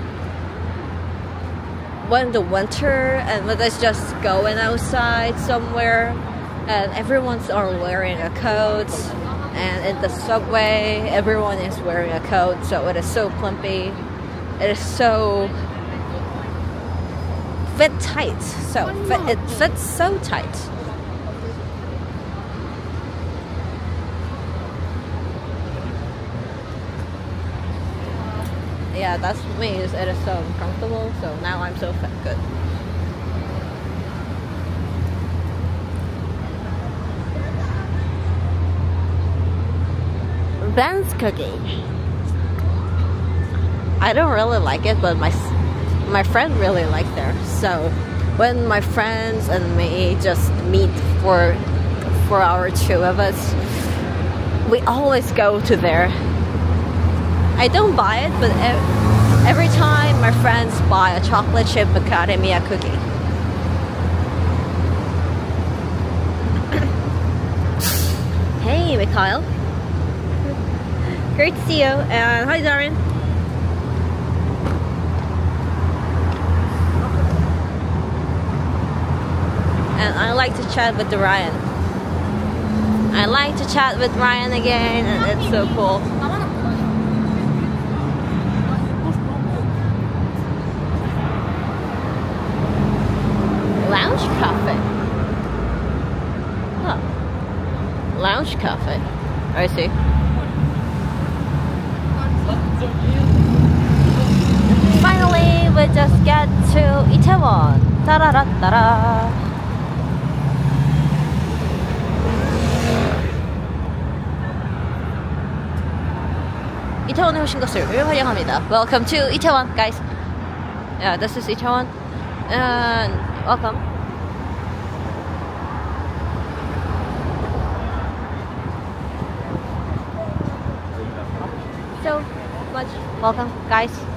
When the winter and when it's just going outside somewhere and everyone's are wearing a coat and in the subway everyone is wearing a coat so it is so plumpy. It is so fit tight. So oh, fit, it fits so tight. Yeah that's me. It is so uncomfortable so now i'm so fit. Good Ben's cookie. I don't really like it, but my my friend really liked there. So when my friends and me just meet for for our two of us, we always go to there. I don't buy it, but every time my friends buy a chocolate chip macadamia cookie. hey, Mikhail. Great to see you. And hi, Darren. And I like to chat with the Ryan. I like to chat with Ryan again, and it's so cool. Lounge cafe. Huh. Lounge cafe. I see. 오신 것을 환영합니다. Welcome to Itaewon, guys. Yeah, this is Itaewon. And welcome. So much welcome, guys.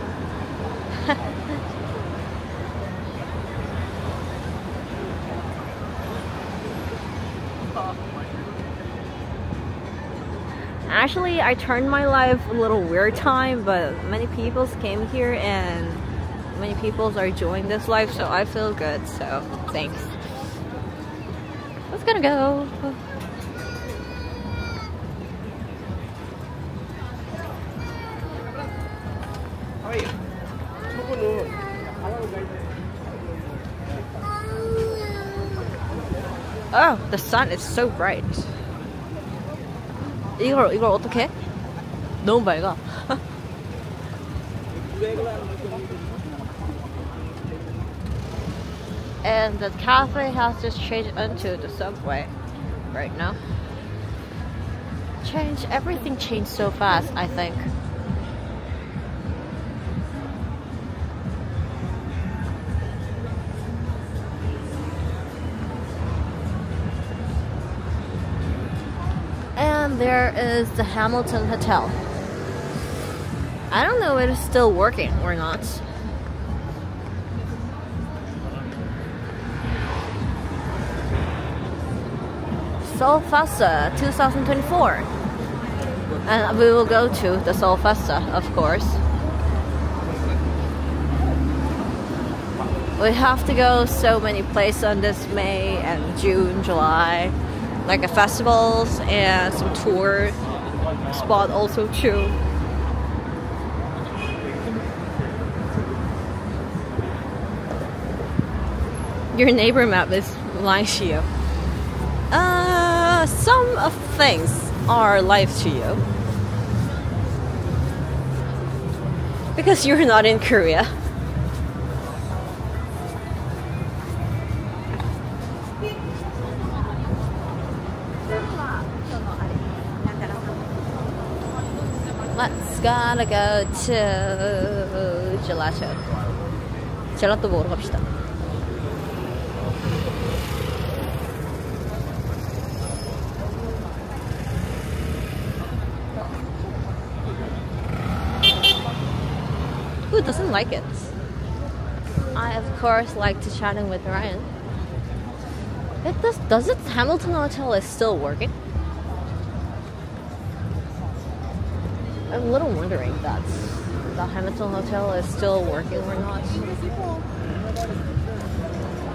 I turned my life a little weird time, but many people came here and many people are enjoying this life, so I feel good. So thanks. Let's gonna go. Oh, the sun is so bright. 이걸 이걸 어떻게? 해? 너무 밝아. and the cafe has just changed into the subway right now. Change everything changed so fast, I think. There is the Hamilton Hotel. I don't know if it's still working or not. Seoul Festa 2024. And we will go to the Seoul Festa, of course. We have to go so many places on this May and June, July, like a festivals and some tour spot also too. Your neighbor map is lying to you. Uh, some of things are life to you. Because you're not in Korea. gonna go to gelato. Gelato bowl yapıştı. Who doesn't like it? I of course like to chatting with Ryan. It does does it Hamilton Hotel is still working? I'm a little wondering that the Hamilton Hotel is still working or not.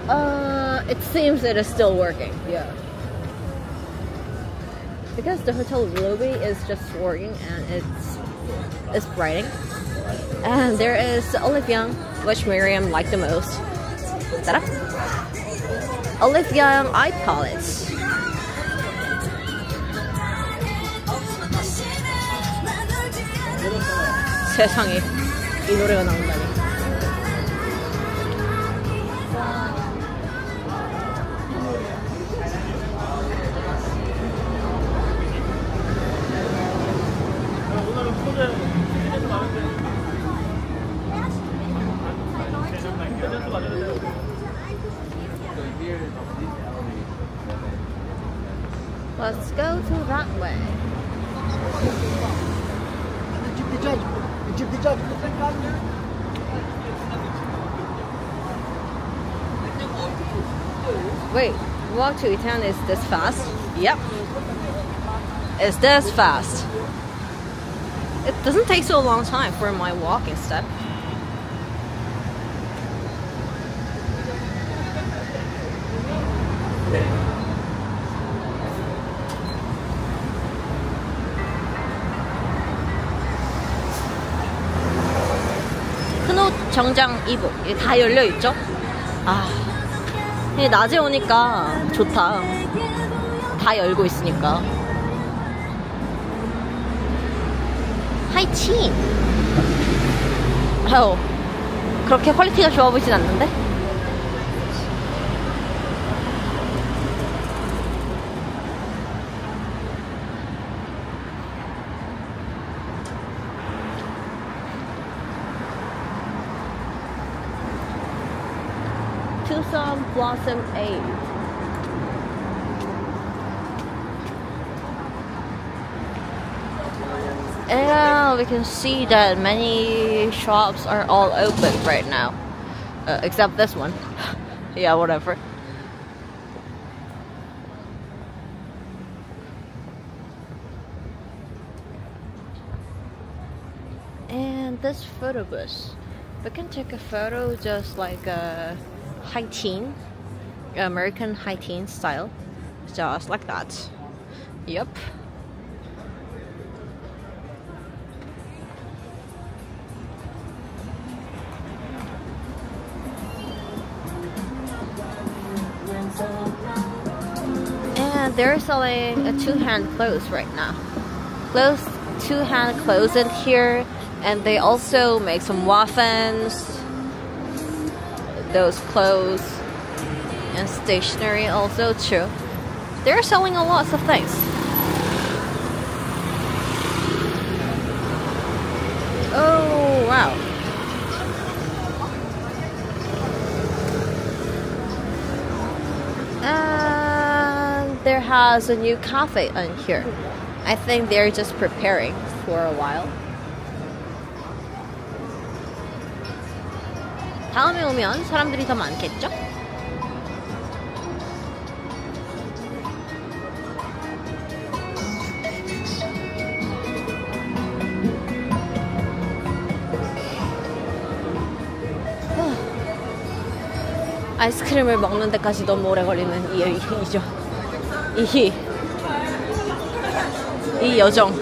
Uh, it seems it is still working. Yeah. Because the hotel lobby is just working and it's it's brighting. And there is Olive Young, which Miriam liked the most. Ta-da! Olive Young eye palette. 세상에. 이 노래가 나온다 to Italy is this fast? Yep. It's this fast. It doesn't take so long time for my walking step. 큰옷 정장 이복 이게 다 열려 있죠? 아, 이게 낮에 오니까 좋다. 다 열고 있으니까. 하이친. 아유, 그렇게 퀄리티가 좋아 보이진 않는데? some aid. And we can see that many shops are all open right now. Uh, except this one. yeah, whatever. And this photo bus. We can take a photo just like a high teen. American high teen style. Just like that. Yep. And they're selling a two-hand clothes right now. Clothes, two-hand clothes in here, and they also make some waffles, those clothes, and stationery also too. They're selling a lot of things. Oh wow. And there has a new cafe in here. I think they're just preparing for a while. 다음에 오면 사람들이 더 많겠죠? 아이스크림을 먹는 데까지 너무 오래 걸리는 이, 이, 이죠. 이, 이 여정.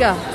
Let's.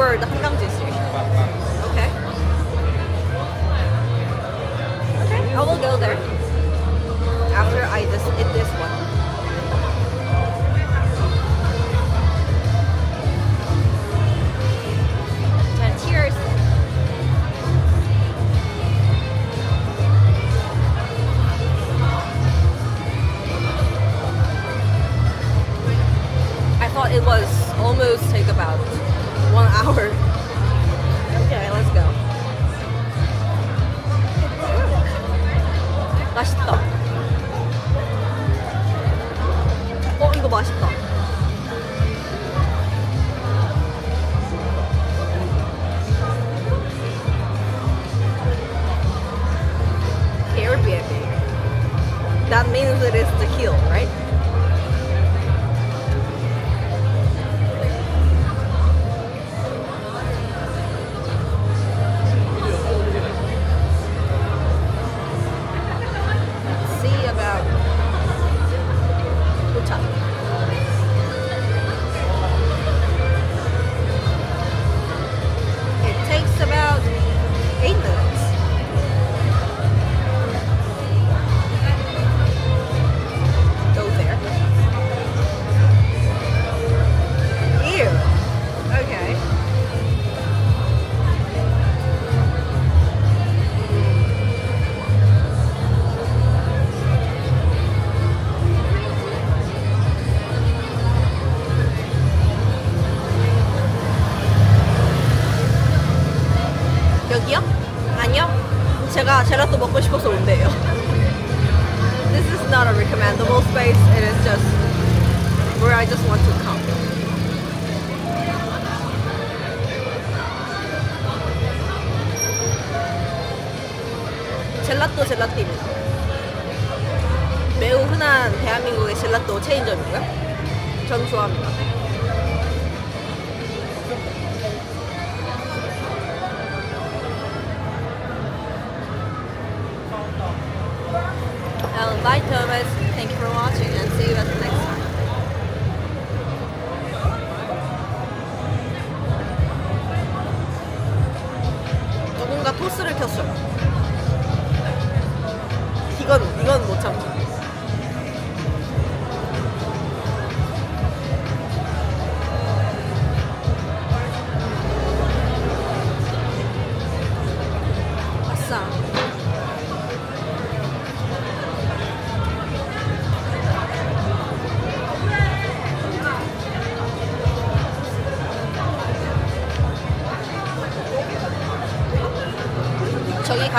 World hanggang 젤라또 먹고 싶어서 온대요.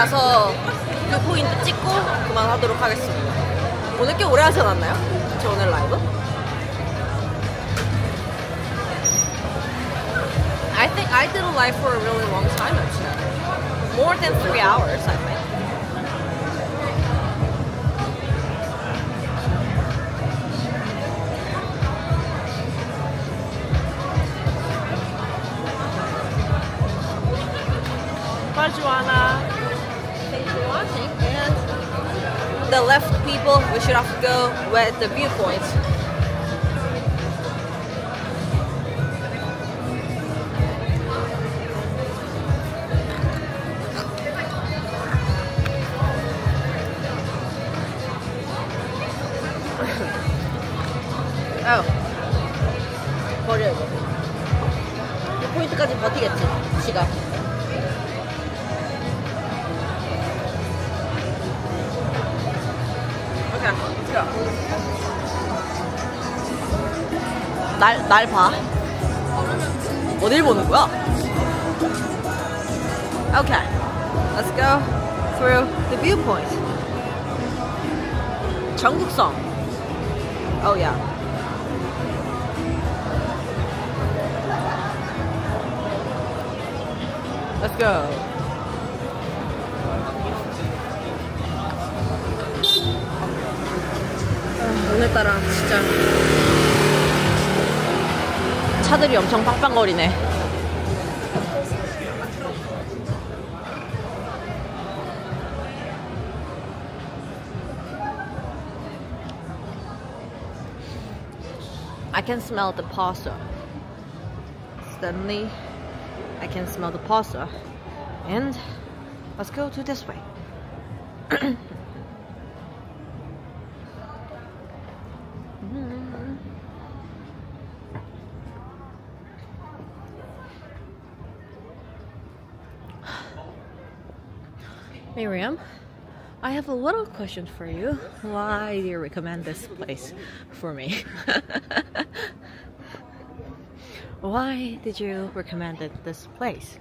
가서 그 포인트 찍고 그만하도록 하겠습니다. 오늘 꽤 오래 하지 않았나요? 저 오늘 라이브? I think I did a live for a really long time actually. More than three hours. should have go with the viewpoint. 날 봐. 어딜 보는 거야? Okay, let's go through the viewpoint. 전국성. Oh yeah. Let's go. 오늘따라 차들이 엄청 빵빵거리네 I can smell the pasta. Suddenly, I can smell the pasta. And let's go to this way. Little question for you. Why do you recommend this place for me? Why did you recommend it, this place?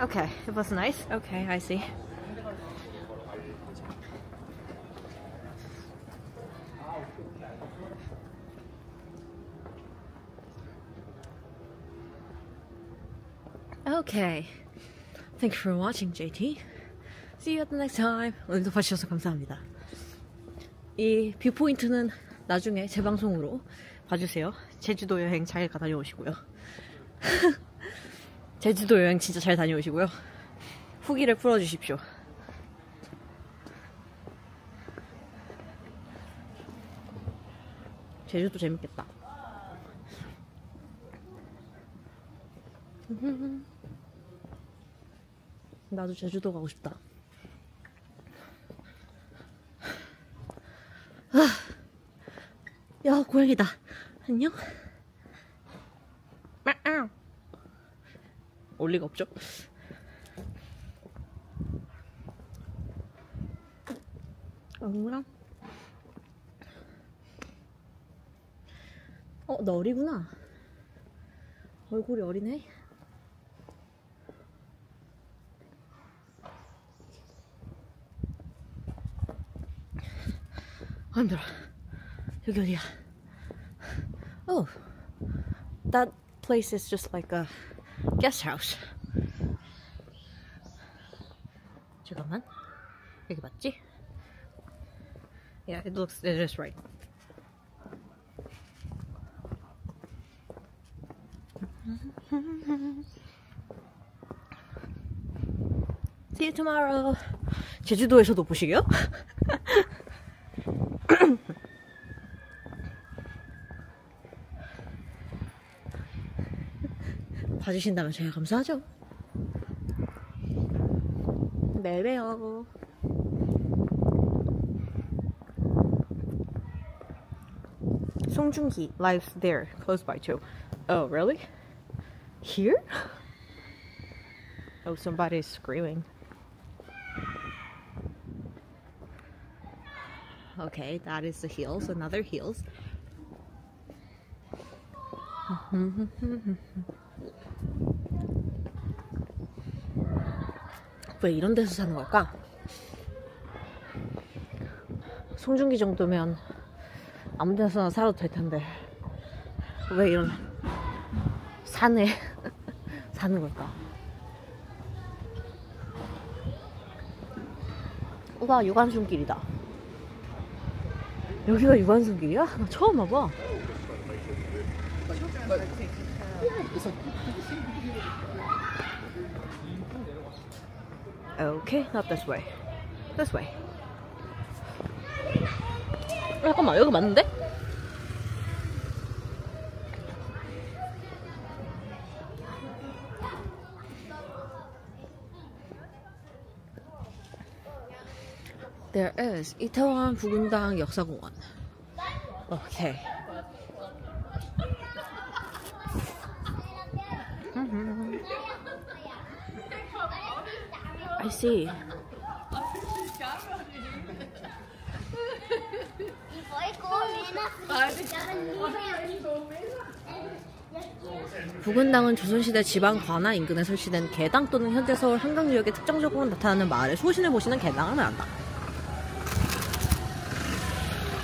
Okay, it was nice. Okay, I see. Okay. Thank you for watching, JT. See you at the next time. 오늘도 봐주셔서 감사합니다. 이 뷰포인트는 나중에 재방송으로 봐주세요. 제주도 여행 잘 다녀오시고요. 제주도 여행 진짜 잘 다녀오시고요. 후기를 풀어주십시오. 제주도 재밌겠다. 나도 제주도 가고 싶다. 아. 야 고양이다. 안녕. 아, 아. 올 리가 없죠? 아무랑 어, 너 어리구나. 얼굴이 어리네. 아, 힘들어. 여기 어디야? Oh, that place is just like a guest house. 잠깐만. 여기 맞지? Yeah, it looks, it is right. See you tomorrow. 제주도에서도 보시게요? 봐주신다면 제가 감사하죠. 내일 봬요. 송중기 lives there, close by too. Oh, really? Here? Oh, somebody's screaming. Okay, that is the heels, another heels. 왜 이런 데서 사는 걸까? 송중기 정도면 아무 데서나 살아도 될 텐데 왜 이런 산에 사는 걸까? 우와 유관순 길이다 여기가 유관순 길이야? 나 처음 와봐 Okay, not this way. This way. 어, 잠깐만, 여기 맞는데? There is 이태원 부근당 역사공원. Okay. See. 부근당은 조선시대 지방 관아 인근에 설치된 개당 또는 현재 서울 한강 지역의 특정적으로 나타나는 마을의 소신을 보시는 개당을 말한다.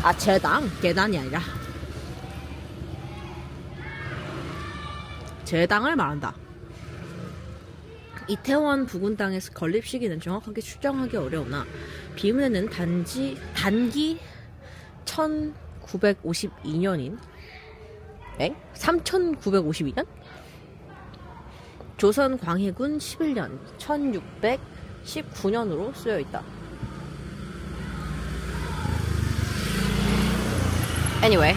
아, 제당? 계단이 아니라. 제당을 말한다. 이태원 부근 땅에서 건립 시기는 정확하게 추정하기 어려우나 비문에는 단지 단기 1952년인 엥? 3952년? 조선 광해군 11년 1619년으로 쓰여 있다. Anyway.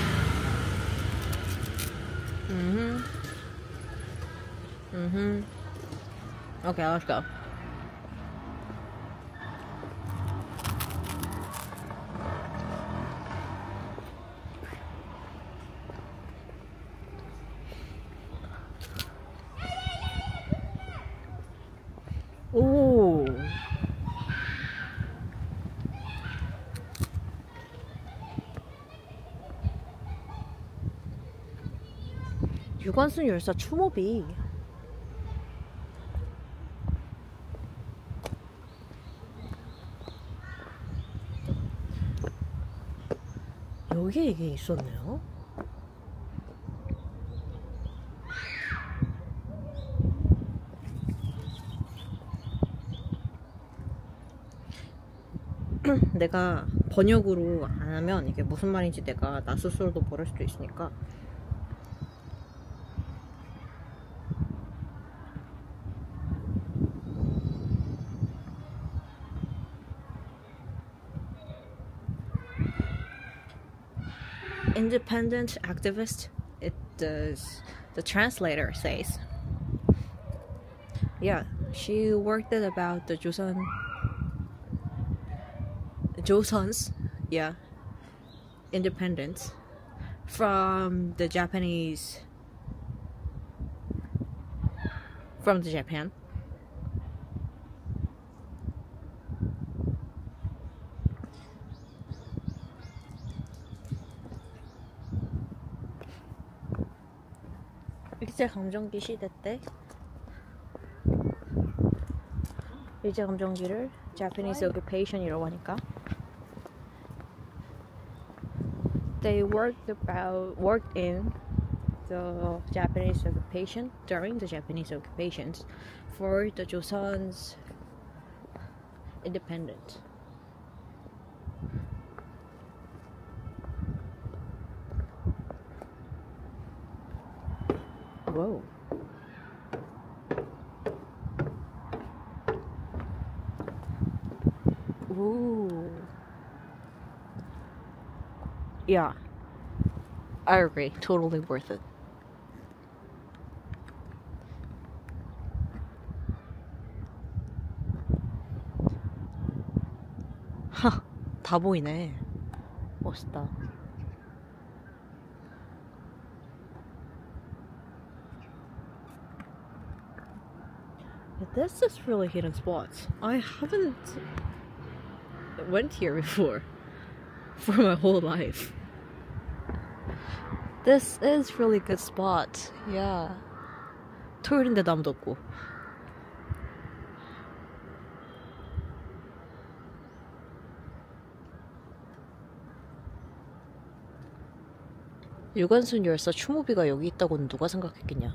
Mhm. Mhm. Okay, let's go. 오. 유관순 열사 추모비. 여기에 이게 있었네요. 내가 번역으로 안 하면 이게 무슨 말인지 내가 나 스스로도 모를 수도 있으니까 independent activist? It does. The translator says. Yeah she worked at about the Joseon Joseon's yeah independence from the Japanese from the Japan 일제 감정기 시대 때 일제 감정기를 Japanese occupation이라고 하니까 they worked about worked in the Japanese occupation during the Japanese occupations for the Joseon's independence. Whoa. Ooh. Yeah. I agree. Totally worth it. 하, 다 보이네. 멋있다. This is really hidden spots. I haven't went here before for my whole life. This is really good spot. Yeah. 토요일인데도 아무도 없고. 유관순 열사 추모비가 여기 있다고는 누가 생각했겠냐.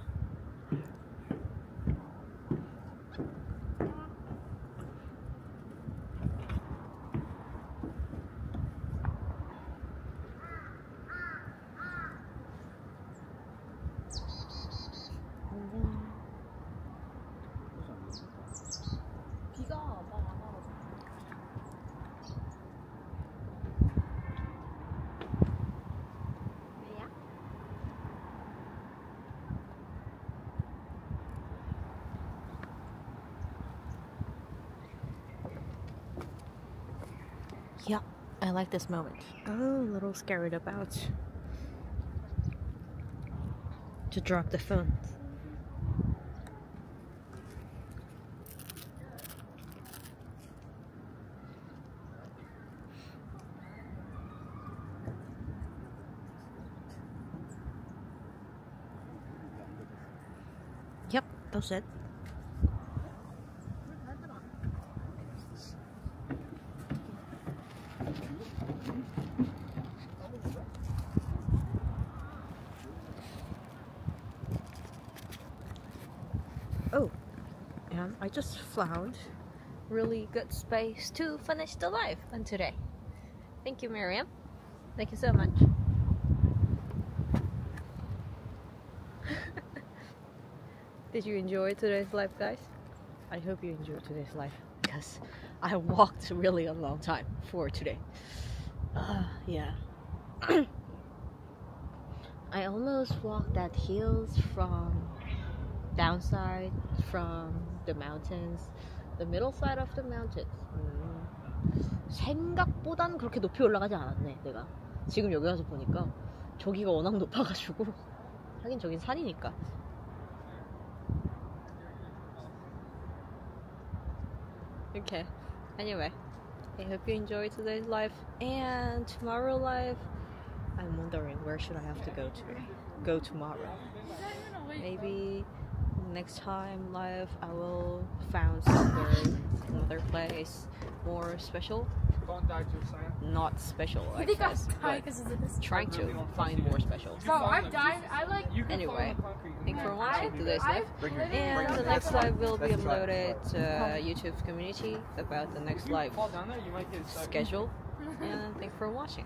Like this moment. Oh, a little scared about to drop the phone. Yep, that's it. Oh, and Just really good space to finish the live on today. Thank you, Miriam. Thank you so much. Did you enjoy today's live, guys? I hope you enjoyed today's live because I walked really a long time for today. Uh, yeah. I almost walked that hills from downside from the mountains, the middle side of the mountains. 음, 생각보단 그렇게 높이 올라가지 않았네, 내가. 지금 여기 와서 보니까 저기가 워낙 높아가지고 하긴 저긴 산이니까. Okay. Anyway, I hope you enjoyed today's live and tomorrow live. I'm wondering where should I have to go to? Go tomorrow. Maybe next time live I will found somewhere another place more special. Not special, I guess, but trying to find more special. Bro, I'm dying. I like. Anyway, thanks for watching today's live. And the next live will be uploaded to uh, YouTube's community about the next live schedule. And thanks for watching.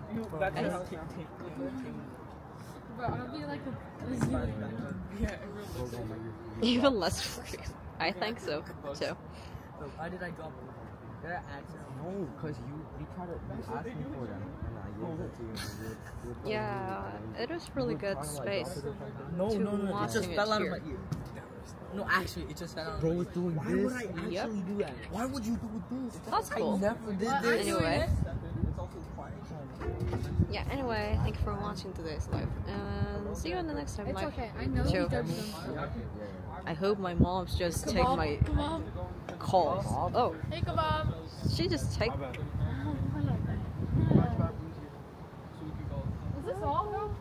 Bro, I'll be like a. Even less for you. I think so too. Why did I go? Did I accident? No, because you, you tried to you asked me for them, and I gave it to you. you were- you were Yeah, it is really good space. No, To no, no, it just fell out of my ear. No, actually, it just fell out. Bro was doing Why this. would I actually Yep. do that? Why would you do this? That's I cool. never did What? this. Anyway. Yeah, anyway, thank you for watching today's live. And see you in the next time It's live. okay. I know don't I hope my mom's just take my calls. Oh, Hey, kebab. she just take Is this all?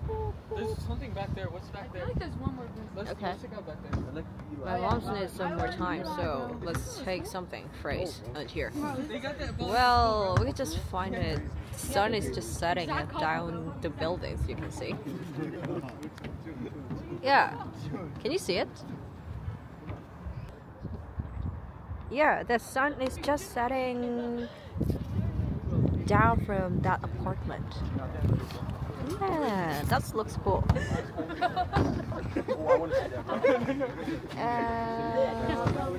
There's something back there. What's I feel there? like there's one more business. Let's, Okay. let's check out back there. My mom's needs some more time, so let's take something phrase oh. out here. They got that ball. Well, we can just find it. Sun is just setting it down the buildings, you can see. Yeah. Can you see it? Yeah, the sun is just setting down from that apartment. Yeah, that looks cool. Uh,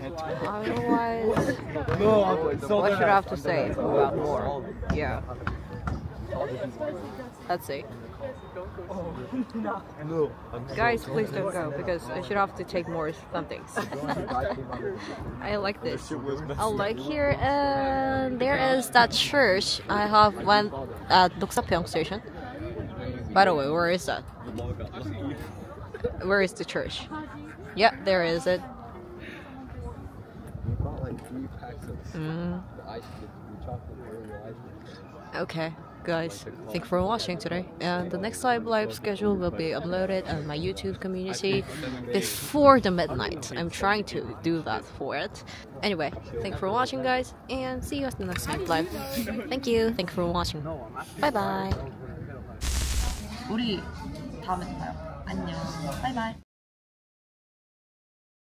and otherwise, what should I have to say about more? Yeah. Let's see. No. Guys, please don't go because I should have to take more things. I like this. I like here, and there is that church I have went at Noksapyeong station. By the way, where is that? Where is the church? Yep, there is it. We bought like three packs of Mm. the ice the chocolate ice. Okay, guys, thanks for watching today. And the next live live schedule will be uploaded on my YouTube community before the midnight. I'm trying to do that for it. Anyway, thanks for watching, guys, and see you at the next live live. Thank you. Thanks for watching. Bye bye. 우리 다음에 또 봐요. 안녕. 바이바이.